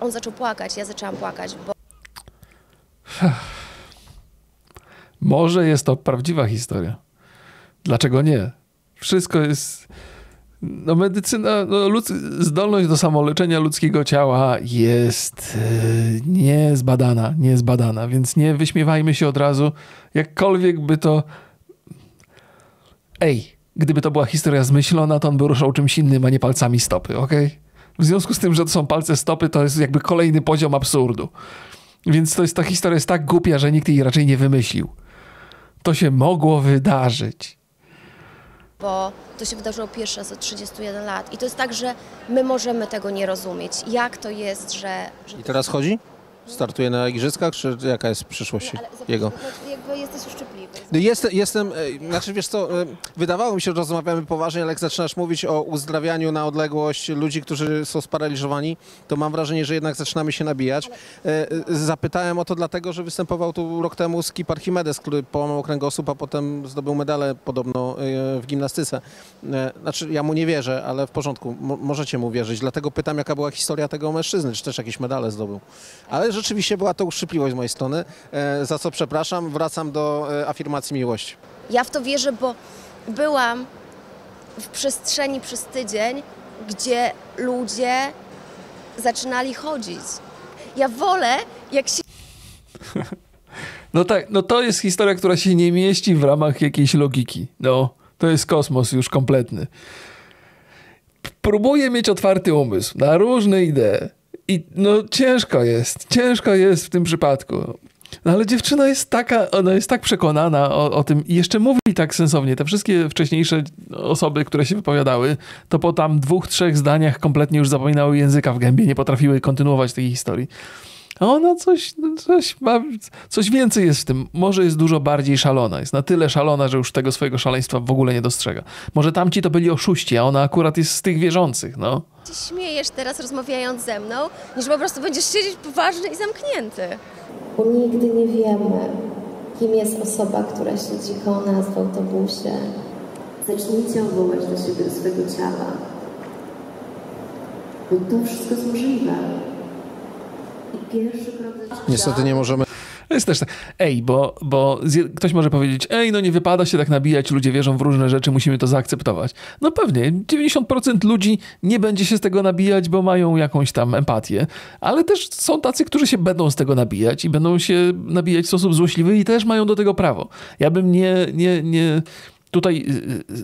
on zaczął płakać, ja zaczęłam płakać, bo
Może jest to prawdziwa historia. Dlaczego nie? Wszystko jest. No, medycyna, no, zdolność do samoleczenia ludzkiego ciała jest yy, niezbadana, niezbadana, więc nie wyśmiewajmy się od razu. Jakkolwiek by to. Ej, gdyby to była historia zmyślona, to on by ruszał czymś innym, a nie palcami stopy, ok? W związku z tym, że to są palce stopy, to jest jakby kolejny poziom absurdu. Więc to jest ta historia jest tak głupia, że nikt jej raczej nie wymyślił. To się mogło wydarzyć.
Bo to się wydarzyło pierwszy raz od 31 lat. I to jest tak, że my możemy tego nie rozumieć. Jak to jest, że... że
I teraz chodzi? Startuje na igrzyskach, czy jaka jest przyszłość jego?
No, jakby jesteś uszczypliwy.
No Jestem, jestem, znaczy wiesz co, e, wydawało mi się, że rozmawiamy poważnie, ale jak zaczynasz mówić o uzdrawianiu na odległość ludzi, którzy są sparaliżowani, to mam wrażenie, że jednak zaczynamy się nabijać. E, e, Zapytałem o to dlatego, że występował tu rok temu skip Archimedes, który połamał kręgosłup, a potem zdobył medalę podobno w gimnastyce. Znaczy ja mu nie wierzę, ale w porządku, mo- możecie mu wierzyć. Dlatego pytam, jaka była historia tego mężczyzny, czy też jakieś medale zdobył. Ale rzeczywiście była to uszczypliwość z mojej strony, za co przepraszam. Wracam do e, afirmacji miłości.
Ja w to wierzę, bo byłam w przestrzeni przez tydzień, gdzie ludzie zaczynali chodzić. Ja wolę, jak się
No tak, no to jest historia, która się nie mieści w ramach jakiejś logiki. No, to jest kosmos już kompletny. Próbuję mieć otwarty umysł na różne idee. I no ciężko jest, ciężko jest w tym przypadku. No ale dziewczyna jest taka, ona jest tak przekonana o, o tym i jeszcze mówi tak sensownie. Te wszystkie wcześniejsze osoby, które się wypowiadały, to po tam dwóch, trzech zdaniach kompletnie już zapominały języka w gębie, nie potrafiły kontynuować tej historii. A ona coś, coś ma, coś więcej jest w tym. Może jest dużo bardziej szalona. Jest na tyle szalona, że już tego swojego szaleństwa w ogóle nie dostrzega. Może tamci to byli oszuści, a ona akurat jest z tych wierzących, no.
się śmiejesz teraz rozmawiając ze mną, niż po prostu będziesz siedzieć poważny i zamknięty.
Bo nigdy nie wiemy, kim jest osoba, która siedzi koło nas w autobusie. Zacznijcie odwołać do siebie, do swojego ciała. Bo to wszystko jest możliwe. Pierwszy krok
Niestety nie możemy.
To jest też tak. Ej, bo, bo ktoś może powiedzieć, ej, no nie wypada się tak nabijać, ludzie wierzą w różne rzeczy, musimy to zaakceptować. No pewnie, 90% ludzi nie będzie się z tego nabijać, bo mają jakąś tam empatię, ale też są tacy, którzy się będą z tego nabijać i będą się nabijać w sposób złośliwy i też mają do tego prawo. Ja bym nie, nie, nie tutaj y,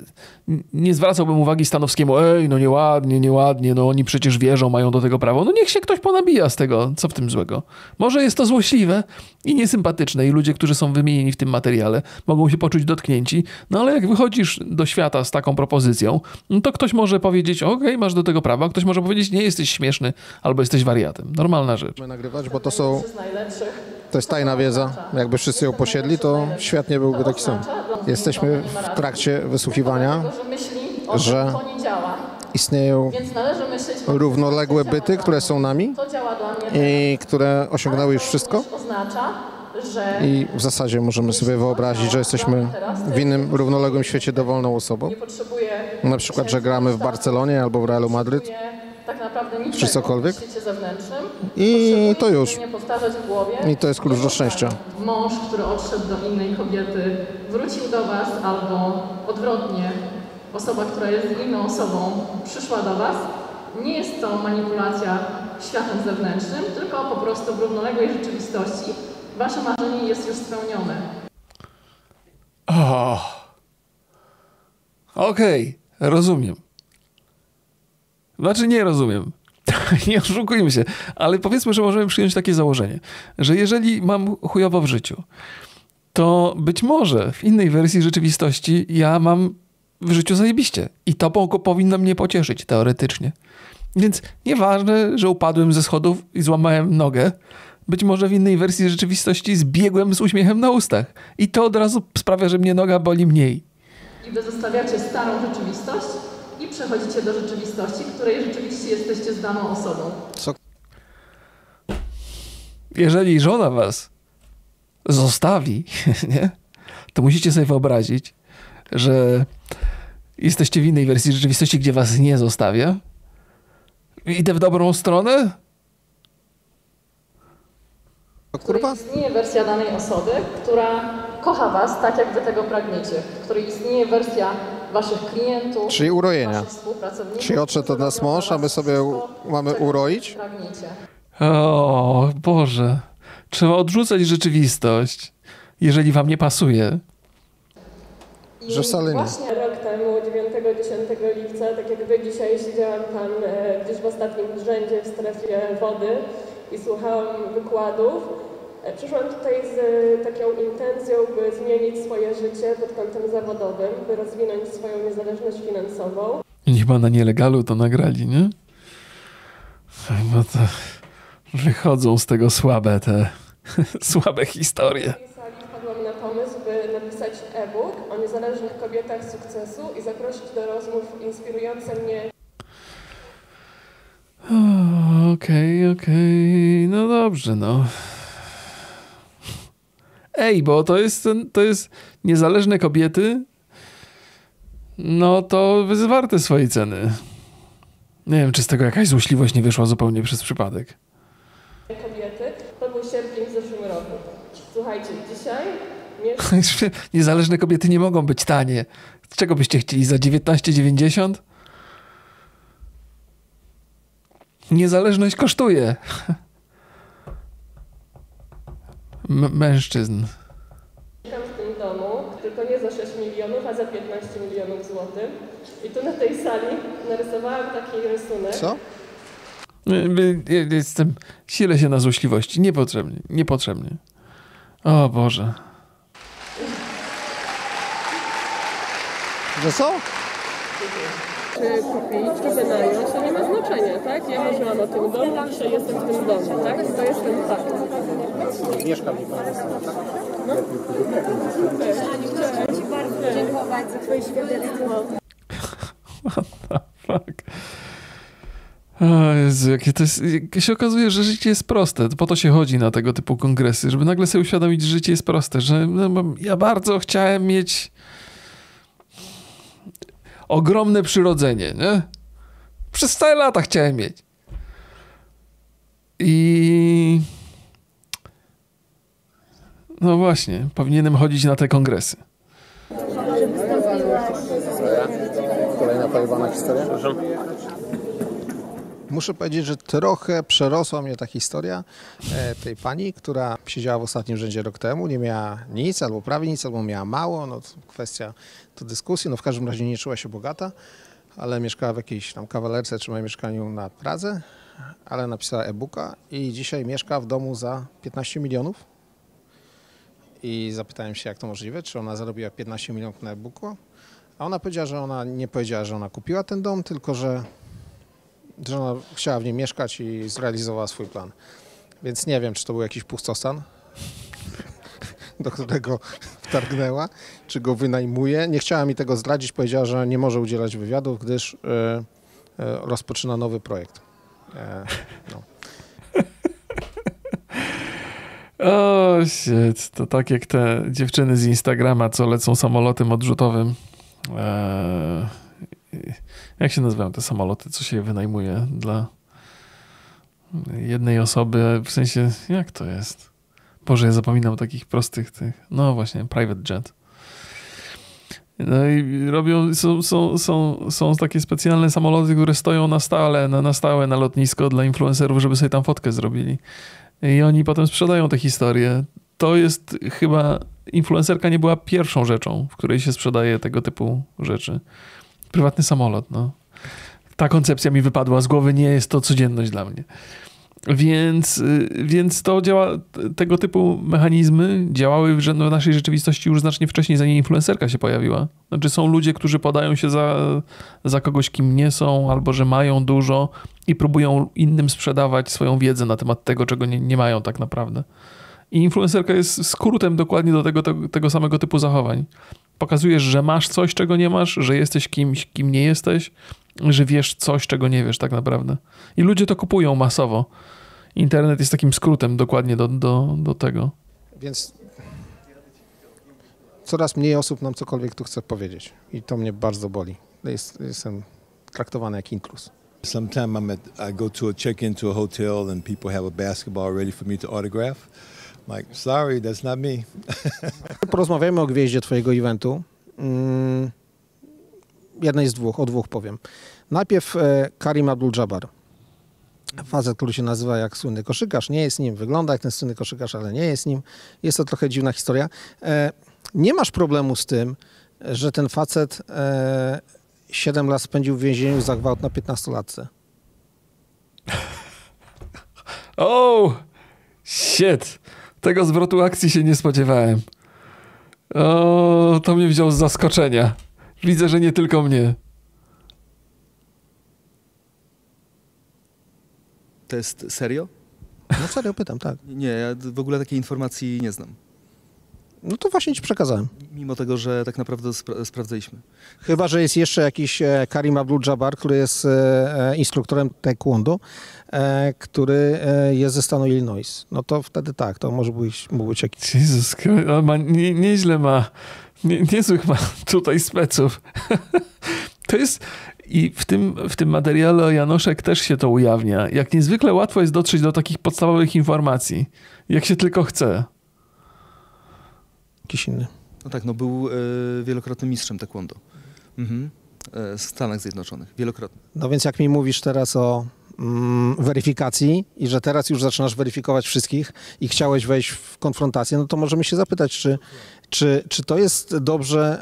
y, nie zwracałbym uwagi Stanowskiemu, ej, no nieładnie, nieładnie, no oni przecież wierzą, mają do tego prawo. No niech się ktoś ponabija z tego, co w tym złego. Może jest to złośliwe i niesympatyczne i ludzie, którzy są wymienieni w tym materiale, mogą się poczuć dotknięci, no ale jak wychodzisz do świata z taką propozycją, no to ktoś może powiedzieć, okej, masz do tego prawo, a ktoś może powiedzieć, nie jesteś śmieszny albo jesteś wariatem. Normalna rzecz.
nagrywać, bo to są. To jest tajna wiedza. Jakby wszyscy ją posiedli, to świat nie byłby taki sam. Jesteśmy w trakcie wysłuchiwania, że istnieją równoległe byty, które są nami i które osiągnęły już wszystko. I w zasadzie możemy sobie wyobrazić, że jesteśmy w innym równoległym świecie dowolną osobą. Na przykład, że gramy w Barcelonie albo w Realu Madryt.
Tak naprawdę niczego
Czy cokolwiek.
w świecie zewnętrznym.
I to już.
Nie powtarzać w głowie.
I to jest klucz do szczęścia.
Mąż, który odszedł do innej kobiety, wrócił do Was albo odwrotnie, osoba, która jest inną osobą, przyszła do Was. Nie jest to manipulacja światem zewnętrznym, tylko po prostu w równoległej rzeczywistości Wasze marzenie jest już spełnione.
O. Okej, rozumiem. Znaczy nie rozumiem. nie oszukujmy się, ale powiedzmy, że możemy przyjąć takie założenie, że jeżeli mam chujowo w życiu, to być może w innej wersji rzeczywistości ja mam w życiu zajebiście i to po- powinno mnie pocieszyć teoretycznie. Więc nieważne, że upadłem ze schodów i złamałem nogę, być może w innej wersji rzeczywistości zbiegłem z uśmiechem na ustach i to od razu sprawia, że mnie noga boli mniej.
I wy zostawiacie starą rzeczywistość przechodzicie do rzeczywistości, w której rzeczywiście jesteście zdaną osobą.
Co?
jeżeli żona was zostawi, nie, to musicie sobie wyobrazić, że jesteście w innej wersji rzeczywistości, gdzie was nie zostawia. Idę w dobrą stronę?
W której istnieje wersja danej osoby, która kocha was tak, jak wy tego pragniecie. W której istnieje wersja waszych klientów,
Czyli urojenia.
waszych współpracowników.
Czyli odszedł od nas mąż, a my sobie mamy uroić?
Pragniecie.
O Boże, trzeba odrzucać rzeczywistość, jeżeli wam nie pasuje.
Że wcale nie.
Właśnie rok temu, 9-10 lipca, tak jak wy dzisiaj siedziałam tam e, gdzieś w ostatnim rzędzie w strefie wody i słuchałam wykładów. E, Przyszłam tutaj z e, taką intencją, by zmienić swoje życie pod kątem zawodowym, by rozwinąć swoją niezależność finansową.
Oni chyba na nielegalu to nagrali, nie? Bo to wychodzą z tego słabe te słabe historie.
W tej sali wpadłam na pomysł, by napisać e-book o niezależnych kobietach sukcesu i zaprosić do rozmów inspirujące mnie
Okej, okej, no dobrze, no. Ej, bo to jest, to jest niezależne kobiety, no to jest warte swojej ceny. Nie wiem, czy z tego jakaś złośliwość nie wyszła zupełnie przez przypadek.
kobiety. To był sierpień w zeszłym roku. Słuchajcie, dzisiaj
Niezależne kobiety nie mogą być tanie. Czego byście chcieli za 19,90? Niezależność kosztuje. Mężczyzn.
w tym domu, tylko nie za 6 milionów, a za 15 milionów złotych. I tu na tej sali narysowałam taki rysunek.
Co?
Y, y, Jestem, silę się na złośliwości. Niepotrzebnie, niepotrzebnie. O Boże.
Że co?
Czy kupić, czy wynająć, to nie ma znaczenia, tak? Ja marzyłam o tym domu, dzisiaj jestem w tym domu, tak? To jest ten fakt.
Mieszka mi pan tak?
No. Chciałam Ci bardzo dziękować za Twoje świadectwo.
What the fuck? O Jezu, jakie to jest, jak się okazuje, że życie jest proste. Po to się chodzi na tego typu kongresy, żeby nagle sobie uświadomić, że życie jest proste, że no, ja bardzo chciałem mieć ogromne przyrodzenie, nie? Przez całe lata chciałem mieć. I no właśnie, powinienem chodzić na te kongresy.
Kolejna pojebana historia? Muszę powiedzieć, że trochę przerosła mnie ta historia e, tej pani, która siedziała w ostatnim rzędzie rok temu, nie miała nic, albo prawie nic, albo miała mało, no kwestia to dyskusji, no w każdym razie nie czuła się bogata, ale mieszkała w jakiejś tam kawalerce czy moim mieszkaniu na Pradze, ale napisała e-booka i dzisiaj mieszka w domu za 15 milionów. I zapytałem się, jak to możliwe, czy ona zarobiła 15 milionów na e-booku, a ona powiedziała, że ona nie powiedziała, że ona kupiła ten dom, tylko że że ona chciała w nim mieszkać i zrealizowała swój plan. Więc nie wiem, czy to był jakiś pustostan, do którego wtargnęła, czy go wynajmuje. Nie chciała mi tego zdradzić, powiedziała, że nie może udzielać wywiadów, gdyż e, e, rozpoczyna nowy projekt. E, no.
O, shit. To tak jak te dziewczyny z Instagrama, co lecą samolotem odrzutowym. Jak się nazywają te samoloty, co się je wynajmuje dla jednej osoby? W sensie, jak to jest? Boże, ja zapominam takich prostych tych. No właśnie, private jet. No i robią, są, są, są, są takie specjalne samoloty, które stoją na stale, na, na stałe na lotnisko dla influencerów, żeby sobie tam fotkę zrobili. I oni potem sprzedają te historie. To jest chyba, influencerka nie była pierwszą rzeczą, w której się sprzedaje tego typu rzeczy. Prywatny samolot, no. Ta koncepcja mi wypadła z głowy, nie jest to codzienność dla mnie. Więc, y, więc to działa, tego typu mechanizmy działały w naszej rzeczywistości już znacznie wcześniej, zanim influencerka się pojawiła. Znaczy są ludzie, którzy podają się za, za kogoś, kim nie są, albo że mają dużo i próbują innym sprzedawać swoją wiedzę na temat tego, czego nie, nie mają tak naprawdę. I influencerka jest skrótem dokładnie do tego, tego, tego samego typu zachowań. Pokazujesz, że masz coś, czego nie masz, że jesteś kimś, kim nie jesteś, że wiesz coś, czego nie wiesz tak naprawdę. I ludzie to kupują masowo. Internet jest takim skrótem dokładnie do, do, do tego.
Więc coraz mniej osób nam cokolwiek tu chce powiedzieć. I to mnie bardzo boli. Jest, jestem traktowany jak intruz.
Sometimes I'm at, I go to a check into a hotel and people have a basketball ready for me to autograph. Like, sorry, that's not me.
Porozmawiajmy o gwieździe twojego eventu. Mm, jednej z dwóch, o dwóch powiem. Najpierw e, Karim Abdul-Jabbar. Facet, który się nazywa jak słynny koszykarz, nie jest nim, wygląda jak ten słynny koszykarz, ale nie jest nim. Jest to trochę dziwna historia. E, nie masz problemu z tym, że ten facet e, 7 lat spędził w więzieniu za gwałt na 15-latce.
O! Shit! Tego zwrotu akcji się nie spodziewałem. O, to mnie wziął z zaskoczenia. Widzę, że nie tylko mnie.
To jest serio?
No serio pytam, tak.
Nie, ja w ogóle takiej informacji nie znam.
No to właśnie ci przekazałem.
Mimo tego, że tak naprawdę spra- sprawdzaliśmy.
Chyba, że jest jeszcze jakiś e, Karim Abdul-Jabbar, który jest e, e, instruktorem taekwondo, który jest ze stanu Illinois. No to wtedy tak, to może być, mógł być jakiś...
Jezus, on ma, nie, nieźle ma, nie, niezłych ma tutaj speców. To jest, i w tym, w tym materiale o Janoszek też się to ujawnia, jak niezwykle łatwo jest dotrzeć do takich podstawowych informacji, jak się tylko chce.
Jakiś inny.
No tak, no był e, wielokrotnym mistrzem taekwondo. Mhm. E, w Stanach Zjednoczonych. Wielokrotnie.
No więc jak mi mówisz teraz o mm, weryfikacji i że teraz już zaczynasz weryfikować wszystkich i chciałeś wejść w konfrontację, no to możemy się zapytać, czy, czy, czy to jest dobrze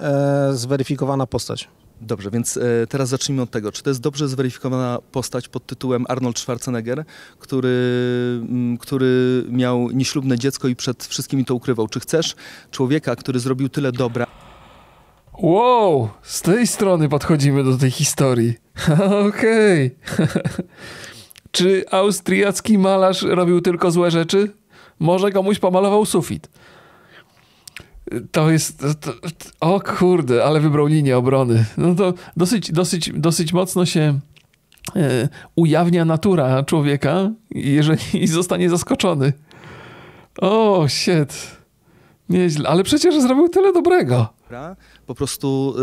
e, zweryfikowana postać?
Dobrze, więc e, teraz zacznijmy od tego. Czy to jest dobrze zweryfikowana postać pod tytułem Arnold Schwarzenegger, który, mm, który miał nieślubne dziecko i przed wszystkimi to ukrywał? Czy chcesz człowieka, który zrobił tyle dobra?
Wow, z tej strony podchodzimy do tej historii. Okej. Czy austriacki malarz robił tylko złe rzeczy? Może komuś pomalował sufit. To jest. To, o kurde, ale wybrał linię obrony. No to dosyć, dosyć, dosyć mocno się e, ujawnia natura człowieka, jeżeli zostanie zaskoczony. O, shit. Nieźle, ale przecież zrobił tyle dobrego.
Po prostu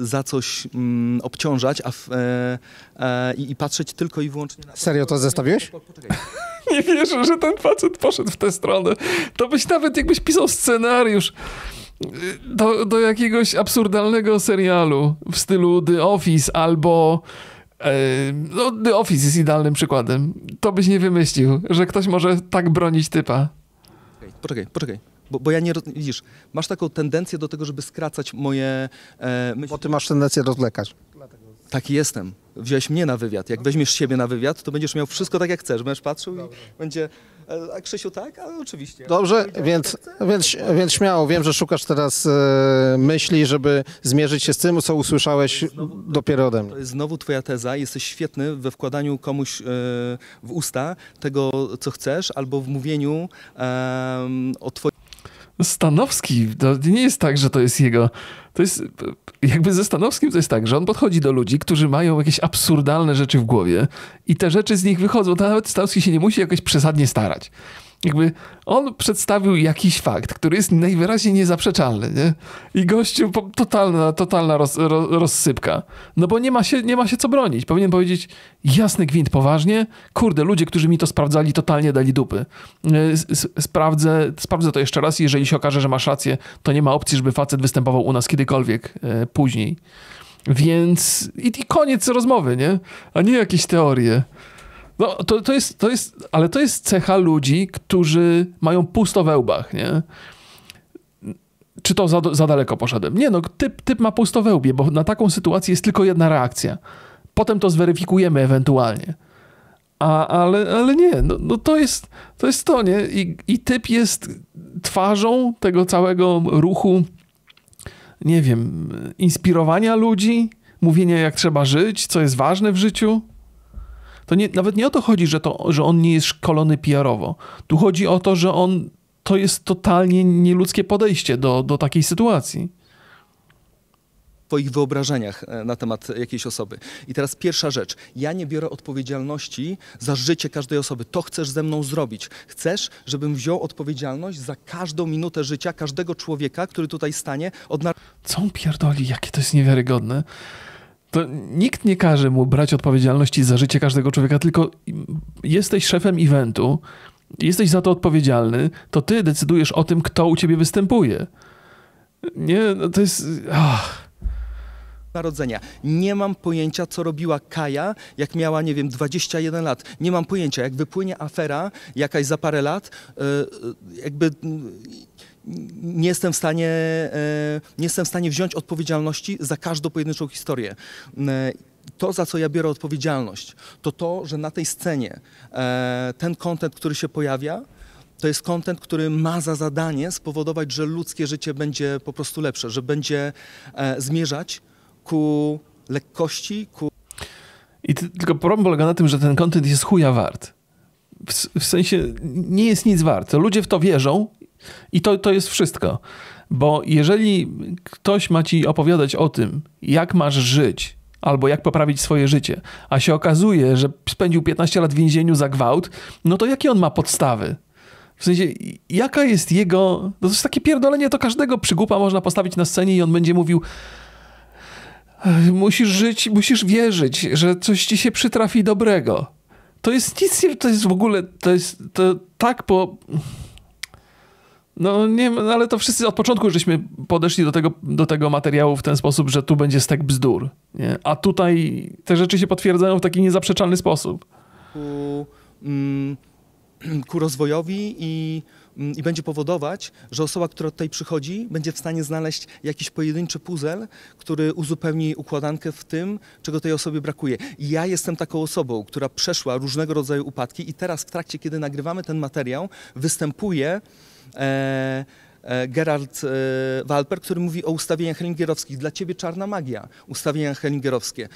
e, za coś mm, obciążać a w, e, e, i, i patrzeć tylko i wyłącznie na...
Serio to zestawiłeś?
Nie wierzę, że ten facet poszedł w tę stronę. To byś nawet jakbyś pisał scenariusz y, do, do jakiegoś absurdalnego serialu w stylu The Office albo e, no, The Office jest idealnym przykładem. To byś nie wymyślił, że ktoś może tak bronić typa.
Poczekaj, poczekaj. Bo, bo ja nie widzisz, masz taką tendencję do tego, żeby skracać moje e, myśli.
Bo ty masz tendencję rozlekać.
Taki jestem. Wziąłeś mnie na wywiad. Jak weźmiesz siebie na wywiad, to będziesz miał wszystko tak jak chcesz. Będziesz patrzył i będzie. e, A Krzysiu tak? Ale oczywiście.
Dobrze, więc, więc, więc śmiało, wiem, że szukasz teraz e, myśli, żeby zmierzyć się z tym, co usłyszałeś dopiero ode mnie.
To jest znowu twoja teza. Jesteś świetny we wkładaniu komuś e, w usta tego, co chcesz, albo w mówieniu em, o twoim
Stanowski, to nie jest tak, że to jest jego. To jest jakby ze Stanowskim to jest tak, że on podchodzi do ludzi, którzy mają jakieś absurdalne rzeczy w głowie i te rzeczy z nich wychodzą. To nawet Stanowski się nie musi jakoś przesadnie starać. Jakby on przedstawił jakiś fakt, który jest najwyraźniej niezaprzeczalny, nie? I gościu, totalna, totalna roz, ro, rozsypka. No bo nie ma, się, nie ma się co bronić. Powinien powiedzieć, jasny gwint, poważnie? Kurde, ludzie, którzy mi to sprawdzali, totalnie dali dupy. S- Sprawdzę, sprawdzę to jeszcze raz i jeżeli się okaże, że masz rację, to nie ma opcji, żeby facet występował u nas kiedykolwiek e, później. Więc i, i koniec rozmowy, nie? A nie jakieś teorie. No, to, to, jest, to jest, ale to jest cecha ludzi, którzy mają pusto we łbach, nie? Czy to za, za daleko poszedłem? Nie, no, typ, typ ma pusto we łbie, bo na taką sytuację jest tylko jedna reakcja. Potem to zweryfikujemy ewentualnie. A, ale, ale nie, no, no to, jest, to jest to, nie? I, I typ jest twarzą tego całego ruchu, nie wiem, inspirowania ludzi, mówienia jak trzeba żyć, co jest ważne w życiu. To nie, nawet nie o to chodzi, że, to, że on nie jest szkolony PR-owo. Tu chodzi o to, że on to jest totalnie nieludzkie podejście do, do takiej sytuacji.
Twoich wyobrażeniach e, na temat jakiejś osoby. I teraz pierwsza rzecz. Ja nie biorę odpowiedzialności za życie każdej osoby. To chcesz ze mną zrobić. Chcesz, żebym wziął odpowiedzialność za każdą minutę życia każdego człowieka, który tutaj stanie od
Co on pierdoli? Jakie to jest niewiarygodne. To nikt nie każe mu brać odpowiedzialności za życie każdego człowieka, tylko jesteś szefem eventu, jesteś za to odpowiedzialny, to ty decydujesz o tym, kto u ciebie występuje. Nie, no to jest... Ach.
narodzenia. Nie mam pojęcia, co robiła Kaja, jak miała, nie wiem, 21 lat. Nie mam pojęcia, jak wypłynie afera jakaś za parę lat, e, e, jakby mm, nie jestem w stanie, e, nie jestem w stanie wziąć odpowiedzialności za każdą pojedynczą historię. E, To, za co ja biorę odpowiedzialność, to to, że na tej scenie e, ten content, który się pojawia, to jest content, który ma za zadanie spowodować, że ludzkie życie będzie po prostu lepsze, że będzie zmierzać ku lekkości, ku
I ty, tylko problem polega na tym, że ten content jest chuja wart. w, w sensie nie jest nic wart. Ludzie w to wierzą i to, to jest wszystko. Bo jeżeli ktoś ma ci opowiadać o tym, jak masz żyć, albo jak poprawić swoje życie, a się okazuje, że spędził 15 lat w więzieniu za gwałt, no to jakie on ma podstawy? W sensie, jaka jest jego. To jest takie pierdolenie, to każdego przygłupa można postawić na scenie i on będzie mówił. Musisz żyć, musisz wierzyć, że coś ci się przytrafi dobrego. To jest nic, to jest w ogóle, to jest to tak po. No nie, no ale to wszyscy od początku żeśmy podeszli do tego, do tego materiału w ten sposób, że tu będzie stek bzdur. Nie? A tutaj te rzeczy się potwierdzają w taki niezaprzeczalny sposób.
Ku, mm, ku rozwojowi i, mm, i będzie powodować, że osoba, która tutaj przychodzi, będzie w stanie znaleźć jakiś pojedynczy puzzle, który uzupełni układankę w tym, czego tej osobie brakuje. I ja jestem taką osobą, która przeszła różnego rodzaju upadki i teraz w trakcie, kiedy nagrywamy ten materiał, występuje Gerard e, Walper, który mówi o ustawieniach hellingierowskich. Dla ciebie czarna magia, ustawienia hellingierowskie.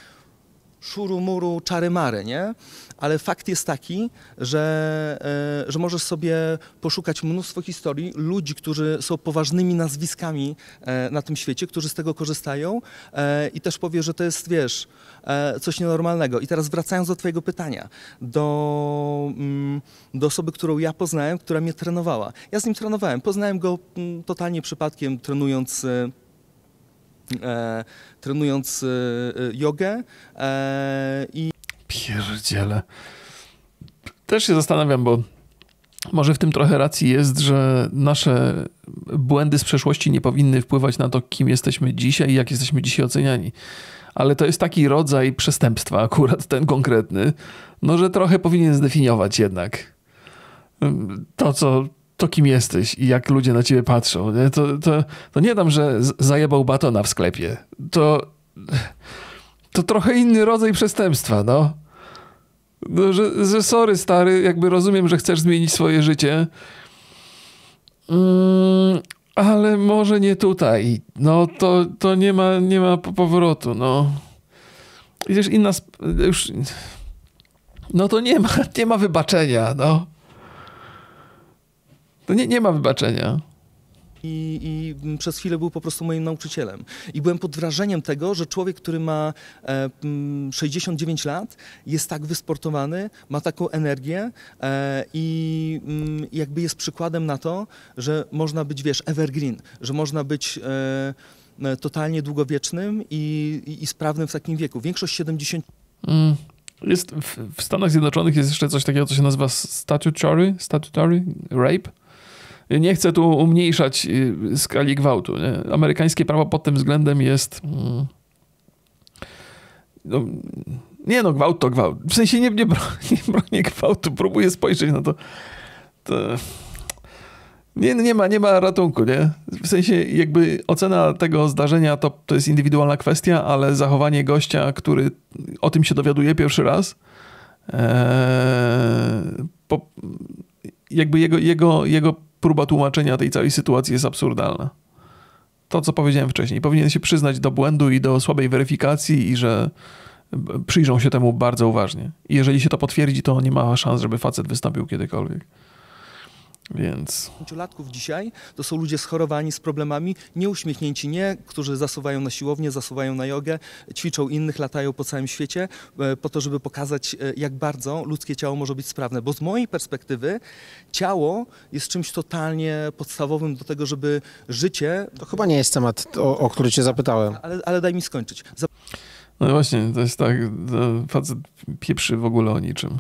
Szuru, muru, czary mary, nie? Ale fakt jest taki, że, e, że możesz sobie poszukać mnóstwo historii ludzi, którzy są poważnymi nazwiskami e, na tym świecie, którzy z tego korzystają e, i też powie, że to jest, wiesz, coś nienormalnego. I teraz wracając do twojego pytania, do, mm, do osoby, którą ja poznałem, która mnie trenowała. Ja z nim trenowałem. Poznałem go mm, totalnie przypadkiem, trenując trenując e, e, jogę e, i
Pierdziele. Też się zastanawiam, bo może w tym trochę racji jest, że nasze błędy z przeszłości nie powinny wpływać na to, kim jesteśmy dzisiaj i jak jesteśmy dzisiaj oceniani. Ale to jest taki rodzaj przestępstwa, akurat ten konkretny, no że trochę powinien zdefiniować jednak to, co, to kim jesteś i jak ludzie na ciebie patrzą. Nie? To, to, to nie dam, że zajebał batona w sklepie. To, to trochę inny rodzaj przestępstwa, no. no że, że sorry, stary, jakby rozumiem, że chcesz zmienić swoje życie, mm, ale może nie tutaj. No to, to nie, ma, nie ma po- powrotu, no. I inna... Już, no to nie ma, nie ma wybaczenia, no. To nie, nie ma wybaczenia.
i, i przez chwilę był po prostu moim nauczycielem. I byłem pod wrażeniem tego, że człowiek, który ma e, mm, 69 lat, jest tak wysportowany, ma taką energię e, i mm, jakby jest przykładem na to, że można być, wiesz, evergreen, że można być e, e, totalnie długowiecznym i, i, i sprawnym w takim wieku. Większość 70
Mm. Jest w, w Stanach Zjednoczonych jest jeszcze coś takiego, co się nazywa statutory, statutory rape. Nie chcę tu umniejszać y, skali gwałtu. Nie? Amerykańskie prawo pod tym względem jest. mm, No, nie no, gwałt to gwałt. W sensie nie, nie, bro- nie bronię gwałtu, próbuję spojrzeć na to. to nie, nie, ma, nie ma ratunku, nie? W sensie jakby ocena tego zdarzenia to, to jest indywidualna kwestia, ale zachowanie gościa, który o tym się dowiaduje pierwszy raz, ee, po, jakby jego, jego, jego próba tłumaczenia tej całej sytuacji jest absurdalna. To, co powiedziałem wcześniej. Powinien się przyznać do błędu i do słabej weryfikacji i że b- przyjrzą się temu bardzo uważnie. I jeżeli się to potwierdzi, to nie ma szans, żeby facet wystąpił kiedykolwiek. Więc...
latków dzisiaj to są ludzie schorowani z problemami, nieuśmiechnięci, nie, którzy zasuwają na siłownię, zasuwają na jogę, ćwiczą innych, latają po całym świecie e, po to, żeby pokazać, e, jak bardzo ludzkie ciało może być sprawne. Bo z mojej perspektywy ciało jest czymś totalnie podstawowym do tego, żeby życie...
To chyba nie jest temat, o, o który cię zapytałem.
Ale, ale daj mi skończyć. Za-
No właśnie, to jest tak, facet pieprzy w ogóle o niczym.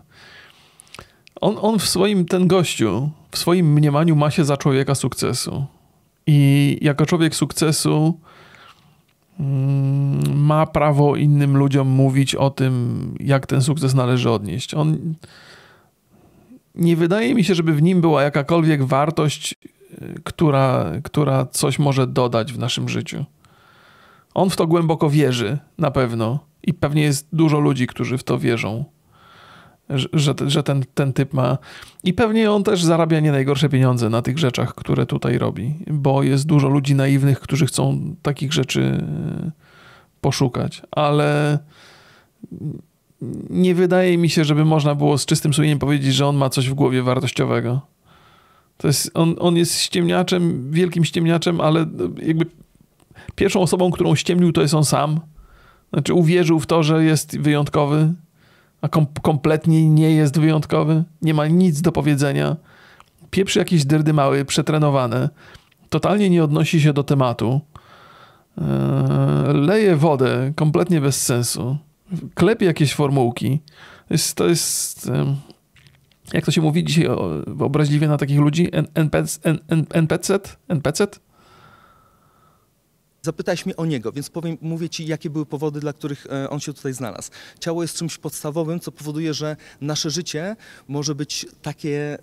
On, on w swoim, ten gościu, w swoim mniemaniu ma się za człowieka sukcesu. I jako człowiek sukcesu mm, ma prawo innym ludziom mówić o tym, jak ten sukces należy odnieść. On nie wydaje mi się, żeby w nim była jakakolwiek wartość, y, która, która coś może dodać w naszym życiu. On w to głęboko wierzy, na pewno. I pewnie jest dużo ludzi, którzy w to wierzą, że, że, ten, ten typ ma. I pewnie on też zarabia nie najgorsze pieniądze na tych rzeczach, które tutaj robi, bo jest dużo ludzi naiwnych, którzy chcą takich rzeczy e, poszukać. Ale nie wydaje mi się, żeby można było z czystym sumieniem powiedzieć, że on ma coś w głowie wartościowego. To jest, on, on jest ściemniaczem, wielkim ściemniaczem, ale jakby pierwszą osobą, którą ściemnił, to jest on sam. Znaczy uwierzył w to, że jest wyjątkowy, a kom kompletnie nie jest wyjątkowy. Nie ma nic do powiedzenia. Pieprzy jakieś dyrdy małe, przetrenowane. Totalnie nie odnosi się do tematu. Eee, leje wodę kompletnie bez sensu. Klepie jakieś formułki. To jest, to jest jak to się mówi dzisiaj obraźliwie na takich ludzi? NPC? NPC? NPC?
Zapytałeś mnie o niego, więc powiem, mówię ci, jakie były powody, dla których e, on się tutaj znalazł. Ciało jest czymś podstawowym, co powoduje, że nasze życie może być takie,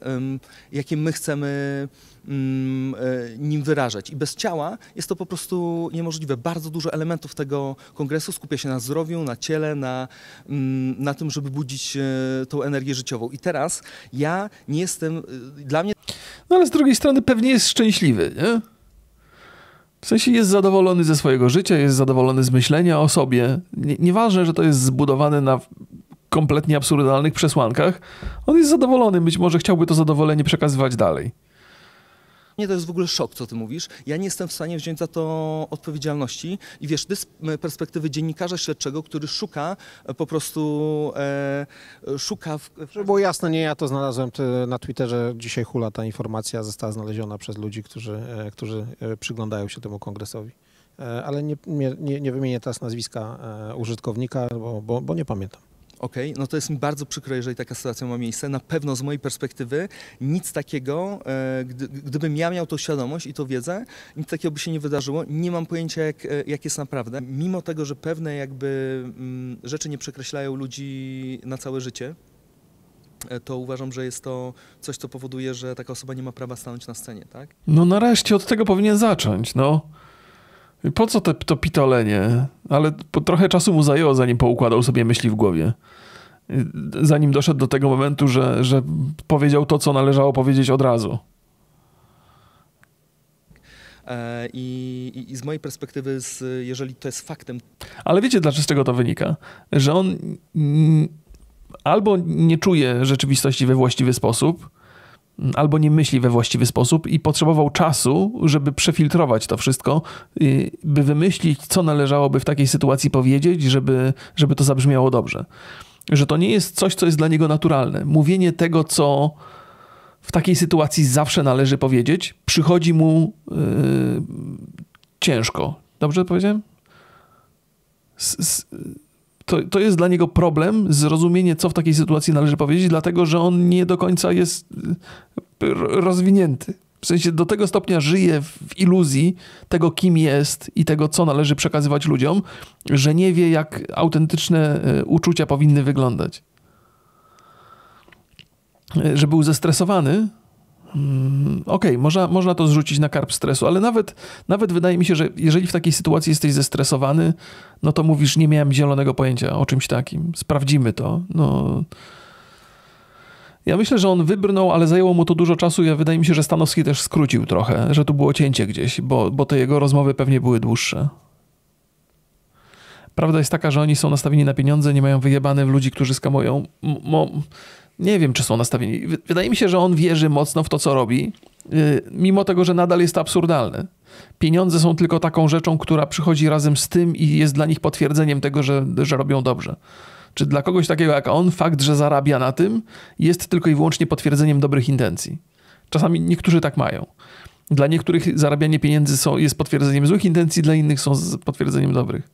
jakie my chcemy mm, e, nim wyrażać. I bez ciała jest to po prostu niemożliwe. Bardzo dużo elementów tego kongresu skupia się na zdrowiu, na ciele, na, mm, na tym, żeby budzić e, tą energię życiową. I teraz ja nie jestem, dla mnie...
No ale z drugiej strony pewnie jest szczęśliwy, nie? W sensie jest zadowolony ze swojego życia, jest zadowolony z myślenia o sobie. Nie, nieważne, że to jest zbudowane na kompletnie absurdalnych przesłankach, on jest zadowolony. Być może chciałby to zadowolenie przekazywać dalej.
Nie, to jest w ogóle szok, co ty mówisz. Ja nie jestem w stanie wziąć za to odpowiedzialności. I wiesz, ty z perspektywy dziennikarza śledczego, który szuka e, po prostu, e, szuka... W...
Żeby było jasne, nie ja to znalazłem na Twitterze. Dzisiaj hula ta informacja została znaleziona przez ludzi, którzy, e, którzy e, przyglądają się temu kongresowi. Ale nie, nie, nie wymienię teraz nazwiska użytkownika, bo, bo, bo nie pamiętam.
Okay, no to jest mi bardzo przykro, jeżeli taka sytuacja ma miejsce. Na pewno z mojej perspektywy nic takiego, e, gdy, gdybym ja miał tą świadomość i tą wiedzę, nic takiego by się nie wydarzyło. Nie mam pojęcia, jak, e, jak jest naprawdę. Mimo tego, że pewne jakby mm, rzeczy nie przekreślają ludzi na całe życie, e, to uważam, że jest to coś, co powoduje, że taka osoba nie ma prawa stanąć na scenie, tak?
No nareszcie od tego powinien zacząć, no. Po co te, to pitolenie? Ale po, trochę czasu mu zajęło, zanim poukładał sobie myśli w głowie. Zanim doszedł do tego momentu, że, że powiedział to, co należało powiedzieć od razu.
E, I, I, z mojej perspektywy, z, jeżeli to jest faktem.
Ale wiecie, dlaczego z czego to wynika? Że on albo nie czuje rzeczywistości we właściwy sposób, albo nie myśli we właściwy sposób i potrzebował czasu, żeby przefiltrować to wszystko, y, by wymyślić, co należałoby w takiej sytuacji powiedzieć, żeby, żeby to zabrzmiało dobrze. Że to nie jest coś, co jest dla niego naturalne. Mówienie tego, co w takiej sytuacji zawsze należy powiedzieć, przychodzi mu yy, ciężko. Dobrze powiedziałem? S, s, to, to jest dla niego problem, zrozumienie, co w takiej sytuacji należy powiedzieć, dlatego że on nie do końca jest y, rozwinięty. W sensie do tego stopnia żyje w iluzji tego, kim jest i tego, co należy przekazywać ludziom, że nie wie, jak autentyczne y, uczucia powinny wyglądać. Y, że był zestresowany, Mm, okej, okay, można, można to zrzucić na karp stresu, ale nawet, nawet wydaje mi się, że jeżeli w takiej sytuacji jesteś zestresowany, no to mówisz, nie miałem zielonego pojęcia o czymś takim. Sprawdzimy to. No. Ja myślę, że on wybrnął, ale zajęło mu to dużo czasu. Ja wydaje mi się, że Stanowski też skrócił trochę, że tu było cięcie gdzieś, bo, bo te jego rozmowy pewnie były dłuższe. Prawda jest taka, że oni są nastawieni na pieniądze, nie mają wyjebane w ludzi, którzy skamują. Nie wiem, czy są nastawieni. Wydaje mi się, że on wierzy mocno w to, co robi, y, mimo tego, że nadal jest to absurdalne. Pieniądze są tylko taką rzeczą, która przychodzi razem z tym i jest dla nich potwierdzeniem tego, że, że robią dobrze. Czy dla kogoś takiego jak on, fakt, że zarabia na tym, jest tylko i wyłącznie potwierdzeniem dobrych intencji. Czasami niektórzy tak mają. Dla niektórych zarabianie pieniędzy są, jest potwierdzeniem złych intencji, dla innych są potwierdzeniem dobrych.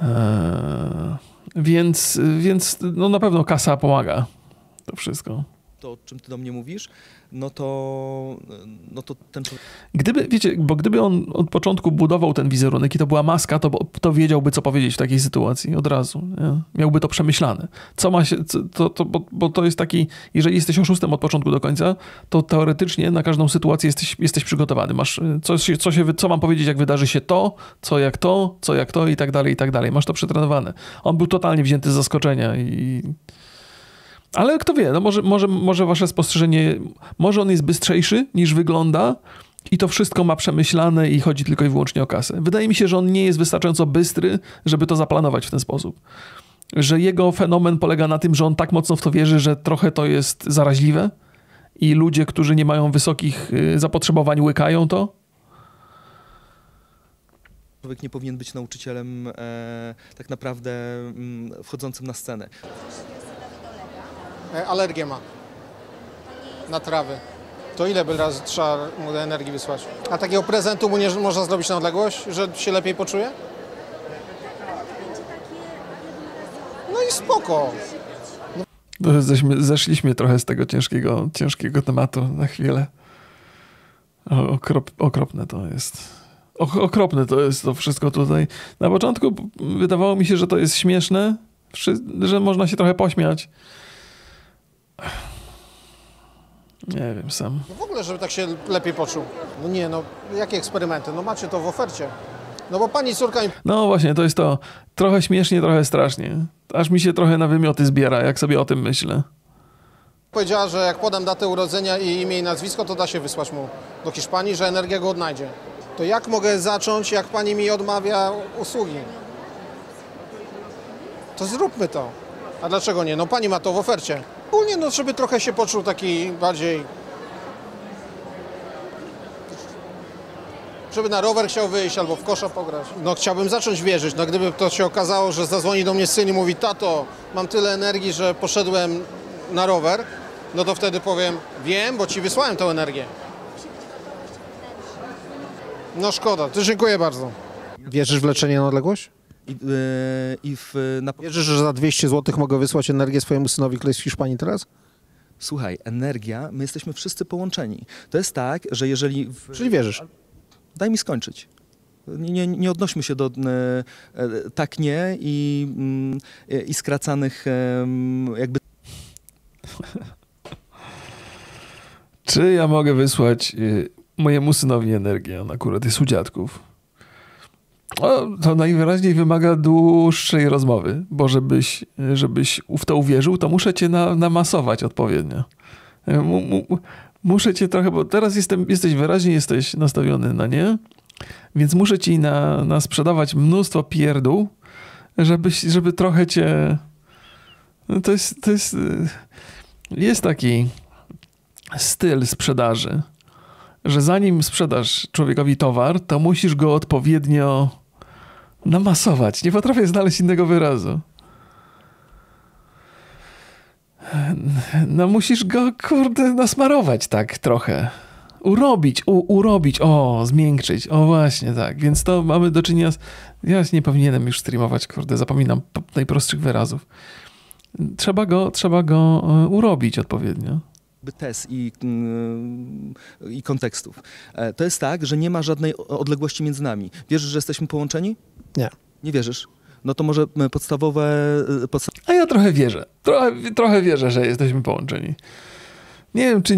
Eee... Więc, więc no na pewno kasa pomaga. To wszystko.
To, o czym ty do mnie mówisz, no to, no to ten człowiek...
Gdyby, wiecie, bo gdyby on od początku budował ten wizerunek i to była maska, to, to wiedziałby, co powiedzieć w takiej sytuacji od razu. Nie? Miałby to przemyślane. Co ma się, to, to, bo, bo to jest taki, jeżeli jesteś oszustem od początku do końca, to teoretycznie na każdą sytuację jesteś, jesteś przygotowany. Masz, co, się, co, się, co mam powiedzieć, jak wydarzy się to, co jak to, co jak to i tak dalej, i tak dalej. Masz to przetrenowane. On był totalnie wzięty z zaskoczenia i ale kto wie, no może, może, może wasze spostrzeżenie, może on jest bystrzejszy niż wygląda i to wszystko ma przemyślane i chodzi tylko i wyłącznie o kasę. Wydaje mi się, że on nie jest wystarczająco bystry, żeby to zaplanować w ten sposób. że jego fenomen polega na tym, że on tak mocno w to wierzy, że trochę to jest zaraźliwe i ludzie, którzy nie mają wysokich y, zapotrzebowań, łykają to?
Człowiek nie powinien być nauczycielem e, tak naprawdę mm, wchodzącym na scenę.
E, Alergię ma na trawy. To ile by razy trzeba mu energii wysłać? A takiego prezentu mu nie można zrobić na odległość, że się lepiej poczuje? No i spoko.
To Ześmy, zeszliśmy trochę z tego ciężkiego, ciężkiego tematu na chwilę. Okrop, okropne to jest. Okropne to jest to wszystko tutaj. Na początku wydawało mi się, że to jest śmieszne, że można się trochę pośmiać. Nie wiem sam.
No w ogóle, żeby tak się lepiej poczuł. No nie, no jakie eksperymenty? No macie to w ofercie. No bo pani córka mi
No właśnie, to jest to trochę śmiesznie, trochę strasznie. Aż mi się trochę na wymioty zbiera, jak sobie o tym myślę.
powiedziała, że jak podam datę urodzenia i imię i nazwisko, to da się wysłać mu do Hiszpanii, że energia go odnajdzie. To jak mogę zacząć, jak pani mi odmawia usługi? To zróbmy to. A dlaczego nie? No pani ma to w ofercie. Ogólnie, no żeby trochę się poczuł taki bardziej... Żeby na rower chciał wyjść albo w kosza pograć. No chciałbym zacząć wierzyć. No gdyby to się okazało, że zadzwoni do mnie syn i mówi tato, mam tyle energii, że poszedłem na rower, no to wtedy powiem, wiem, bo ci wysłałem tą energię. No szkoda, to dziękuję bardzo.
Wierzysz w leczenie na odległość?
I, e, i w, na...
Wierzysz, że za 200 zł mogę wysłać energię swojemu synowi, który jest w Hiszpanii teraz?
Słuchaj, energia, my jesteśmy wszyscy połączeni. To jest tak, że jeżeli... W...
Czyli wierzysz?
Daj mi skończyć. Nie, nie, odnośmy się do e, e, tak nie i, mm, e, i skracanych e, jakby
Czy ja mogę wysłać y, mojemu synowi energię? On akurat jest u dziadków. O, to najwyraźniej wymaga dłuższej rozmowy, bo żebyś, żebyś w to uwierzył, to muszę cię na, namasować odpowiednio. Mu, muszę cię trochę, bo teraz jestem, jesteś wyraźnie jesteś nastawiony na nie, więc muszę ci na, na sprzedawać mnóstwo pierdół, żebyś, żeby trochę cię... No to jest, to jest, jest taki styl sprzedaży, że zanim sprzedasz człowiekowi towar, to musisz go odpowiednio namasować. Nie potrafię znaleźć innego wyrazu. No musisz go, kurde, nasmarować tak trochę. Urobić, u, urobić, o, zmiękczyć, o właśnie, tak. Więc to mamy do czynienia z... Ja nie powinienem już streamować, kurde, zapominam najprostszych wyrazów. Trzeba go, trzeba go e, urobić odpowiednio
tez i, mm, i kontekstów. E, To jest tak, że nie ma żadnej odległości między nami. Wierzysz, że jesteśmy połączeni?
Nie.
Nie wierzysz? No to może m, podstawowe... e, Podsta-
A ja trochę wierzę. Trochę, trochę wierzę, że jesteśmy połączeni. Nie wiem czy,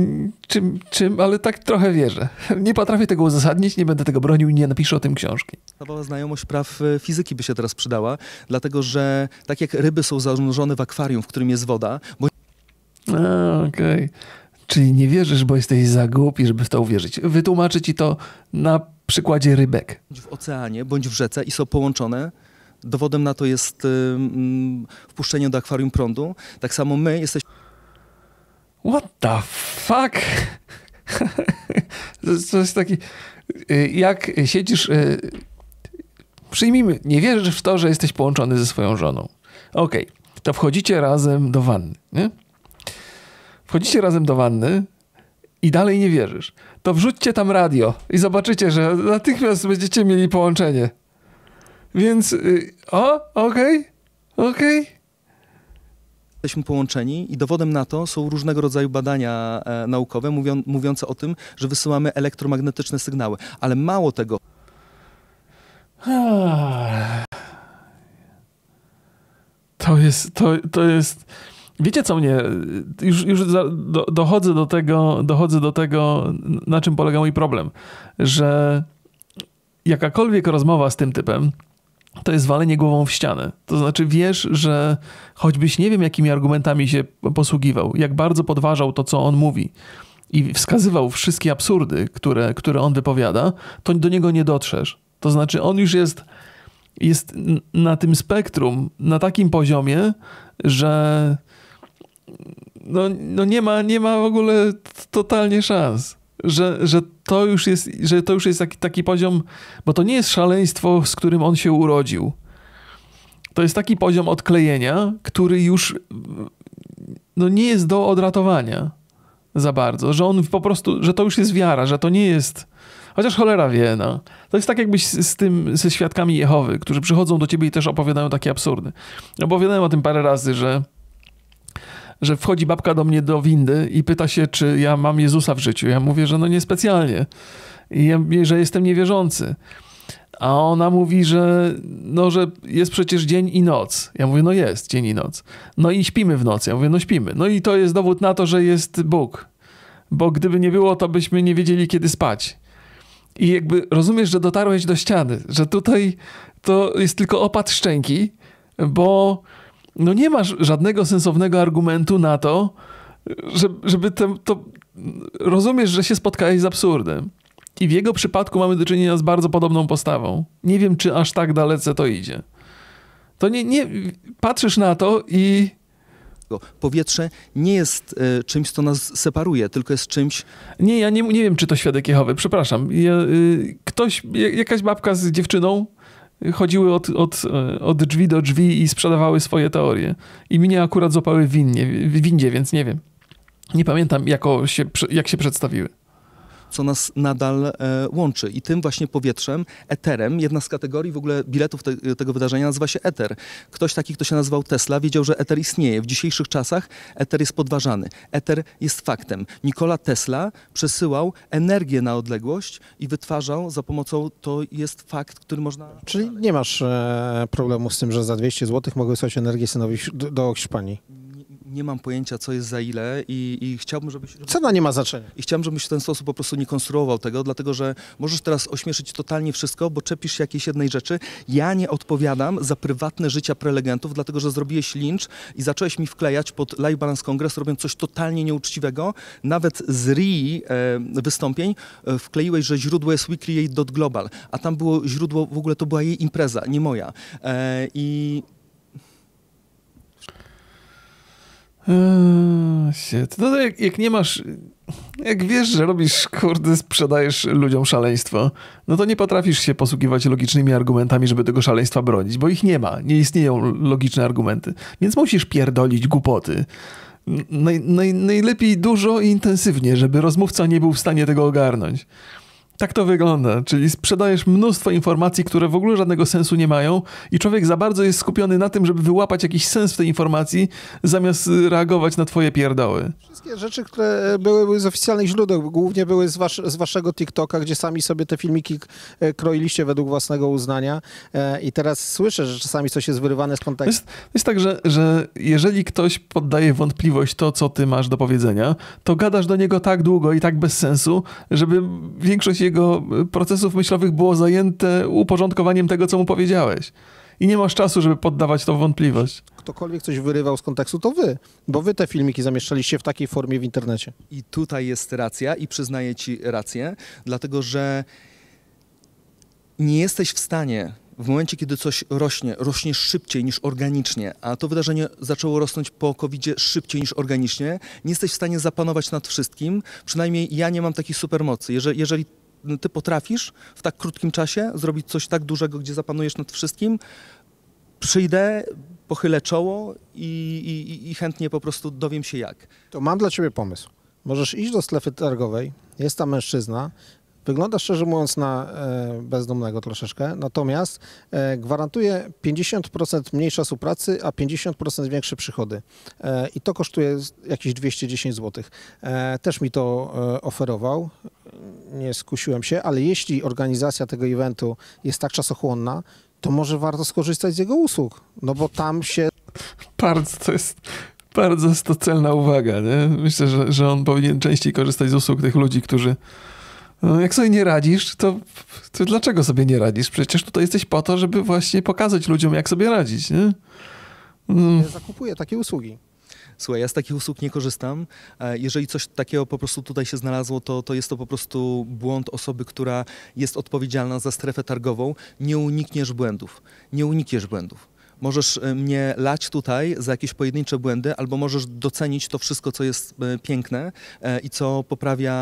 czym, czym, ale tak trochę wierzę. Nie potrafię tego uzasadnić, nie będę tego bronił i nie napiszę o tym książki.
Podstawowa znajomość praw e, fizyki by się teraz przydała, dlatego że tak jak ryby są zanurzone w akwarium, w którym jest woda, bo
Okej. Czyli nie wierzysz, bo jesteś za głupi, żeby w to uwierzyć. Wytłumaczę ci to na przykładzie rybek.
w oceanie, bądź w rzece i są połączone, dowodem na to jest mm, wpuszczenie do akwarium prądu. Tak samo my jesteśmy
What the fuck? to, jest- taki... y, Jak siedzisz... y, Przyjmijmy, nie wierzysz w to, że jesteś połączony ze swoją żoną. Okej, to wchodzicie razem do wanny, nie? Wchodzicie razem do wanny i dalej nie wierzysz. To wrzućcie tam radio i zobaczycie, że natychmiast będziecie mieli połączenie. Więc... y, O, okej, okej.
jesteśmy połączeni i dowodem na to są różnego rodzaju badania e, naukowe mówią, mówiące o tym, że wysyłamy elektromagnetyczne sygnały. Ale mało tego,
To jest, to, to jest. Wiecie co mnie. Już, już do, dochodzę do tego, dochodzę do tego, na czym polega mój problem. Że jakakolwiek rozmowa z tym typem, to jest walenie głową w ścianę. To znaczy wiesz, że choćbyś nie wiem, jakimi argumentami się posługiwał, jak bardzo podważał to, co on mówi i wskazywał wszystkie absurdy, które, które on wypowiada, to do niego nie dotrzesz. To znaczy on już jest jest na tym spektrum na takim poziomie, że no, no nie, ma, nie ma w ogóle totalnie szans. Że, że to już jest, że to już jest taki, taki poziom, bo to nie jest szaleństwo, z którym on się urodził. To jest taki poziom odklejenia, który już no nie jest do odratowania za bardzo, że on po prostu, że to już jest wiara, że to nie jest, chociaż cholera wie, no. To jest tak jakbyś z tym, ze świadkami Jehowy, którzy przychodzą do ciebie i też opowiadają takie absurdy. Opowiadałem o tym parę razy, że że wchodzi babka do mnie do windy i pyta się, czy ja mam Jezusa w życiu. Ja mówię, że no niespecjalnie. I ja że jestem niewierzący. A ona mówi, że, no, że jest przecież dzień i noc. Ja mówię, no jest dzień i noc. No i śpimy w nocy. Ja mówię, no śpimy. No i to jest dowód na to, że jest Bóg. Bo gdyby nie było, to byśmy nie wiedzieli, kiedy spać. I jakby rozumiesz, że dotarłeś do ściany, że tutaj to jest tylko opad szczęki, bo no nie masz żadnego sensownego argumentu na to, żeby, te, to rozumiesz, że się spotkałeś z absurdem. I w jego przypadku mamy do czynienia z bardzo podobną postawą. Nie wiem, czy aż tak dalece to idzie. To nie, nie patrzysz na to i
Powietrze nie jest e, czymś, co nas separuje, tylko jest czymś...
Nie, ja nie, nie wiem, czy to świadek Jehowy, przepraszam. Ja, y, ktoś, ja- jakaś babka z dziewczyną chodziły od, od, od drzwi do drzwi i sprzedawały swoje teorie. I mnie akurat złapały w, w windzie, więc nie wiem. Nie pamiętam, jako się, jak się przedstawiły.
Co nas nadal e, łączy. I tym właśnie powietrzem, eterem, jedna z kategorii w ogóle biletów te, tego wydarzenia nazywa się eter. Ktoś taki, kto się nazywał Tesla, wiedział, że eter istnieje. W dzisiejszych czasach eter jest podważany. Eter jest faktem. Nikola Tesla przesyłał energię na odległość i wytwarzał za pomocą, to jest fakt, który można...
Czyli nie masz e, problemu z tym, że za 200 zł mogę wysłać energię synowi do, Hiszpanii?
Nie mam pojęcia, co jest za ile i, i chciałbym, żebyś...
Cena nie ma znaczenia.
I chciałbym, żebyś w ten sposób po prostu nie konstruował tego, dlatego że możesz teraz ośmieszyć totalnie wszystko, bo czepisz się jakiejś jednej rzeczy. Ja nie odpowiadam za prywatne życia prelegentów, dlatego że zrobiłeś lincz i zacząłeś mi wklejać pod Live Balance Congress, robiąc coś totalnie nieuczciwego. Nawet z RI e, wystąpień e, wkleiłeś, że źródło jest weekly.global, a tam było źródło, w ogóle to była jej impreza, nie moja. E, I
Eee, shit. No to jak, jak nie masz. Jak wiesz, że robisz, kurde, sprzedajesz ludziom szaleństwo, no to nie potrafisz się posługiwać logicznymi argumentami, żeby tego szaleństwa bronić, bo ich nie ma. Nie istnieją logiczne argumenty. Więc musisz pierdolić głupoty. Naj, naj, najlepiej dużo i intensywnie, żeby rozmówca nie był w stanie tego ogarnąć. Tak to wygląda, czyli sprzedajesz mnóstwo informacji, które w ogóle żadnego sensu nie mają i człowiek za bardzo jest skupiony na tym, żeby wyłapać jakiś sens w tej informacji, zamiast reagować na twoje pierdoły.
Wszystkie rzeczy, które były, były z oficjalnych źródeł, głównie były z, wasz, z waszego TikToka, gdzie sami sobie te filmiki e, kroiliście według własnego uznania e, i teraz słyszę, że czasami coś jest wyrywane z kontekstu.
jest, jest tak, że, że jeżeli ktoś poddaje wątpliwość to, co ty masz do powiedzenia, to gadasz do niego tak długo i tak bez sensu, żeby większość jego procesów myślowych było zajęte uporządkowaniem tego, co mu powiedziałeś. I nie masz czasu, żeby poddawać to w wątpliwość.
Ktokolwiek coś wyrywał z kontekstu, to wy, bo wy te filmiki zamieszczaliście w takiej formie w internecie.
I tutaj jest racja i przyznaję ci rację, dlatego że nie jesteś w stanie w momencie, kiedy coś rośnie, rośnie szybciej niż organicznie, a to wydarzenie zaczęło rosnąć po covid szybciej niż organicznie, nie jesteś w stanie zapanować nad wszystkim. Przynajmniej ja nie mam takiej supermocy. Jeżeli, jeżeli ty potrafisz w tak krótkim czasie zrobić coś tak dużego, gdzie zapanujesz nad wszystkim, przyjdę, pochylę czoło i, i, i chętnie po prostu dowiem się jak.
To mam dla ciebie pomysł. Możesz iść do strefy targowej, jest tam mężczyzna, wygląda szczerze mówiąc na e, bezdomnego troszeczkę, natomiast e, gwarantuje 50% mniej czasu pracy, a 50% większe przychody. E, I to kosztuje jakieś 210 zł. Też mi to oferował, nie skusiłem się, ale jeśli organizacja tego eventu jest tak czasochłonna, to może warto skorzystać z jego usług, no bo tam się
Bardzo to jest. Bardzo jest to celna uwaga. Nie? Myślę, że, że on powinien częściej korzystać z usług tych ludzi, którzy. No, jak sobie nie radzisz, to, to dlaczego sobie nie radzisz? Przecież tutaj jesteś po to, żeby właśnie pokazać ludziom, jak sobie radzić. Nie? Mm.
zakupuje takie usługi.
Słuchaj, ja z takich usług nie korzystam. E, Jeżeli coś takiego po prostu tutaj się znalazło, to, to jest to po prostu błąd osoby, która jest odpowiedzialna za strefę targową. Nie unikniesz błędów. Nie unikniesz błędów. Możesz e, mnie lać tutaj za jakieś pojedyncze błędy, albo możesz docenić to wszystko, co jest e, piękne e, i co poprawia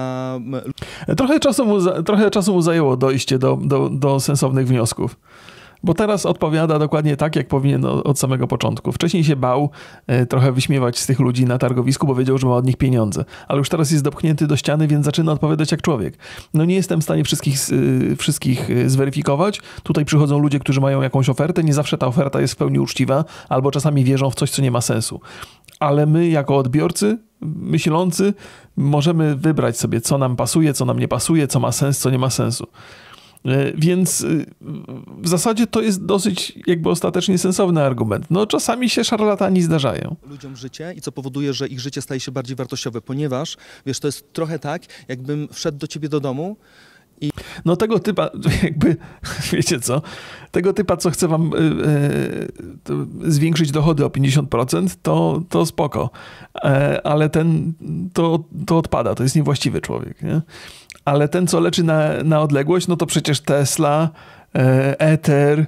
Trochę czasu mu, trochę czasu mu zajęło dojście do, do, do sensownych wniosków. Bo teraz odpowiada dokładnie tak, jak powinien od samego początku. Wcześniej się bał e, trochę wyśmiewać z tych ludzi na targowisku, bo wiedział, że ma od nich pieniądze. Ale już teraz jest dopchnięty do ściany, więc zaczyna odpowiadać jak człowiek. No nie jestem w stanie wszystkich, y, wszystkich y, zweryfikować. Tutaj przychodzą ludzie, którzy mają jakąś ofertę. Nie zawsze ta oferta jest w pełni uczciwa, albo czasami wierzą w coś, co nie ma sensu. Ale my, jako odbiorcy, myślący, możemy wybrać sobie, co nam pasuje, co nam nie pasuje, co ma sens, co nie ma sensu. E, Więc y, w zasadzie to jest dosyć jakby ostatecznie sensowny argument. No czasami się szarlatani zdarzają.
ludziom życie i co powoduje, że ich życie staje się bardziej wartościowe, ponieważ, wiesz, to jest trochę tak, jakbym wszedł do ciebie do domu i
No tego typa, jakby, wiecie co, tego typa, co chce wam y, y, zwiększyć dochody o 50%, to, to spoko. E, ale ten, to, to odpada, to jest niewłaściwy człowiek, nie? Ale ten, co leczy na, na odległość, no to przecież Tesla, e, Ether,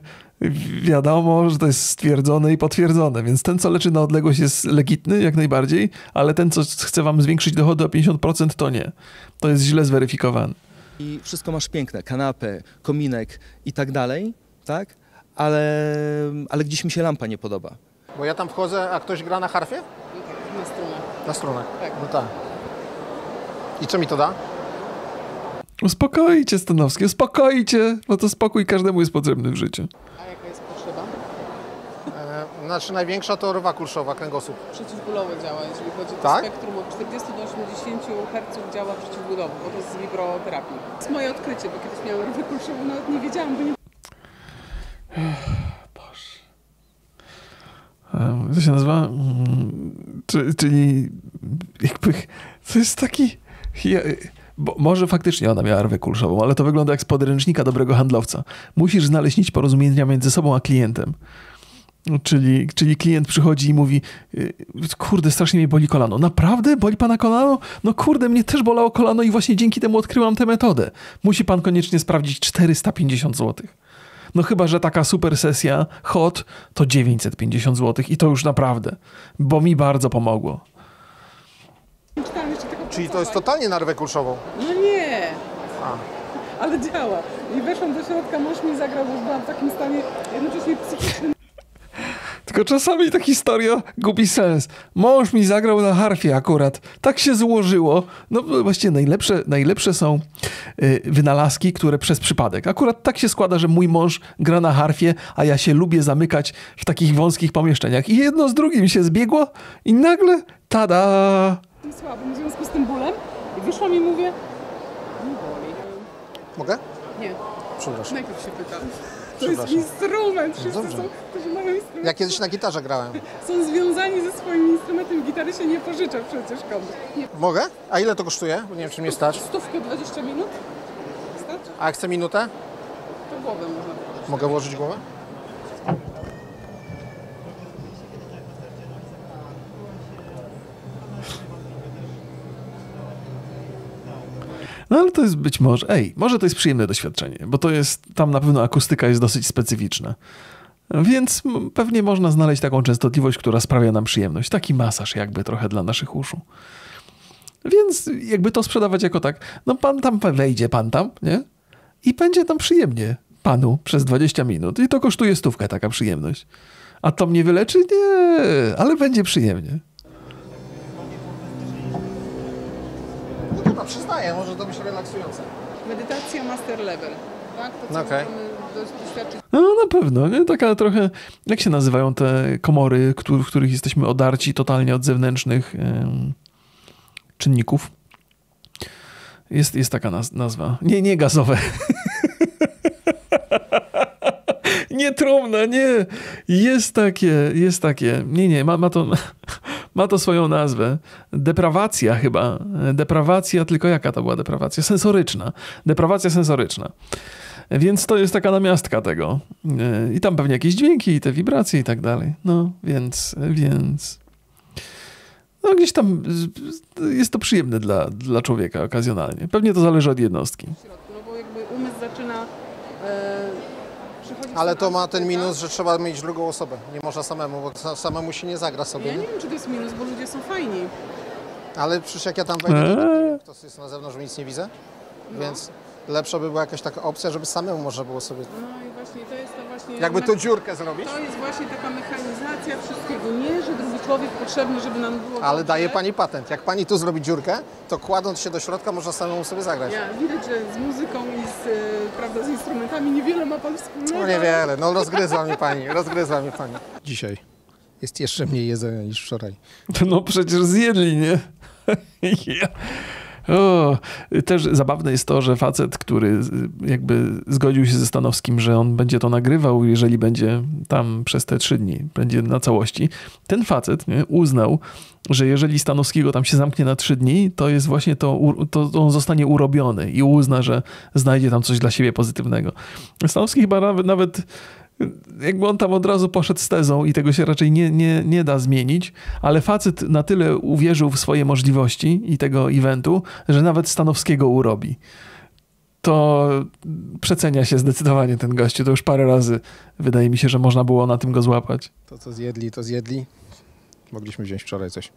wiadomo, że to jest stwierdzone i potwierdzone, więc ten, co leczy na odległość jest legitny jak najbardziej, ale ten, co chce wam zwiększyć dochody o 50%, to nie. To jest źle zweryfikowany.
I wszystko masz piękne, kanapę, kominek i tak dalej, tak? Ale, ale gdzieś mi się lampa nie podoba.
Bo ja tam wchodzę, a ktoś gra na harfie?
Na stronę.
Na stronę.
Tak.
No tak. I co mi to da?
Uspokojcie Stanowski, uspokojcie, bo to spokój każdemu jest potrzebny w życiu.
A jaka jest potrzeba?
E, znaczy największa to rwa kulszowa, kręgosłup.
Przeciwbólowe działa, jeżeli chodzi o
Tak?
spektrum od 40 do 80 Hz działa przeciwbólowo, bo to jest z wibroterapii. To jest moje odkrycie, bo kiedyś miałam rwę kulszową, nawet nie wiedziałam, bo nie
E, To się nazywa, mm, czy, czyli jakby, to jest taki, ja, bo może faktycznie ona miała rwę kulszową, ale to wygląda jak z podręcznika dobrego handlowca. Musisz znaleźć nić porozumienia między sobą a klientem. Czyli, czyli klient przychodzi i mówi, y, kurde, strasznie mnie boli kolano. Naprawdę? Boli pana kolano? No kurde, mnie też bolało kolano i właśnie dzięki temu odkryłam tę metodę. Musi pan koniecznie sprawdzić 450 zł. No chyba, że taka super sesja hot to 950 zł i to już naprawdę, bo mi bardzo pomogło.
Czyli to jest totalnie na rwę kulszową.
No nie,
A.
ale działa. I weszłam do środka, mąż mi zagrał, bo byłam w takim stanie jednocześnie psychicznym.
Tylko czasami ta historia gubi sens. Mąż mi zagrał na harfie akurat. Tak się złożyło. No właściwie najlepsze, najlepsze są y, wynalazki, które przez przypadek. Akurat tak się składa, że mój mąż gra na harfie, a ja się lubię zamykać w takich wąskich pomieszczeniach. I jedno z drugim się zbiegło i nagle tada!
Słabym w związku z tym bólem. I wyszłam i mówię, nie boli.
Mogę?
Nie.
Przepraszam.
Najpierw się pytam. To jest instrument. Wszyscy
Dobrze.
są, którzy mają instrument.
Ja kiedyś na gitarze grałem.
Są związani ze swoim instrumentem. Gitary się nie pożycza przecież komuś. Nie.
Mogę? A ile to kosztuje? Bo nie wiem, czy mnie stać.
Stówkę 20 minut? Starczy?
A jak chcę minutę?
To głowę można położyć.
Mogę włożyć głowę?
No ale to jest być może, ej, może to jest przyjemne doświadczenie, bo to jest, tam na pewno akustyka jest dosyć specyficzna. Więc pewnie można znaleźć taką częstotliwość, która sprawia nam przyjemność. Taki masaż jakby trochę dla naszych uszu. Więc jakby to sprzedawać jako tak, no pan tam wejdzie, pan tam, nie? I będzie tam przyjemnie panu przez 20 minut. I to kosztuje stówkę taka przyjemność. A to mnie wyleczy? Nie, ale będzie przyjemnie.
No przyznaję, może to być relaksujące.
Medytacja master level. Tak? To, co
No
do- doświadczyć.
No na pewno, nie? Taka trochę, jak się nazywają te komory, w których jesteśmy odarci totalnie od zewnętrznych czynników? Jest, jest taka naz- nazwa. Nie, nie gazowe. nie trumna, nie. Jest takie, jest takie. Nie, nie, ma, ma to... Ma to swoją nazwę. Deprawacja chyba. Deprawacja, tylko jaka to była deprawacja? Sensoryczna. Deprawacja sensoryczna. Więc to jest taka namiastka tego. Yy, I tam pewnie jakieś dźwięki, i te wibracje i tak dalej. No, więc, więc... no gdzieś tam jest to przyjemne dla, dla człowieka okazjonalnie. Pewnie to zależy od jednostki.
No bo jakby umysł zaczyna e, przychodzić...
Ale to ma ten minus, że trzeba mieć drugą osobę. Nie można samemu, bo sa- samemu się nie zagra sobie.
Ja
nie?
nie wiem, czy to jest minus, bo ludzie są fajni.
Ale przecież jak ja tam wejdę, to
Eee.
nie wiem, kto jest na zewnątrz, nic nie widzę. Więc lepsza by była jakaś taka opcja, żeby samemu można było sobie...
No i właśnie to jest to właśnie...
Jakby tu dziurkę zrobić.
To jest właśnie taka mechanizacja wszystkiego. Nie, że drugi człowiek potrzebny, żeby nam było
Ale
dobrze.
daje pani patent. Jak pani tu zrobi dziurkę, to kładąc się do środka można samemu sobie zagrać.
Ja, widać, że z muzyką i z, e, prawda, z instrumentami niewiele ma pan wspólnego.
No niewiele, no rozgryzła mnie pani, rozgryzła mnie pani. Dzisiaj jest jeszcze mniej jedzenia niż wczoraj.
No przecież zjedli, nie? Ja. O, też zabawne jest to, że facet, który jakby zgodził się ze Stanowskim, że on będzie to nagrywał, jeżeli będzie tam przez te trzy dni, będzie na całości, ten facet nie, uznał, że jeżeli Stanowskiego tam się zamknie na trzy dni, to jest właśnie to, to on zostanie urobiony i uzna, że znajdzie tam coś dla siebie pozytywnego. Stanowski chyba nawet, nawet jakby on tam od razu poszedł z tezą i tego się raczej nie, nie, nie da zmienić, ale facet na tyle uwierzył w swoje możliwości i tego eventu, że nawet Stanowskiego urobi. To przecenia się zdecydowanie ten gościu. To już parę razy wydaje mi się, że można było na tym go złapać.
To, co zjedli, to zjedli. Mogliśmy wziąć wczoraj coś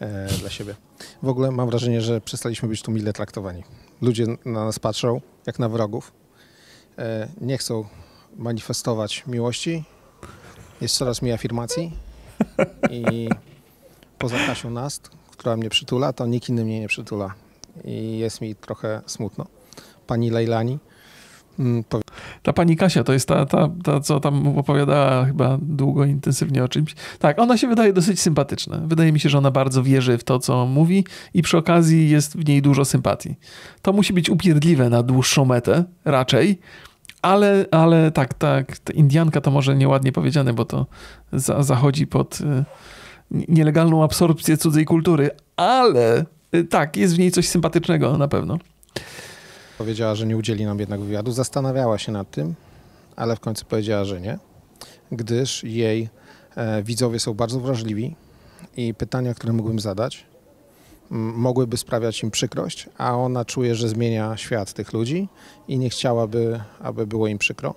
e, dla siebie. W ogóle mam wrażenie, że przestaliśmy być tu mile traktowani. Ludzie na nas patrzą jak na wrogów. E, nie chcą manifestować miłości. Jest coraz mniej afirmacji. I poza Kasią Nast, która mnie przytula, to nikt inny mnie nie przytula. I jest mi trochę smutno. Pani Lejlani mm,
Ta pani Kasia to jest ta, ta, ta, co tam opowiadała chyba długo, intensywnie o czymś. Tak, ona się wydaje dosyć sympatyczna. Wydaje mi się, że ona bardzo wierzy w to, co mówi i przy okazji jest w niej dużo sympatii. To musi być upierdliwe na dłuższą metę, raczej, ale, ale tak, tak, ta Indianka to może nieładnie powiedziane, bo to za, zachodzi pod y, nielegalną absorpcję cudzej kultury, ale y, tak, jest w niej coś sympatycznego na pewno.
Powiedziała, że nie udzieli nam jednak wywiadu. Zastanawiała się nad tym, ale w końcu powiedziała, że nie, gdyż jej e, widzowie są bardzo wrażliwi i pytania, które mógłbym zadać, mogłyby sprawiać im przykrość, a ona czuje, że zmienia świat tych ludzi i nie chciałaby, aby było im przykro.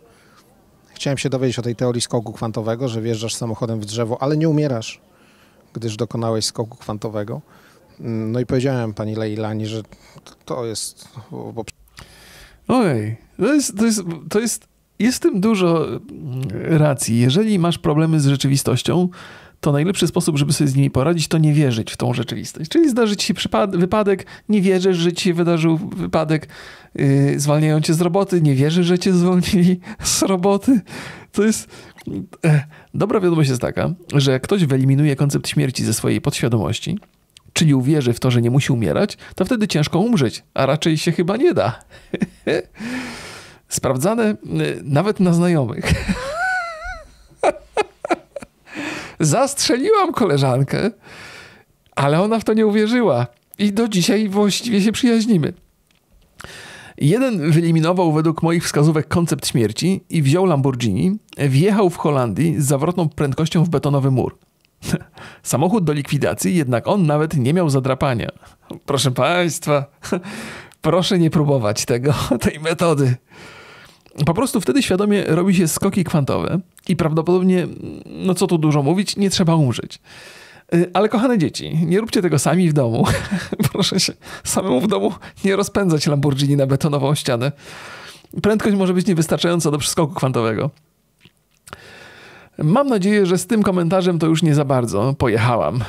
Chciałem się dowiedzieć o tej teorii skoku kwantowego, że wjeżdżasz samochodem w drzewo, ale nie umierasz, gdyż dokonałeś skoku kwantowego. Mm, No i powiedziałem pani Leilani, że to jest bo
Ojej, to jest, to jest, to jest, jest w tym dużo mm, racji. Jeżeli masz problemy z rzeczywistością, to najlepszy sposób, żeby sobie z nimi poradzić, to nie wierzyć w tą rzeczywistość. Czyli zdarzy ci się wypadek, nie wierzysz, że ci się wydarzył wypadek, yy, zwalniają cię z roboty, nie wierzysz, że cię zwolnili z roboty. To jest... E, dobra wiadomość jest taka, że jak ktoś wyeliminuje koncept śmierci ze swojej podświadomości, czyli uwierzy w to, że nie musi umierać, to wtedy ciężko umrzeć, a raczej się chyba nie da. Sprawdzane y, nawet na znajomych. Zastrzeliłam koleżankę, ale ona w to nie uwierzyła. I do dzisiaj właściwie się przyjaźnimy. Jeden wyeliminował według moich wskazówek koncept śmierci i wziął Lamborghini, wjechał w Holandii z zawrotną prędkością w betonowy mur. Samochód do likwidacji, jednak on nawet nie miał zadrapania. Proszę Państwa, proszę nie próbować tego, tej metody. Po prostu wtedy świadomie robi się skoki kwantowe i prawdopodobnie, no co tu dużo mówić, nie trzeba umrzeć. Y, Ale kochane dzieci, nie róbcie tego sami w domu. Proszę się samemu w domu nie rozpędzać Lamborghini na betonową ścianę. Prędkość może być niewystarczająca do przeskoku kwantowego. Mam nadzieję, że z tym komentarzem to już nie za bardzo pojechałam.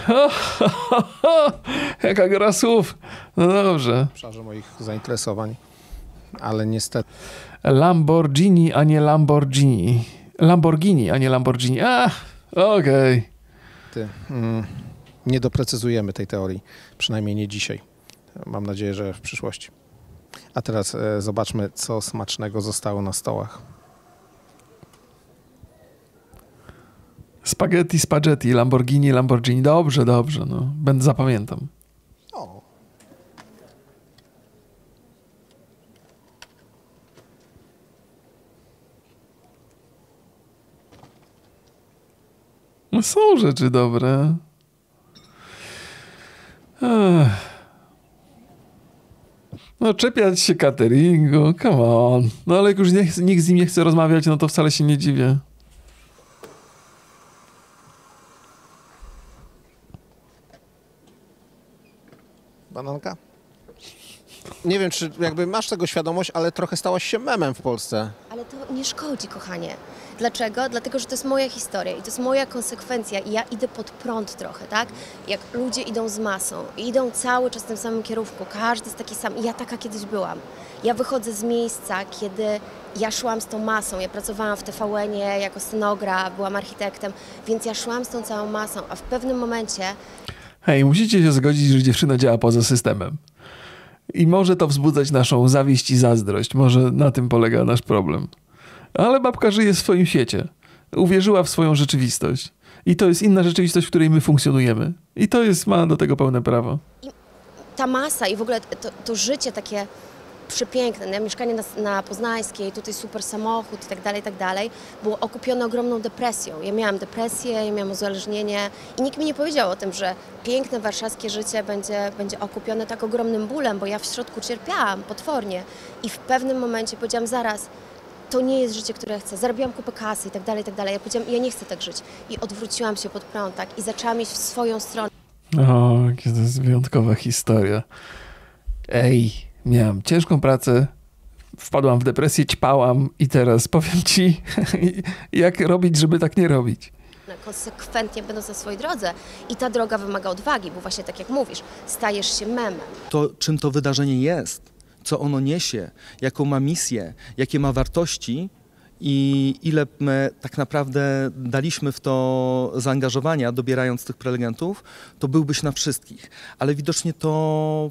Jaka gra słów. No dobrze.
obszarze moich zainteresowań, ale niestety
Lamborghini, a nie Lamborghini. Lamborghini, a nie Lamborghini. A, okej.
mm, nie doprecyzujemy tej teorii, przynajmniej nie dzisiaj. Mam nadzieję, że w przyszłości. A teraz e, zobaczmy, co smacznego zostało na stołach.
Spaghetti, spaghetti, Lamborghini, Lamborghini. Dobrze, dobrze, no. Będę zapamiętam. No są rzeczy dobre. Ech. No, czepiać się cateringu, come on. No, ale jak już nie, nikt z nim nie chce rozmawiać, no to wcale się nie dziwię.
Bananka? Nie wiem, czy jakby masz tego świadomość, ale trochę stałaś się memem w Polsce.
Ale to nie szkodzi, kochanie. Dlaczego? Dlatego, że to jest moja historia i to jest moja konsekwencja i ja idę pod prąd trochę, tak? Jak ludzie idą z masą, idą cały czas w tym samym kierunku, każdy jest taki sam i ja taka kiedyś byłam. Ja wychodzę z miejsca, kiedy ja szłam z tą masą, ja pracowałam w TVN-ie jako scenograf, byłam architektem, więc ja szłam z tą całą masą, a w pewnym momencie
Hej, musicie się zgodzić, że dziewczyna działa poza systemem. I może to wzbudzać naszą zawiść i zazdrość. Może na tym polega nasz problem. Ale babka żyje w swoim świecie. Uwierzyła w swoją rzeczywistość. I to jest inna rzeczywistość, w której my funkcjonujemy. I to jest, ma do tego pełne prawo.
ta masa i w ogóle to, to życie takie przepiękne, nie? mieszkanie na, na Poznańskiej, tutaj super samochód i tak dalej, i tak dalej, było okupione ogromną depresją. Ja miałam depresję, ja miałam uzależnienie i nikt mi nie powiedział o tym, że piękne warszawskie życie będzie, będzie okupione tak ogromnym bólem, bo ja w środku cierpiałam potwornie i w pewnym momencie powiedziałam zaraz, to nie jest życie, które chcę. Zarobiłam kupę kasy i tak dalej, i tak dalej. Ja powiedziałam, ja nie chcę tak żyć. I odwróciłam się pod prąd, tak? I zaczęłam iść w swoją stronę.
O, jaka to jest wyjątkowa historia. Ej, miałam ciężką pracę, wpadłam w depresję, ćpałam i teraz powiem ci, jak robić, żeby tak nie robić.
konsekwentnie będąc na swojej drodze. I ta droga wymaga odwagi, bo właśnie tak jak mówisz, stajesz się memem.
To, czym to wydarzenie jest, co ono niesie, jaką ma misję, jakie ma wartości i ile my tak naprawdę daliśmy w to zaangażowania, dobierając tych prelegentów, to byłbyś na wszystkich. Ale widocznie to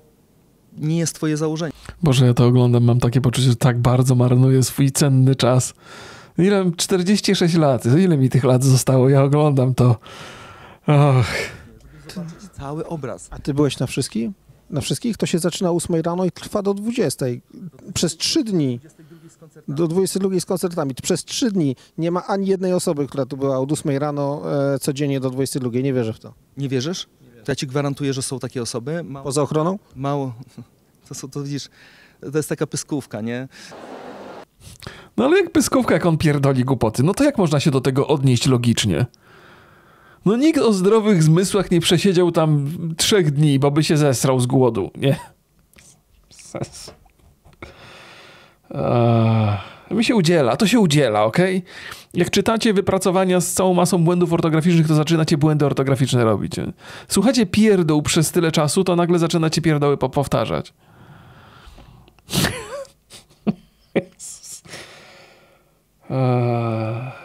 nie jest twoje założenie.
Boże, ja to oglądam, mam takie poczucie, że tak bardzo marnuję swój cenny czas. Ile? 46 lat. Ile mi tych lat zostało? Ja oglądam to. Och.
Cały obraz.
A ty byłeś na wszystkich? Na wszystkich? To się zaczyna o 8 rano i trwa do 20. Przez 3 dni. Do 22 z koncertami. Przez 3 dni nie ma ani jednej osoby, która tu była od 8 rano e, codziennie do 22. Nie wierzę w to.
Nie wierzysz? To ja ci gwarantuję, że są takie osoby. Mało,
Poza ochroną?
Mało. To, są, to widzisz, to jest taka pyskówka, nie?
No ale jak pyskówka, jak on pierdoli głupoty, no to jak można się do tego odnieść logicznie? No nikt o zdrowych zmysłach nie przesiedział tam trzech dni, bo by się zesrał z głodu, nie? Ses. Eee, mi się udziela, to się udziela, ok? Jak czytacie wypracowania z całą masą błędów ortograficznych, to zaczynacie błędy ortograficzne robić. Słuchacie pierdół przez tyle czasu, to nagle zaczynacie pierdoły po- powtarzać. Eee.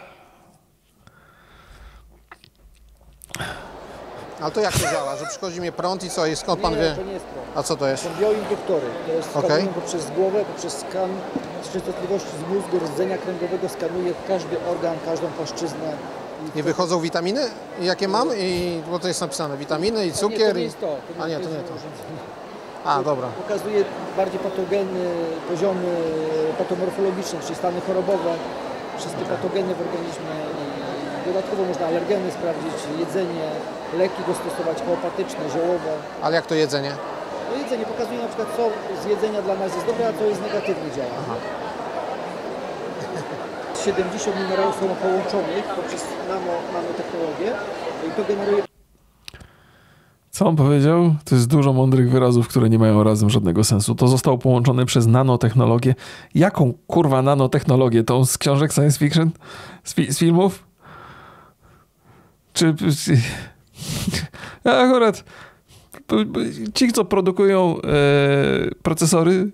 Ale to jak to działa, że przychodzi mnie prąd i co, i skąd pan
nie,
wie?
to nie jest prąd.
A co to jest?
To bioinduktory. To jest
Okej.
skanują poprzez głowę, poprzez skan z częstotliwości z mózgu, rdzenia kręgowego skanuje każdy organ, każdą płaszczyznę.
I wychodzą witaminy? I jakie mam? I, bo to jest napisane, witaminy i cukier.
Nie, to nie
i...
jest to. to
A nie, to nie to. A, dobra.
Pokazuje bardziej patogeny, poziomy patomorfologiczne, czyli stany chorobowe, wszystkie patogeny w organizmie. Dodatkowo można alergeny sprawdzić, jedzenie, leki dostosować homeopatyczne, ziołowe.
Ale jak to jedzenie?
No jedzenie pokazuje na przykład co z jedzenia dla nas jest dobre, a co jest negatywnie działa. 70 minerałów są połączonych poprzez nano, nanotechnologię i to generuje
Co on powiedział? To jest dużo mądrych wyrazów, które nie mają razem żadnego sensu. To zostało połączone przez nanotechnologię. Jaką kurwa nanotechnologię? Tą z książek science fiction? Z, fi- z filmów? Czy... Ja akurat... Ci, co produkują e, procesory,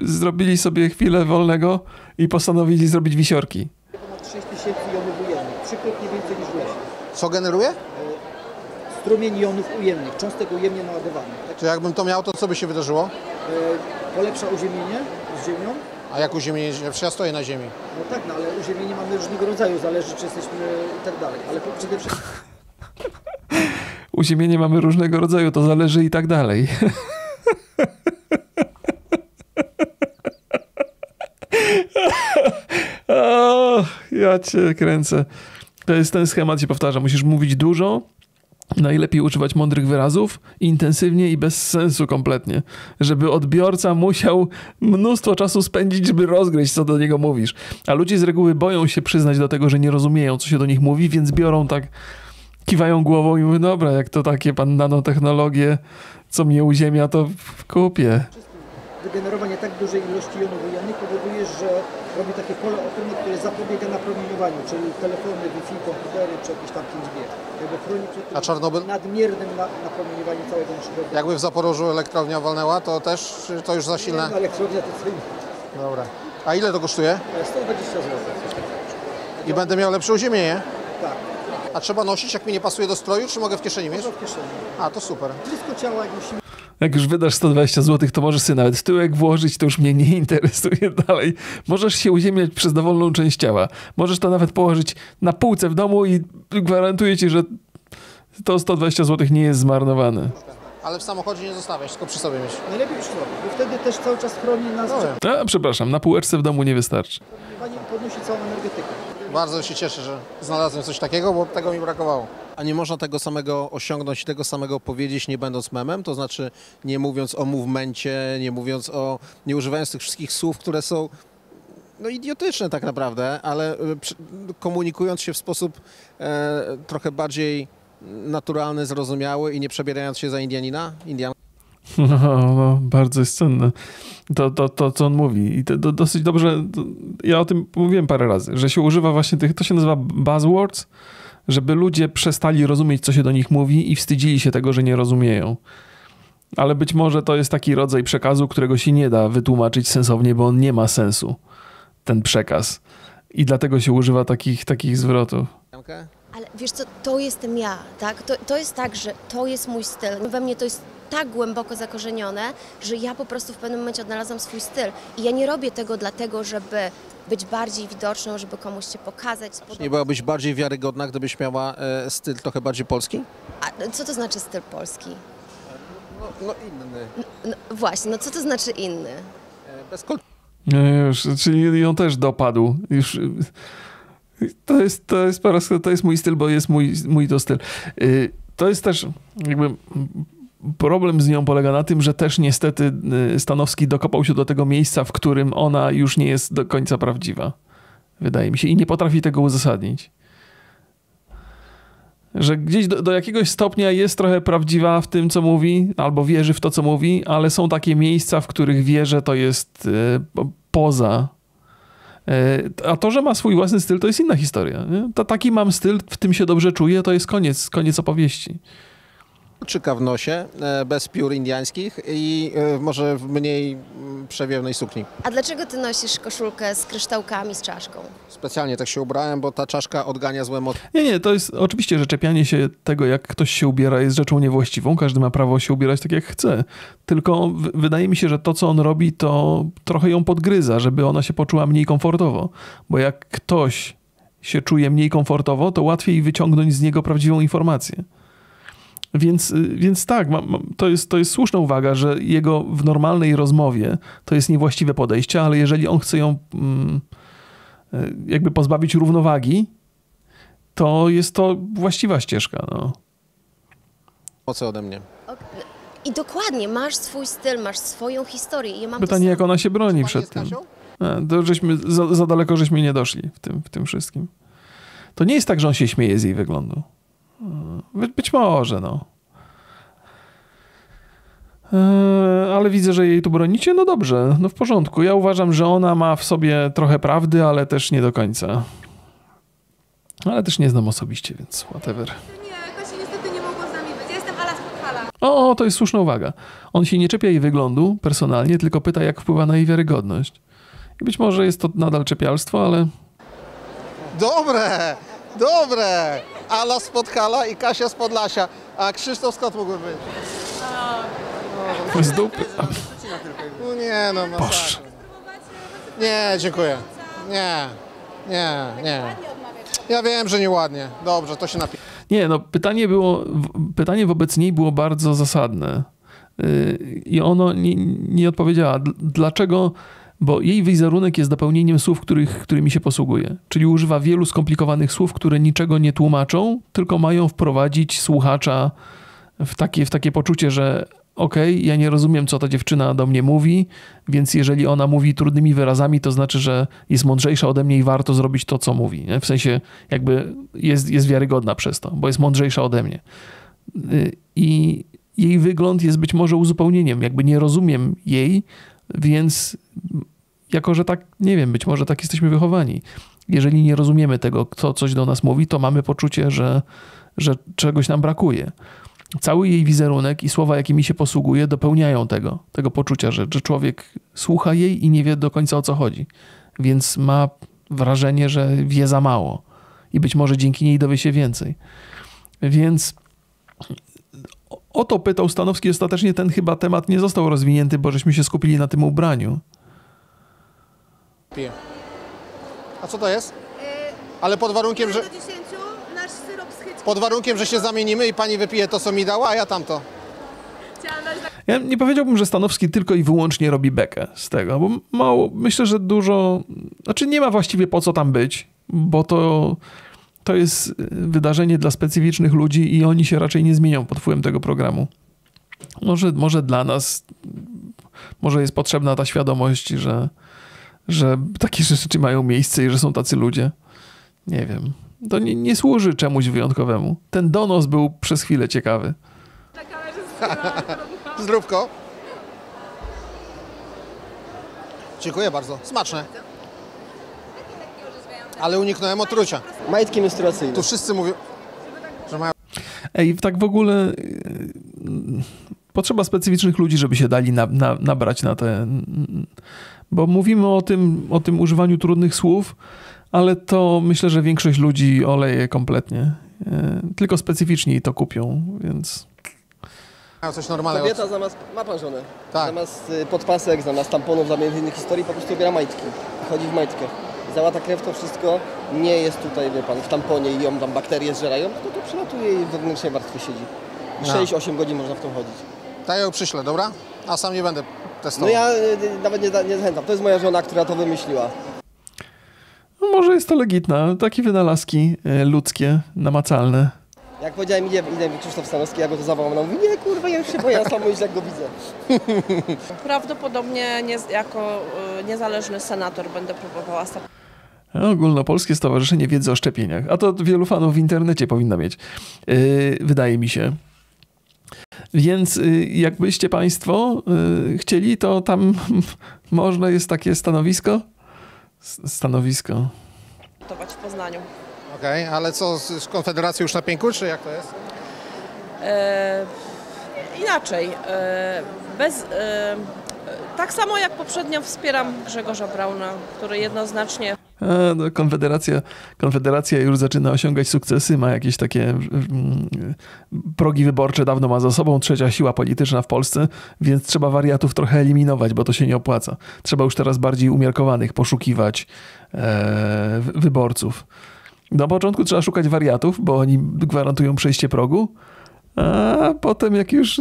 zrobili sobie chwilę wolnego i postanowili zrobić wisiorki.
ponad 6 tysięcy jonów ujemnych, trzykrotnie więcej niż w lesie.
Co generuje?
Strumień jonów ujemnych, cząstek ujemnie naładowanych. Tak?
Czy jakbym to miał, to co by się wydarzyło?
E, polepsza uziemienie z ziemią.
A jak uziemienie? Przecież ja stoję na ziemi.
No tak, no ale uziemienie mamy różnego rodzaju, zależy czy jesteśmy i tak dalej. Ale po- przede wszystkim
Uziemienie mamy różnego rodzaju, to zależy i tak dalej. o, ja cię kręcę. To jest ten schemat, się powtarza. Musisz mówić dużo, Najlepiej używać mądrych wyrazów, intensywnie i bez sensu kompletnie, żeby odbiorca musiał mnóstwo czasu spędzić, żeby rozgryźć, co do niego mówisz. A ludzie z reguły boją się przyznać do tego, że nie rozumieją, co się do nich mówi, więc biorą tak, kiwają głową i mówią, dobra, jak to takie pan nanotechnologie, co mnie uziemia, to kupię.
Wygenerowanie tak dużej ilości jonów ujemnych powoduje, że robi takie pole ochronne, które zapobiega napromieniowaniu, czyli telefony, Wi-Fi, komputery czy jakieś tam 5G. Chroni przed
A Czarnobyl?
nadmiernym na, napromieniowaniem całego naszego
Jakby w Zaporożu elektrownia walnęła, to też czy to już za silne?
Nie, no, elektrownia to co innego.
Dobra. A ile to kosztuje?
120 zł.
I będę miał lepsze uziemienie?
Tak.
A trzeba nosić, jak mi nie pasuje do stroju, czy mogę w kieszeni mieć?
Można w kieszeni.
A, to super.
Blisko ciała, jak musimy
Jak już wydasz 120 zł, to możesz sobie nawet w tyłek włożyć, to już mnie nie interesuje dalej. Możesz się uziemiać przez dowolną część ciała. Możesz to nawet położyć na półce w domu i gwarantuję ci, że to 120 zł nie jest zmarnowane.
Ale w samochodzie nie zostawiać, tylko przy sobie mieć.
najlepiej przy sobie, bo wtedy też cały czas chroni nas przed
A, przepraszam, na półeczce w domu nie wystarczy.
Pani podnosi całą energetykę.
Bardzo się cieszę, że znalazłem coś takiego, bo tego mi brakowało. A nie można tego samego osiągnąć, tego samego powiedzieć, nie będąc memem? To znaczy nie mówiąc o movemencie, nie mówiąc o... nie używając tych wszystkich słów, które są no idiotyczne tak naprawdę, ale y, komunikując się w sposób e, trochę bardziej naturalny, zrozumiały i nie przebierając się za Indianina, Indian.
No, no, bardzo jest cenne. To, to, to, co on mówi. I to, to dosyć dobrze, to, ja o tym mówiłem parę razy, że się używa właśnie tych, to się nazywa buzzwords, żeby ludzie przestali rozumieć, co się do nich mówi i wstydzili się tego, że nie rozumieją. Ale być może to jest taki rodzaj przekazu, którego się nie da wytłumaczyć sensownie, bo on nie ma sensu, ten przekaz. I dlatego się używa takich, takich zwrotów.
Ale wiesz co, to jestem ja, tak? To, to jest tak, że to jest mój styl. We mnie to jest tak głęboko zakorzenione, że ja po prostu w pewnym momencie odnalazłam swój styl. I ja nie robię tego dlatego, żeby być bardziej widoczną, żeby komuś się pokazać. spodobać.
Nie byłabyś bardziej wiarygodna, gdybyś miała e, styl trochę bardziej polski?
A co to znaczy styl polski?
No, no inny.
No, właśnie, no co to znaczy inny?
Bez kol-
No już, czyli ją też dopadł. Już, to, jest, to, jest to jest mój styl, bo jest mój, mój to styl. Y, To jest też jakby problem z nią polega na tym, że też niestety y, Stanowski dokopał się do tego miejsca, w którym ona już nie jest do końca prawdziwa. Wydaje mi się. I nie potrafi tego uzasadnić. Że gdzieś do, do jakiegoś stopnia jest trochę prawdziwa w tym, co mówi, albo wierzy w to, co mówi, ale są takie miejsca, w których wie, że to jest y, po- poza. Y, A to, że ma swój własny styl, to jest inna historia. To taki mam styl, w tym się dobrze czuję, to jest koniec, koniec opowieści.
Kolczyka w nosie, e, bez piór indiańskich i e, może w mniej mm, przewiewnej sukni.
A dlaczego ty nosisz koszulkę z kryształkami, z czaszką?
Specjalnie tak się ubrałem, bo ta czaszka odgania złe emocje.
Nie, nie, to jest oczywiście, że czepianie się tego, jak ktoś się ubiera, jest rzeczą niewłaściwą. Każdy ma prawo się ubierać tak, jak chce. Tylko w- wydaje mi się, że to, co on robi, to trochę ją podgryza, żeby ona się poczuła mniej komfortowo. Bo jak ktoś się czuje mniej komfortowo, to łatwiej wyciągnąć z niego prawdziwą informację. Więc, y, więc tak, to, jest, to jest słuszna uwaga, że jego w normalnej rozmowie to jest niewłaściwe podejście, ale jeżeli on chce ją mm, y, jakby pozbawić równowagi, to jest to właściwa ścieżka. No.
Emocje ode mnie.
I dokładnie, masz swój styl, masz swoją historię. Ja
Pytanie, jak ona się broni przed tym. A, to żeśmy, za, za daleko żeśmy nie doszli w tym, w tym wszystkim. To nie jest tak, że on się śmieje z jej wyglądu. By, być może, no. Eee, Ale widzę, że jej tu bronicie. No dobrze, no w porządku. Ja uważam, że ona ma w sobie trochę prawdy, ale też nie do końca. Ale też nie znam osobiście, więc whatever. O, o, to jest słuszna uwaga. On się nie czepia jej wyglądu personalnie, tylko pyta, jak wpływa na jej wiarygodność. I być może jest to nadal czepialstwo, ale
Dobre, dobre. Ala z Podhala i Kasia z Podlasia. A Krzysztof skąd mógłby być?
z dupy.
No nie, no masakra. Nie, dziękuję. Nie, nie, nie. Ja wiem, że nieładnie. Dobrze, to się napi...
Nie, no pytanie było, pytanie wobec niej było bardzo zasadne. Yy, I ono nie, nie odpowiedziała. Dl- Dlaczego bo jej wizerunek jest dopełnieniem słów, których, którymi się posługuje. Czyli używa wielu skomplikowanych słów, które niczego nie tłumaczą, tylko mają wprowadzić słuchacza w takie, w takie poczucie, że okej, okay, ja nie rozumiem, co ta dziewczyna do mnie mówi, więc jeżeli ona mówi trudnymi wyrazami, to znaczy, że jest mądrzejsza ode mnie i warto zrobić to, co mówi. Nie? W sensie jakby jest, jest wiarygodna przez to, bo jest mądrzejsza ode mnie. Y, I jej wygląd jest być może uzupełnieniem. Jakby nie rozumiem jej, więc jako, że tak, nie wiem, być może tak jesteśmy wychowani. Jeżeli nie rozumiemy tego, kto coś do nas mówi, to mamy poczucie, że, że czegoś nam brakuje. Cały jej wizerunek i słowa, jakimi się posługuje, dopełniają tego, tego poczucia, że, że człowiek słucha jej i nie wie do końca o co chodzi. Więc ma wrażenie, że wie za mało i być może dzięki niej dowie się więcej. Więc o to pytał Stanowski. Ostatecznie ten chyba temat nie został rozwinięty, bo żeśmy się skupili na tym ubraniu.
Piję. A co to jest? Ale pod warunkiem, że...
nasz syrop z chyćki.
Pod warunkiem, że się zamienimy i pani wypije to, co mi dała, a ja tamto.
Ja nie powiedziałbym, że Stanowski tylko i wyłącznie robi bekę z tego, bo mało, myślę, że dużo, znaczy nie ma właściwie po co tam być, bo to, to jest wydarzenie dla specyficznych ludzi i oni się raczej nie zmienią pod wpływem tego programu. Może, może dla nas, może jest potrzebna ta świadomość, że, że takie rzeczy mają miejsce i że są tacy ludzie. Nie wiem. To nie, nie służy czemuś wyjątkowemu. Ten donos był przez chwilę ciekawy.
Zdrówko. Dziękuję bardzo. Smaczne. Ale uniknąłem otrucia.
Majtki menstruacyjne.
Tu wszyscy mówią, że mają...
Ej, tak w ogóle yy, potrzeba specyficznych ludzi, żeby się dali na, na, nabrać na te... Bo mówimy o tym, o tym używaniu trudnych słów, ale to myślę, że większość ludzi oleje kompletnie. Yy, Tylko specyficzni to kupią, więc...
Mają coś normalnego.
Kobieta zamiast, ma pan żonę,
Tak.
zamiast y, podpasek, zamiast tamponów, zamiast innych historii, po prostu biera majtki. Chodzi w majtkach. Załata krew to wszystko nie jest tutaj, wie pan, w tamponie i ją tam bakterie zżerają, to to przylatuje i w wewnętrznej warstwie siedzi. I
No.
6-8 godzin można w tym chodzić.
Ja ją przyślę, dobra? A sam nie będę
No ja y, nawet nie, nie zachęcam. To jest moja żona, która to wymyśliła.
No może jest to legitne. Takie wynalazki yy, ludzkie, namacalne.
Jak powiedziałem, idzie, idzie Krzysztof Stanowski, ja go to zawołam, ona mówi, nie kurwa, ja już się boję, ja sam już jak go widzę.
Prawdopodobnie nie, jako y, niezależny senator będę próbowała stać.
Ogólnopolskie Stowarzyszenie Wiedzy o Szczepieniach. A to wielu fanów w internecie powinno mieć. Yy, wydaje mi się. Więc yy, jakbyście Państwo yy, chcieli, to tam można jest takie stanowisko. Stanowisko.
w Poznaniu.
Okej, ale co, z z Konfederacji już na pięku, czy jak to jest?
E, inaczej. E, bez, e, tak samo jak poprzednio wspieram Grzegorza Brauna, który jednoznacznie
A, no, konfederacja, konfederacja już zaczyna osiągać sukcesy, ma jakieś takie mm, progi wyborcze dawno ma za sobą, trzecia siła polityczna w Polsce, więc trzeba wariatów trochę eliminować, bo to się nie opłaca. Trzeba już teraz bardziej umiarkowanych poszukiwać e, wy- wyborców. Na początku trzeba szukać wariatów, bo oni gwarantują przejście progu, a potem jak już...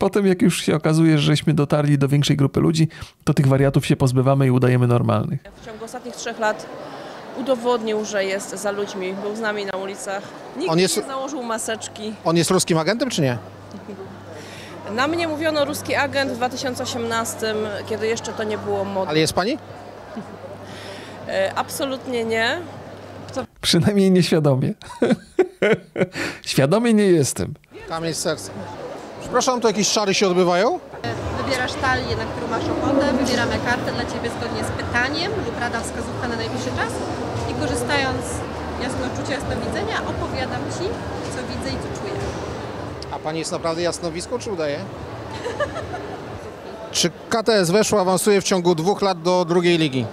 Potem, jak już się okazuje, że żeśmy dotarli do większej grupy ludzi, to tych wariatów się pozbywamy i udajemy normalnych.
w ciągu ostatnich trzech lat udowodnił, że jest za ludźmi. Był z nami na ulicach. Nikt
On jest-
nie założył maseczki.
On jest ruskim agentem, czy nie?
Na mnie mówiono ruski agent w 2018, kiedy jeszcze to nie było modne.
Ale jest pani?
E, Absolutnie nie. To
Przynajmniej nieświadomie. Świadomie nie jestem.
Kamień z serca. Przepraszam, tu jakieś czary się odbywają?
Wybierasz talię, na którą masz ochotę, wybieramy kartę dla Ciebie zgodnie z pytaniem lub rada wskazówka na najbliższy czas i korzystając z jasnoczucia, jasnowidzenia opowiadam Ci, co widzę i co czuję.
A pani jest naprawdę jasnowiską, czy udaje? Czy KTS weszło, awansuje w ciągu dwóch lat do drugiej ligi?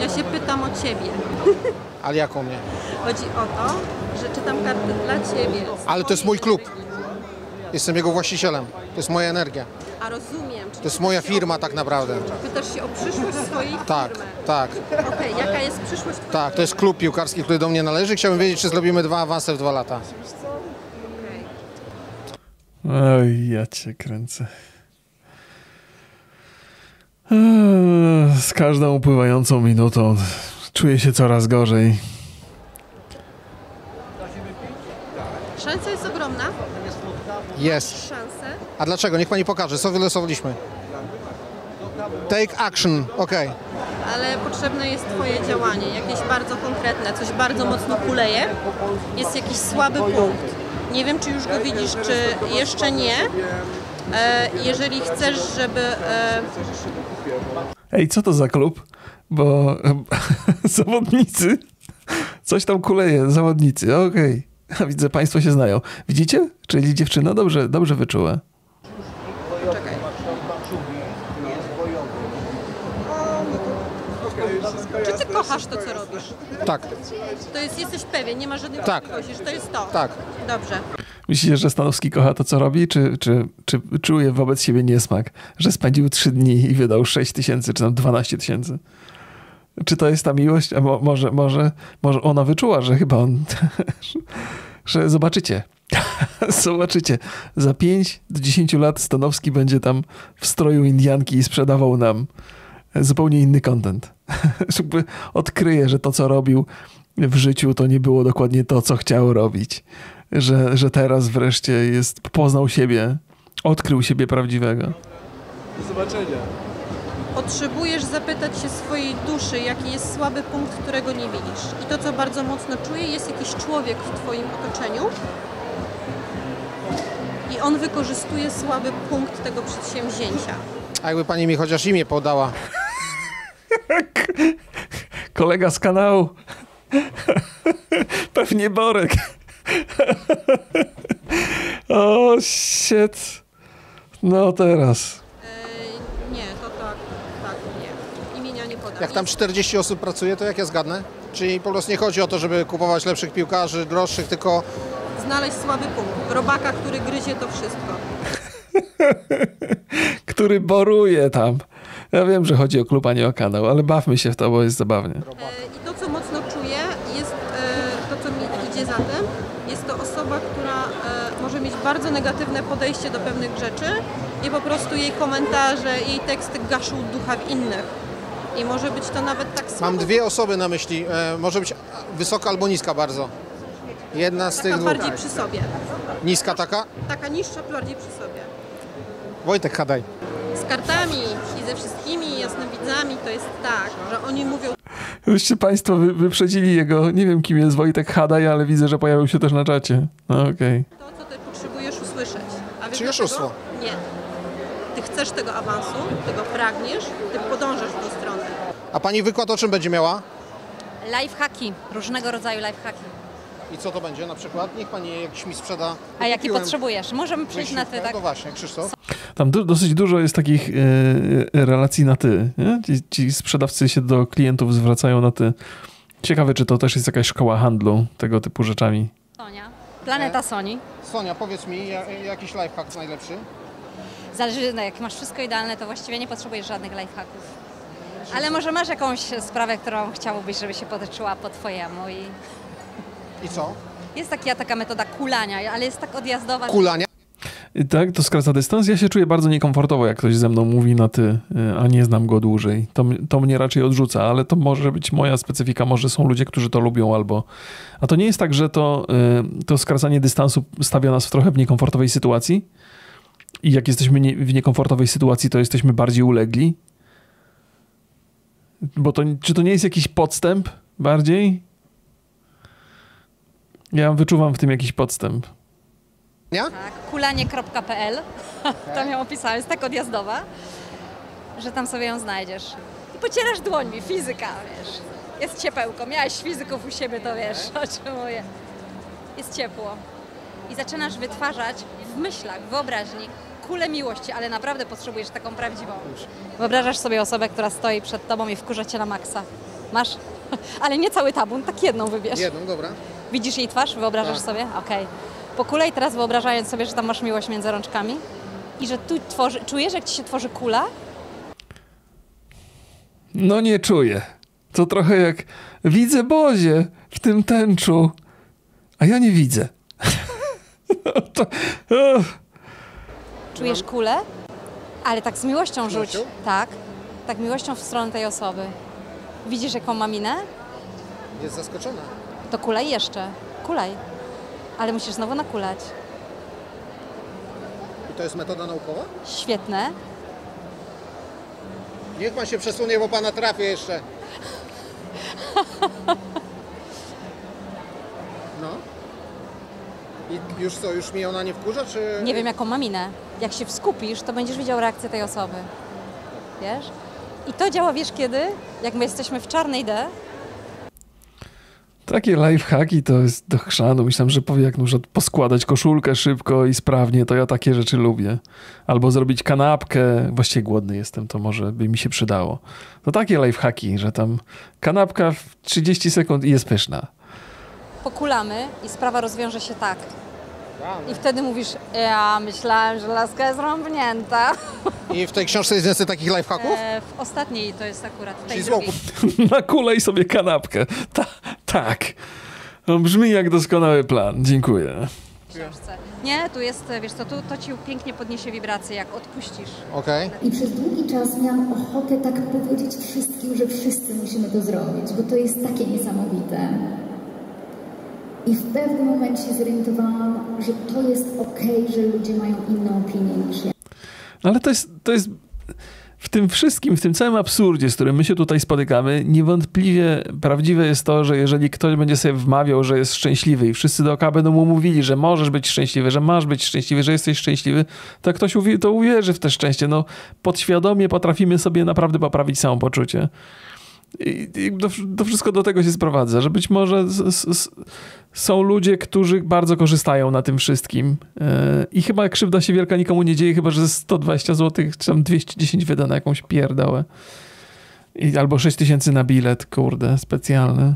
Ja się pytam o Ciebie.
Ale jaką mnie?
Chodzi o to, że czytam karty dla Ciebie.
Ale to jest mój klub. Jestem jego właścicielem. To jest moja energia.
A rozumiem.
To jest moja firma tak naprawdę.
Pytasz się o przyszłość swojej
Tak,
firmy.
tak,
Okej, jaka jest przyszłość Twojej
tak. To jest klub piłkarski, który do mnie należy. Chciałbym wiedzieć, czy zrobimy dwa awanse w dwa lata.
Oj, ja cię kręcę. Eee, Z każdą upływającą minutą czuję się coraz gorzej.
Szansa jest ogromna.
Jest. A dlaczego? Niech pani pokaże, co wylosowaliśmy. Take action, okej.
ale potrzebne jest Twoje działanie, jakieś bardzo konkretne, coś bardzo mocno kuleje, jest jakiś słaby punkt. Nie wiem, czy już go widzisz, czy jeszcze nie. E, jeżeli chcesz, żeby... E,
Ej, co to za klub? Bo zawodnicy, coś tam kuleje, zawodnicy, okej. A Widzę, państwo się znają. Widzicie? Czyli dziewczyna dobrze, dobrze wyczuła.
Czekaj. Czy ty kochasz to, co robisz?
Tak.
To jest, jesteś pewien, nie ma żadnych
Tak.
wątpliwości, że to jest to?
Tak.
Dobrze.
Myślicie, że Stanowski kocha to, co robi, czy, czy, czy czuje wobec siebie niesmak, że spędził trzy dni i wydał 6 tysięcy, czy tam 12 tysięcy? Czy to jest ta miłość? A mo, może, może, może ona wyczuła, że chyba on... że zobaczycie. zobaczycie. Za 5 do 10 lat Stanowski będzie tam w stroju Indianki i sprzedawał nam zupełnie inny content. Odkryje, że to, co robił w życiu, to nie było dokładnie to, co chciał robić. Że, że teraz wreszcie jest, poznał siebie, odkrył siebie prawdziwego.
Do zobaczenia.
Potrzebujesz zapytać się swojej duszy, jaki jest słaby punkt, którego nie widzisz. I to, co bardzo mocno czuję, jest jakiś człowiek w Twoim otoczeniu i on wykorzystuje słaby punkt tego przedsięwzięcia.
A jakby pani mi chociaż imię podała.
Kolega z kanału. Pewnie Borek. o, shit. No teraz.
Nie, to tak, tak, nie. Imienia nie podam.
Jak tam 40 osób pracuje, to jak ja zgadnę? Czyli po prostu nie chodzi o to, żeby kupować lepszych piłkarzy, droższych, tylko
Znaleźć słaby punkt. Robaka, który gryzie to wszystko.
Który boruje tam. Ja wiem, że chodzi o klub, a nie o kanał, ale bawmy się w to, bo jest zabawnie.
E, I to, co mocno czuję, jest e, to, co mi idzie za tym, jest to osoba, która e, może mieć bardzo negatywne podejście do pewnych rzeczy i po prostu jej komentarze, jej teksty gaszą ducha w innych. I może być to nawet tak słabo.
mam dwie osoby na myśli. E, może być wysoka albo niska bardzo. Jedna z
Taka
tych dwóch.
bardziej przy sobie.
Niska taka?
Taka niższa, bardziej przy sobie.
Wojtek Hadaj.
Z kartami i ze wszystkimi jasnowidzami to jest tak, że oni mówią
Wyście państwo wy, wyprzedzili jego, nie wiem kim jest Wojtek Hadaj, ale widzę, że pojawił się też na czacie. No okej.
to, co ty potrzebujesz usłyszeć. A dlaczego?
oszustwo.
Nie. Ty chcesz tego awansu, tego pragniesz, ty podążasz w tą stronę.
A pani wykład o czym będzie miała?
Lifehacki, różnego rodzaju lifehacki.
I co to będzie na przykład? Niech pani jakiś mi sprzeda.
A jaki potrzebujesz? Możemy przejść na ty, tak?
No właśnie, Krzysztof.
Tam du- dosyć dużo jest takich e, relacji na ty. Nie? Ci, ci sprzedawcy się do klientów zwracają na ty. Ciekawe, czy to też jest jakaś szkoła handlu tego typu rzeczami.
Sonia. Planeta Soni.
Sonia, powiedz mi, ja- jakiś lifehack najlepszy?
Zależy, no jak masz wszystko idealne, to właściwie nie potrzebujesz żadnych lifehacków. Ale może masz jakąś sprawę, którą chciałbyś, żeby się potoczyła po twojemu i
I co?
jest taka, taka metoda kulania, ale jest tak odjazdowa.
Kulania?
I tak, to skraca dystans. Ja się czuję bardzo niekomfortowo, jak ktoś ze mną mówi na ty, y, a nie znam go dłużej. To, to mnie raczej odrzuca, ale to może być moja specyfika. Może są ludzie, którzy to lubią albo... A to nie jest tak, że to, y, to skracanie dystansu stawia nas w trochę w niekomfortowej sytuacji? I jak jesteśmy nie, w niekomfortowej sytuacji, to jesteśmy bardziej ulegli? Bo to, czy to nie jest jakiś podstęp bardziej? Ja wyczuwam w tym jakiś podstęp.
Nie?
Tak, kulanie.pl. To ją opisałam, jest tak odjazdowa, że tam sobie ją znajdziesz. I pocierasz dłońmi, fizyka, wiesz. Jest ciepełko, miałeś fizyków u siebie, to wiesz, o czym mówię. Jest ciepło. I zaczynasz wytwarzać w myślach, w wyobraźni kulę miłości, ale naprawdę potrzebujesz taką prawdziwą. Wyobrażasz sobie osobę, która stoi przed tobą i wkurza cię na maksa. Masz, ale nie cały tabun, tak jedną wybierz.
Jedną, dobra.
Widzisz jej twarz? Wyobrażasz
Tak.
sobie? Okej. Po kolei teraz wyobrażając sobie, że tam masz miłość między rączkami i że tu tworzy, czujesz, jak ci się tworzy kula?
No nie czuję. To trochę jak widzę Bozie w tym tęczu, a ja nie widzę. to.
Czujesz kulę? Ale tak z miłością rzuć. Tak. tak miłością w stronę tej osoby. Widzisz, jaką ma minę?
Jest zaskoczona.
To kulej jeszcze. Kulej. Ale musisz znowu nakulać.
I to jest metoda naukowa?
Świetne.
Niech pan się przesunie, bo pana trafię jeszcze. I już co, już mi ona nie wkurza, czy...
Nie wiem, jaką ma minę. Jak się skupisz, to będziesz widział reakcję tej osoby. Wiesz? I to działa, wiesz kiedy? Jak my jesteśmy w czarnej D,
Takie lifehacki to jest do chrzanu. Myślałem, że powie, jak na przykład poskładać koszulkę szybko i sprawnie, to ja takie rzeczy lubię. Albo zrobić kanapkę. Właściwie głodny jestem, to może by mi się przydało. To takie lifehacki, że tam kanapka w 30 sekund i jest pyszna.
Pokulamy i sprawa rozwiąże się tak. I wtedy mówisz, ja myślałem, że laska jest rąbnięta.
I w tej książce jest więcej takich lifehacków?
E, w ostatniej to jest akurat tej
Czyli
drugiej.
Nakulej sobie kanapkę. Ta, tak. No, brzmi jak doskonały plan. Dziękuję.
książce. Nie, tu jest, wiesz co, tu, to ci pięknie podniesie wibracje, jak odpuścisz.
Okej.
I przez długi czas miałam ochotę tak powiedzieć wszystkim, że wszyscy musimy to zrobić, bo to jest takie niesamowite. I w pewnym momencie się zorientowałam, że to jest okej, że ludzie mają inną opinię niż ja.
Ale to jest, to jest w tym wszystkim, w tym całym absurdzie, z którym my się tutaj spotykamy, niewątpliwie prawdziwe jest to, że jeżeli ktoś będzie sobie wmawiał, że jest szczęśliwy i wszyscy dookoła będą mu mówili, że możesz być szczęśliwy, że masz być szczęśliwy, że jesteś szczęśliwy, to ktoś uwi- to uwierzy w te szczęście. No, podświadomie potrafimy sobie naprawdę poprawić samopoczucie. I, i to wszystko do tego się sprowadza, że być może są ludzie, którzy bardzo korzystają na tym wszystkim yy, i chyba krzywda się wielka nikomu nie dzieje, chyba że ze 120 zł czy tam 210 wyda na jakąś pierdołę. I, albo 6 tysięcy na bilet, kurde, specjalny.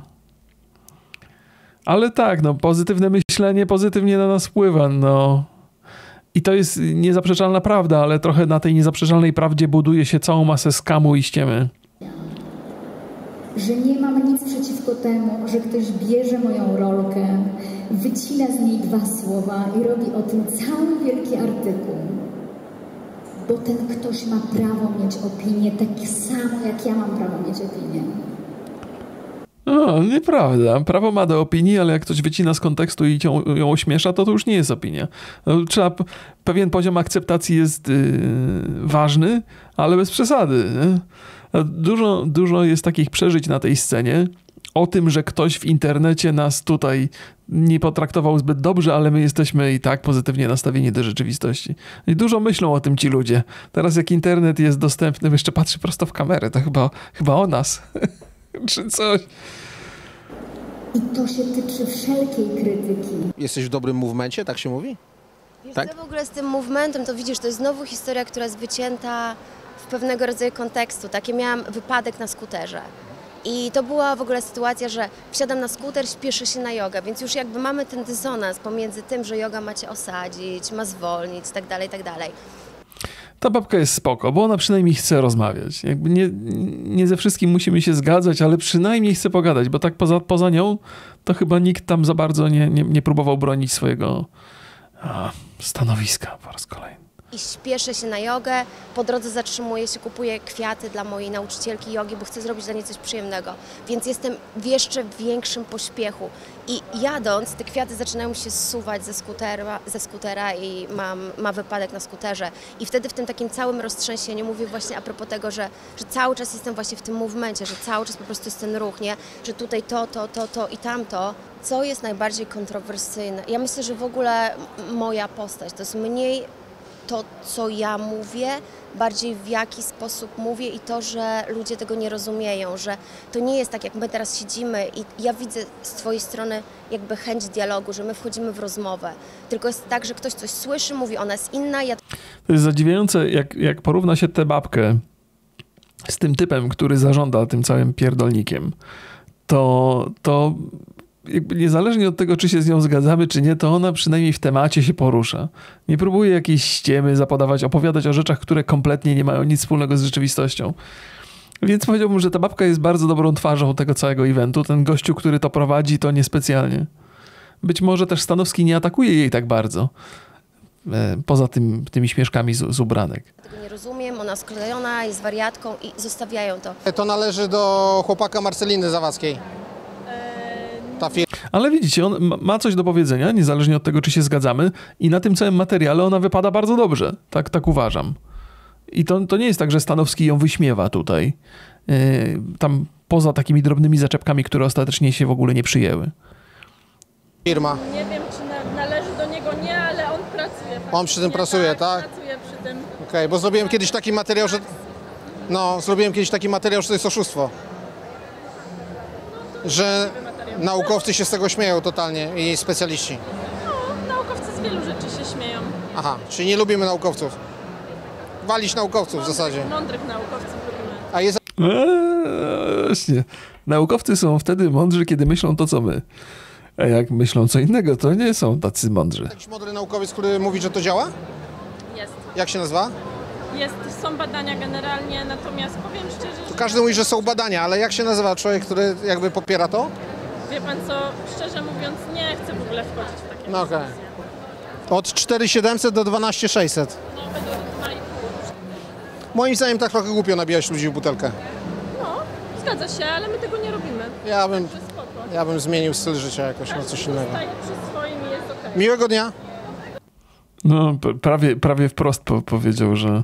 Ale tak, no pozytywne myślenie pozytywnie na nas wpływa, no. I to jest niezaprzeczalna prawda, ale trochę na tej niezaprzeczalnej prawdzie buduje się całą masę skamu i ściemy.
Że nie mam nic przeciwko temu, że ktoś bierze moją rolkę, wycina z niej dwa słowa i robi o tym cały wielki artykuł. Bo ten ktoś ma prawo mieć opinię, tak samo jak ja mam prawo mieć opinię.
O, nieprawda. Prawo ma do opinii, ale jak ktoś wycina z kontekstu i ją, ją ośmiesza, to to już nie jest opinia. No, trzeba, pewien poziom akceptacji jest yy, ważny, ale bez przesady. No, Dużo, dużo jest takich przeżyć na tej scenie. O tym, że ktoś w internecie nas tutaj nie potraktował zbyt dobrze, ale my jesteśmy i tak pozytywnie nastawieni do rzeczywistości. I dużo myślą o tym ci ludzie. Teraz jak internet jest dostępny, jeszcze patrzy prosto w kamerę, to chyba, chyba o nas. Czy coś.
I to się tyczy wszelkiej krytyki.
Jesteś w dobrym movemencie, tak się mówi?
Wiesz,
Tak?
w ogóle z tym movementem, to widzisz, to jest znowu historia, która jest wycięta pewnego rodzaju kontekstu. Takie miałam wypadek na skuterze. I to była w ogóle sytuacja, że wsiadam na skuter, śpieszę się na jogę, więc już jakby mamy ten dysonans pomiędzy tym, że yoga ma cię osadzić, ma zwolnić tak dalej, tak dalej.
Ta babka jest spoko, bo ona przynajmniej chce rozmawiać. Jakby nie, nie ze wszystkim musimy się zgadzać, ale przynajmniej chce pogadać, bo tak poza, poza nią to chyba nikt tam za bardzo nie, nie, nie próbował bronić swojego a, stanowiska po raz kolejny.
I śpieszę się na jogę. Po drodze zatrzymuję się, kupuję kwiaty dla mojej nauczycielki jogi, bo chcę zrobić dla niej coś przyjemnego. Więc jestem w jeszcze większym pośpiechu. I jadąc, te kwiaty zaczynają się zsuwać ze skutera, ze skutera i mam, ma wypadek na skuterze. I wtedy w tym takim całym roztrzęsieniu mówię właśnie a propos tego, że, że cały czas jestem właśnie w tym movemencie, że cały czas po prostu jest ten ruch, nie? Że tutaj to, to, to, to i tamto. Co jest najbardziej kontrowersyjne? Ja myślę, że w ogóle moja postać to jest mniej to, co ja mówię, bardziej w jaki sposób mówię i to, że ludzie tego nie rozumieją, że to nie jest tak, jak my teraz siedzimy i ja widzę z Twojej strony jakby chęć dialogu, że my wchodzimy w rozmowę. Tylko jest tak, że ktoś coś słyszy, mówi, ona jest inna, ja
To jest zadziwiające, jak, jak porówna się tę babkę z tym typem, który zażąda tym całym pierdolnikiem, to, to jakby niezależnie od tego, czy się z nią zgadzamy, czy nie, to ona przynajmniej w temacie się porusza. Nie próbuje jakiejś ściemy zapodawać, opowiadać o rzeczach, które kompletnie nie mają nic wspólnego z rzeczywistością. Więc powiedziałbym, że ta babka jest bardzo dobrą twarzą tego całego eventu. Ten gościu, który to prowadzi, to niespecjalnie. Być może też Stanowski nie atakuje jej tak bardzo. e, poza tym, tymi śmieszkami z, z ubranek.
Tego nie rozumiem, ona sklejona, jest wariatką i zostawiają to.
To należy do chłopaka Marceliny Zawadzkiej. Ta firma.
Ale widzicie, on ma- coś do powiedzenia, niezależnie od tego, czy się zgadzamy, i na tym całym materiale ona wypada bardzo dobrze. Tak, tak uważam. I to, to nie jest tak, że Stanowski ją wyśmiewa tutaj. Yy, tam poza takimi drobnymi zaczepkami, które ostatecznie się w ogóle nie przyjęły.
firma.
Nie wiem, czy na, należy do niego, nie, ale on pracuje.
On przy tym pracuje, tak?
Pracuje przy tym.
Okej, bo zrobiłem kiedyś taki materiał, że... No, zrobiłem kiedyś taki materiał, że to jest oszustwo. Że naukowcy się z tego śmieją totalnie i specjaliści.
No, naukowcy z wielu rzeczy się śmieją.
Aha, czyli nie lubimy naukowców. Walić naukowców w zasadzie.
Mądrych naukowców lubimy.
A jest
Eee, właśnie. Naukowcy są wtedy mądrzy, kiedy myślą to, co my. A jak myślą co innego, to nie są tacy mądrzy.
jakiś mądry naukowiec, który mówi, że to działa?
Jest.
Jak się nazywa?
Jest, są badania generalnie, natomiast powiem szczerze,
To
że
każdy mówi, że są badania, ale jak się nazywa człowiek, który jakby popiera to?
Wie pan co, szczerze mówiąc nie chcę w ogóle wchodzić w takie
No okej. Od 4700 do 12600.
No, według 2,5.
Moim zdaniem tak trochę głupio nabijać ludzi w butelkę.
No, zgadza się, ale my tego nie robimy.
Ja bym, ja bym zmienił styl życia jakoś na coś innego.
Przy swoim jest.
Miłego dnia.
No, prawie, prawie wprost po powiedział, że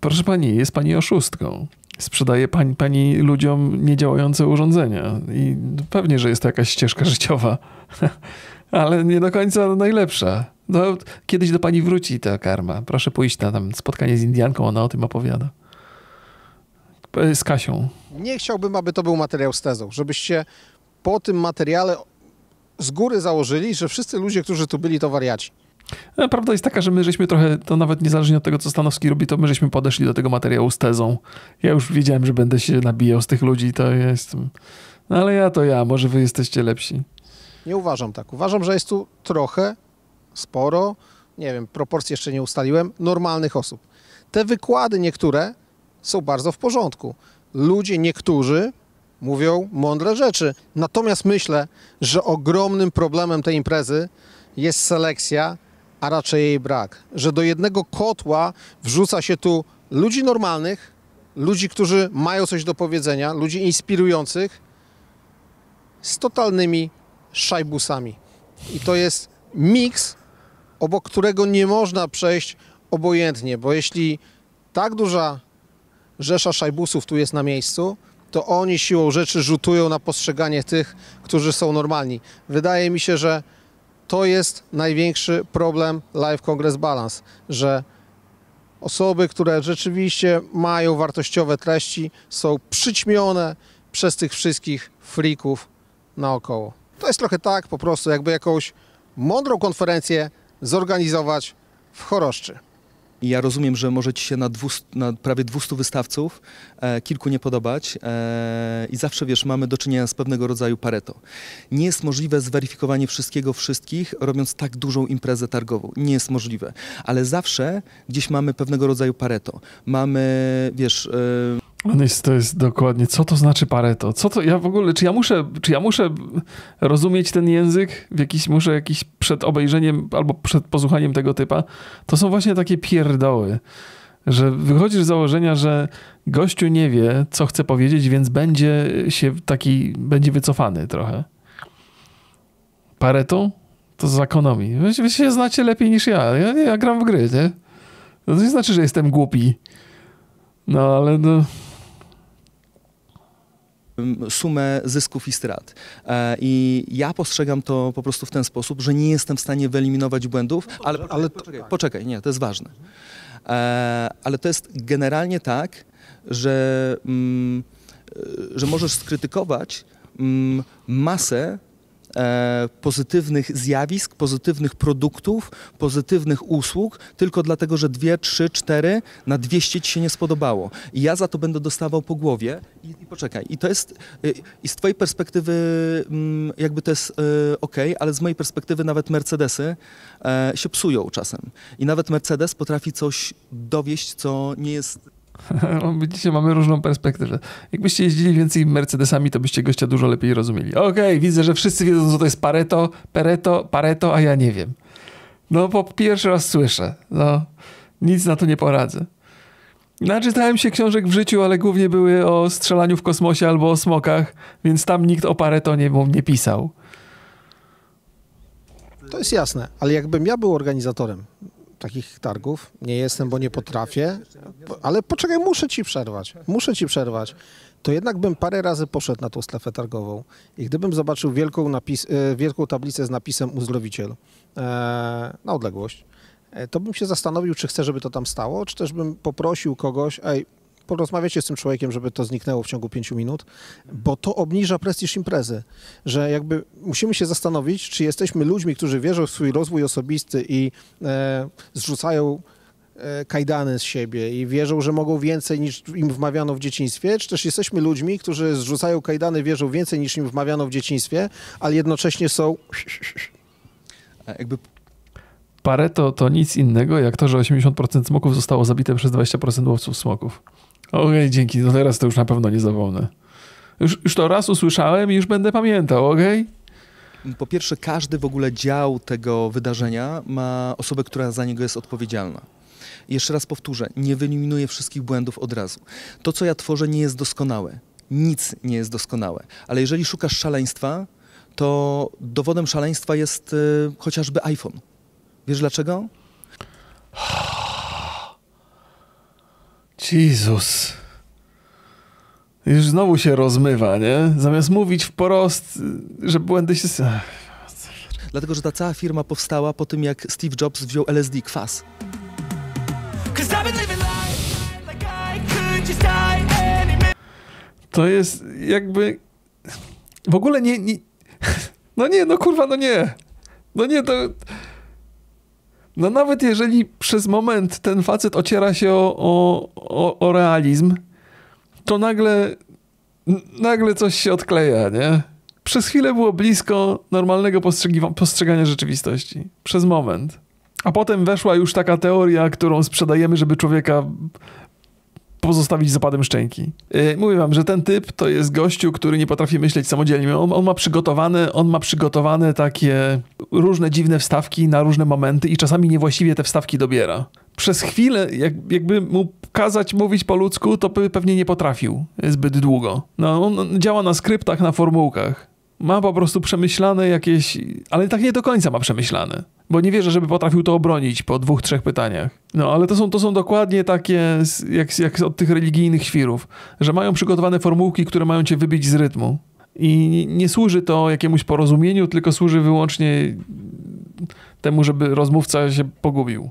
proszę pani, jest pani oszustką. Sprzedaje pani, pani ludziom niedziałające urządzenia. I pewnie, że jest to jakaś ścieżka życiowa, ale nie do końca najlepsza. No, kiedyś do pani wróci ta karma. Proszę pójść na tam spotkanie z Indianką, ona o tym opowiada. Z Kasią.
Nie chciałbym, aby to był materiał z tezą, żebyście po tym materiale z góry założyli, że wszyscy ludzie, którzy tu byli, to wariaci.
No, Prawda jest taka, że my żeśmy trochę, to nawet niezależnie od tego, co Stanowski robi, to my żeśmy podeszli do tego materiału z tezą. Ja już wiedziałem, że będę się nabijał z tych ludzi, to ja jestem... No ale ja to ja, może wy jesteście lepsi.
Nie uważam tak. Uważam, że jest tu trochę, sporo, nie wiem, proporcje jeszcze nie ustaliłem, normalnych osób. Te wykłady niektóre są bardzo w porządku. Ludzie niektórzy mówią mądre rzeczy. Natomiast myślę, że ogromnym problemem tej imprezy jest selekcja, a raczej jej brak. Że do jednego kotła wrzuca się tu ludzi normalnych, ludzi, którzy mają coś do powiedzenia, ludzi inspirujących, z totalnymi szajbusami. I to jest miks, obok którego nie można przejść obojętnie, bo jeśli tak duża rzesza szajbusów tu jest na miejscu, to oni siłą rzeczy rzutują na postrzeganie tych, którzy są normalni. Wydaje mi się, że to jest największy problem Live Congress Balance, że osoby, które rzeczywiście mają wartościowe treści, są przyćmione przez tych wszystkich freaków naokoło. To jest trochę tak po prostu, jakby jakąś mądrą konferencję zorganizować w choroszczy.
I ja rozumiem, że może ci się na, 200, na prawie 200 wystawców e, kilku nie podobać e, i zawsze, wiesz, mamy do czynienia z pewnego rodzaju pareto. Nie jest możliwe zweryfikowanie wszystkiego wszystkich, robiąc tak dużą imprezę targową. Nie jest możliwe. Ale zawsze gdzieś mamy pewnego rodzaju pareto. Mamy, wiesz... E,
On jest, to jest dokładnie, co to znaczy Pareto? Co to, ja w ogóle, czy ja muszę, czy ja muszę rozumieć ten język? W jakiś, muszę jakiś przed obejrzeniem albo przed posłuchaniem tego typa? To są właśnie takie pierdoły, że wychodzisz z założenia, że gościu nie wie, co chce powiedzieć, więc będzie się taki, będzie wycofany trochę. Pareto? To z ekonomii. Wy, wy się znacie lepiej niż ja. Ja, ja gram w gry, nie? To nie znaczy, że jestem głupi. No, ale no...
sumę zysków i strat. E, I ja postrzegam to po prostu w ten sposób, że nie jestem w stanie wyeliminować błędów, ale, ale poczekaj, poczekaj, nie, to jest ważne. E, Ale to jest generalnie tak, że, mm, e, że możesz skrytykować mm, masę e, pozytywnych zjawisk, pozytywnych produktów, pozytywnych usług, tylko dlatego, że dwie, trzy, cztery na 200 ci się nie spodobało. I ja za to będę dostawał po głowie i, i poczekaj. I to jest, i z twojej perspektywy mm, jakby to jest ok, ale z mojej perspektywy nawet Mercedesy e, się psują czasem. I nawet Mercedes potrafi coś dowieść, co nie jest
Widzicie, mamy różną perspektywę. Jakbyście jeździli więcej Mercedesami, to byście gościa dużo lepiej rozumieli. Okej, widzę, że wszyscy wiedzą, co to jest Pareto, Pareto, Pareto, a ja nie wiem. No, po pierwszy raz słyszę. No, nic na to nie poradzę. Naczytałem się książek w życiu, ale głównie były o strzelaniu w kosmosie albo o smokach, więc tam nikt o paretonie nie pisał.
To jest jasne, ale jakbym ja był organizatorem takich targów, nie jestem, bo nie potrafię, ale poczekaj, muszę ci przerwać, muszę ci przerwać, to jednak bym parę razy poszedł na tą strefę targową i gdybym zobaczył wielką, napis, e, wielką tablicę z napisem uzdrowiciel e, na odległość, e, to bym się zastanowił, czy chcę, żeby to tam stało, czy też bym poprosił kogoś, ej, porozmawiacie z tym człowiekiem, żeby to zniknęło w ciągu pięciu minut, bo to obniża prestiż imprezy, że jakby musimy się zastanowić, czy jesteśmy ludźmi, którzy wierzą w swój rozwój osobisty i e, zrzucają e, kajdany z siebie i wierzą, że mogą więcej niż im wmawiano w dzieciństwie, czy też jesteśmy ludźmi, którzy zrzucają kajdany, wierzą więcej niż im wmawiano w dzieciństwie, ale jednocześnie są
jakby
Pareto to nic innego, jak to, że 80% smoków zostało zabite przez 20% łowców smoków. Okej, okay, dzięki, no teraz to już na pewno nie zapomnę. Już, już to raz usłyszałem i już będę pamiętał, okej?
Okay? Po pierwsze, każdy w ogóle dział tego wydarzenia ma osobę, która za niego jest odpowiedzialna. Jeszcze raz powtórzę, nie wyeliminuję wszystkich błędów od razu. To, co ja tworzę, nie jest doskonałe. Nic nie jest doskonałe. Ale jeżeli szukasz szaleństwa, to dowodem szaleństwa jest y, chociażby iPhone. Wiesz dlaczego?
Jezus. Już znowu się rozmywa, nie? Zamiast mówić wprost, że błędy się...
Dlatego, że ta cała firma powstała po tym, jak Steve Jobs wziął LSD, kwas.
To jest jakby... W ogóle nie, nie... No nie, no kurwa, no nie. No nie, to... No nawet jeżeli przez moment ten facet ociera się o, o, o, realizm, to nagle, nagle coś się odkleja, nie? Przez chwilę było blisko normalnego postrzegania rzeczywistości. Przez moment. A potem weszła już taka teoria, którą sprzedajemy, żeby człowieka pozostawić zapadem szczęki. Yy, mówię wam, że ten typ to jest gościu, który nie potrafi myśleć samodzielnie. On, on, ma przygotowane, on ma przygotowane takie różne dziwne wstawki na różne momenty i czasami niewłaściwie te wstawki dobiera. Przez chwilę, jak, jakby mu kazać mówić po ludzku, to by pewnie nie potrafił zbyt długo. No, on działa na skryptach, na formułkach. Ma po prostu przemyślane jakieś, ale tak nie do końca ma przemyślane bo nie wierzę, żeby potrafił to obronić po dwóch, trzech pytaniach. No, ale to są, to są dokładnie takie, jak, jak od tych religijnych świrów, że mają przygotowane formułki, które mają cię wybić z rytmu. I nie służy to jakiemuś porozumieniu, tylko służy wyłącznie temu, żeby rozmówca się pogubił.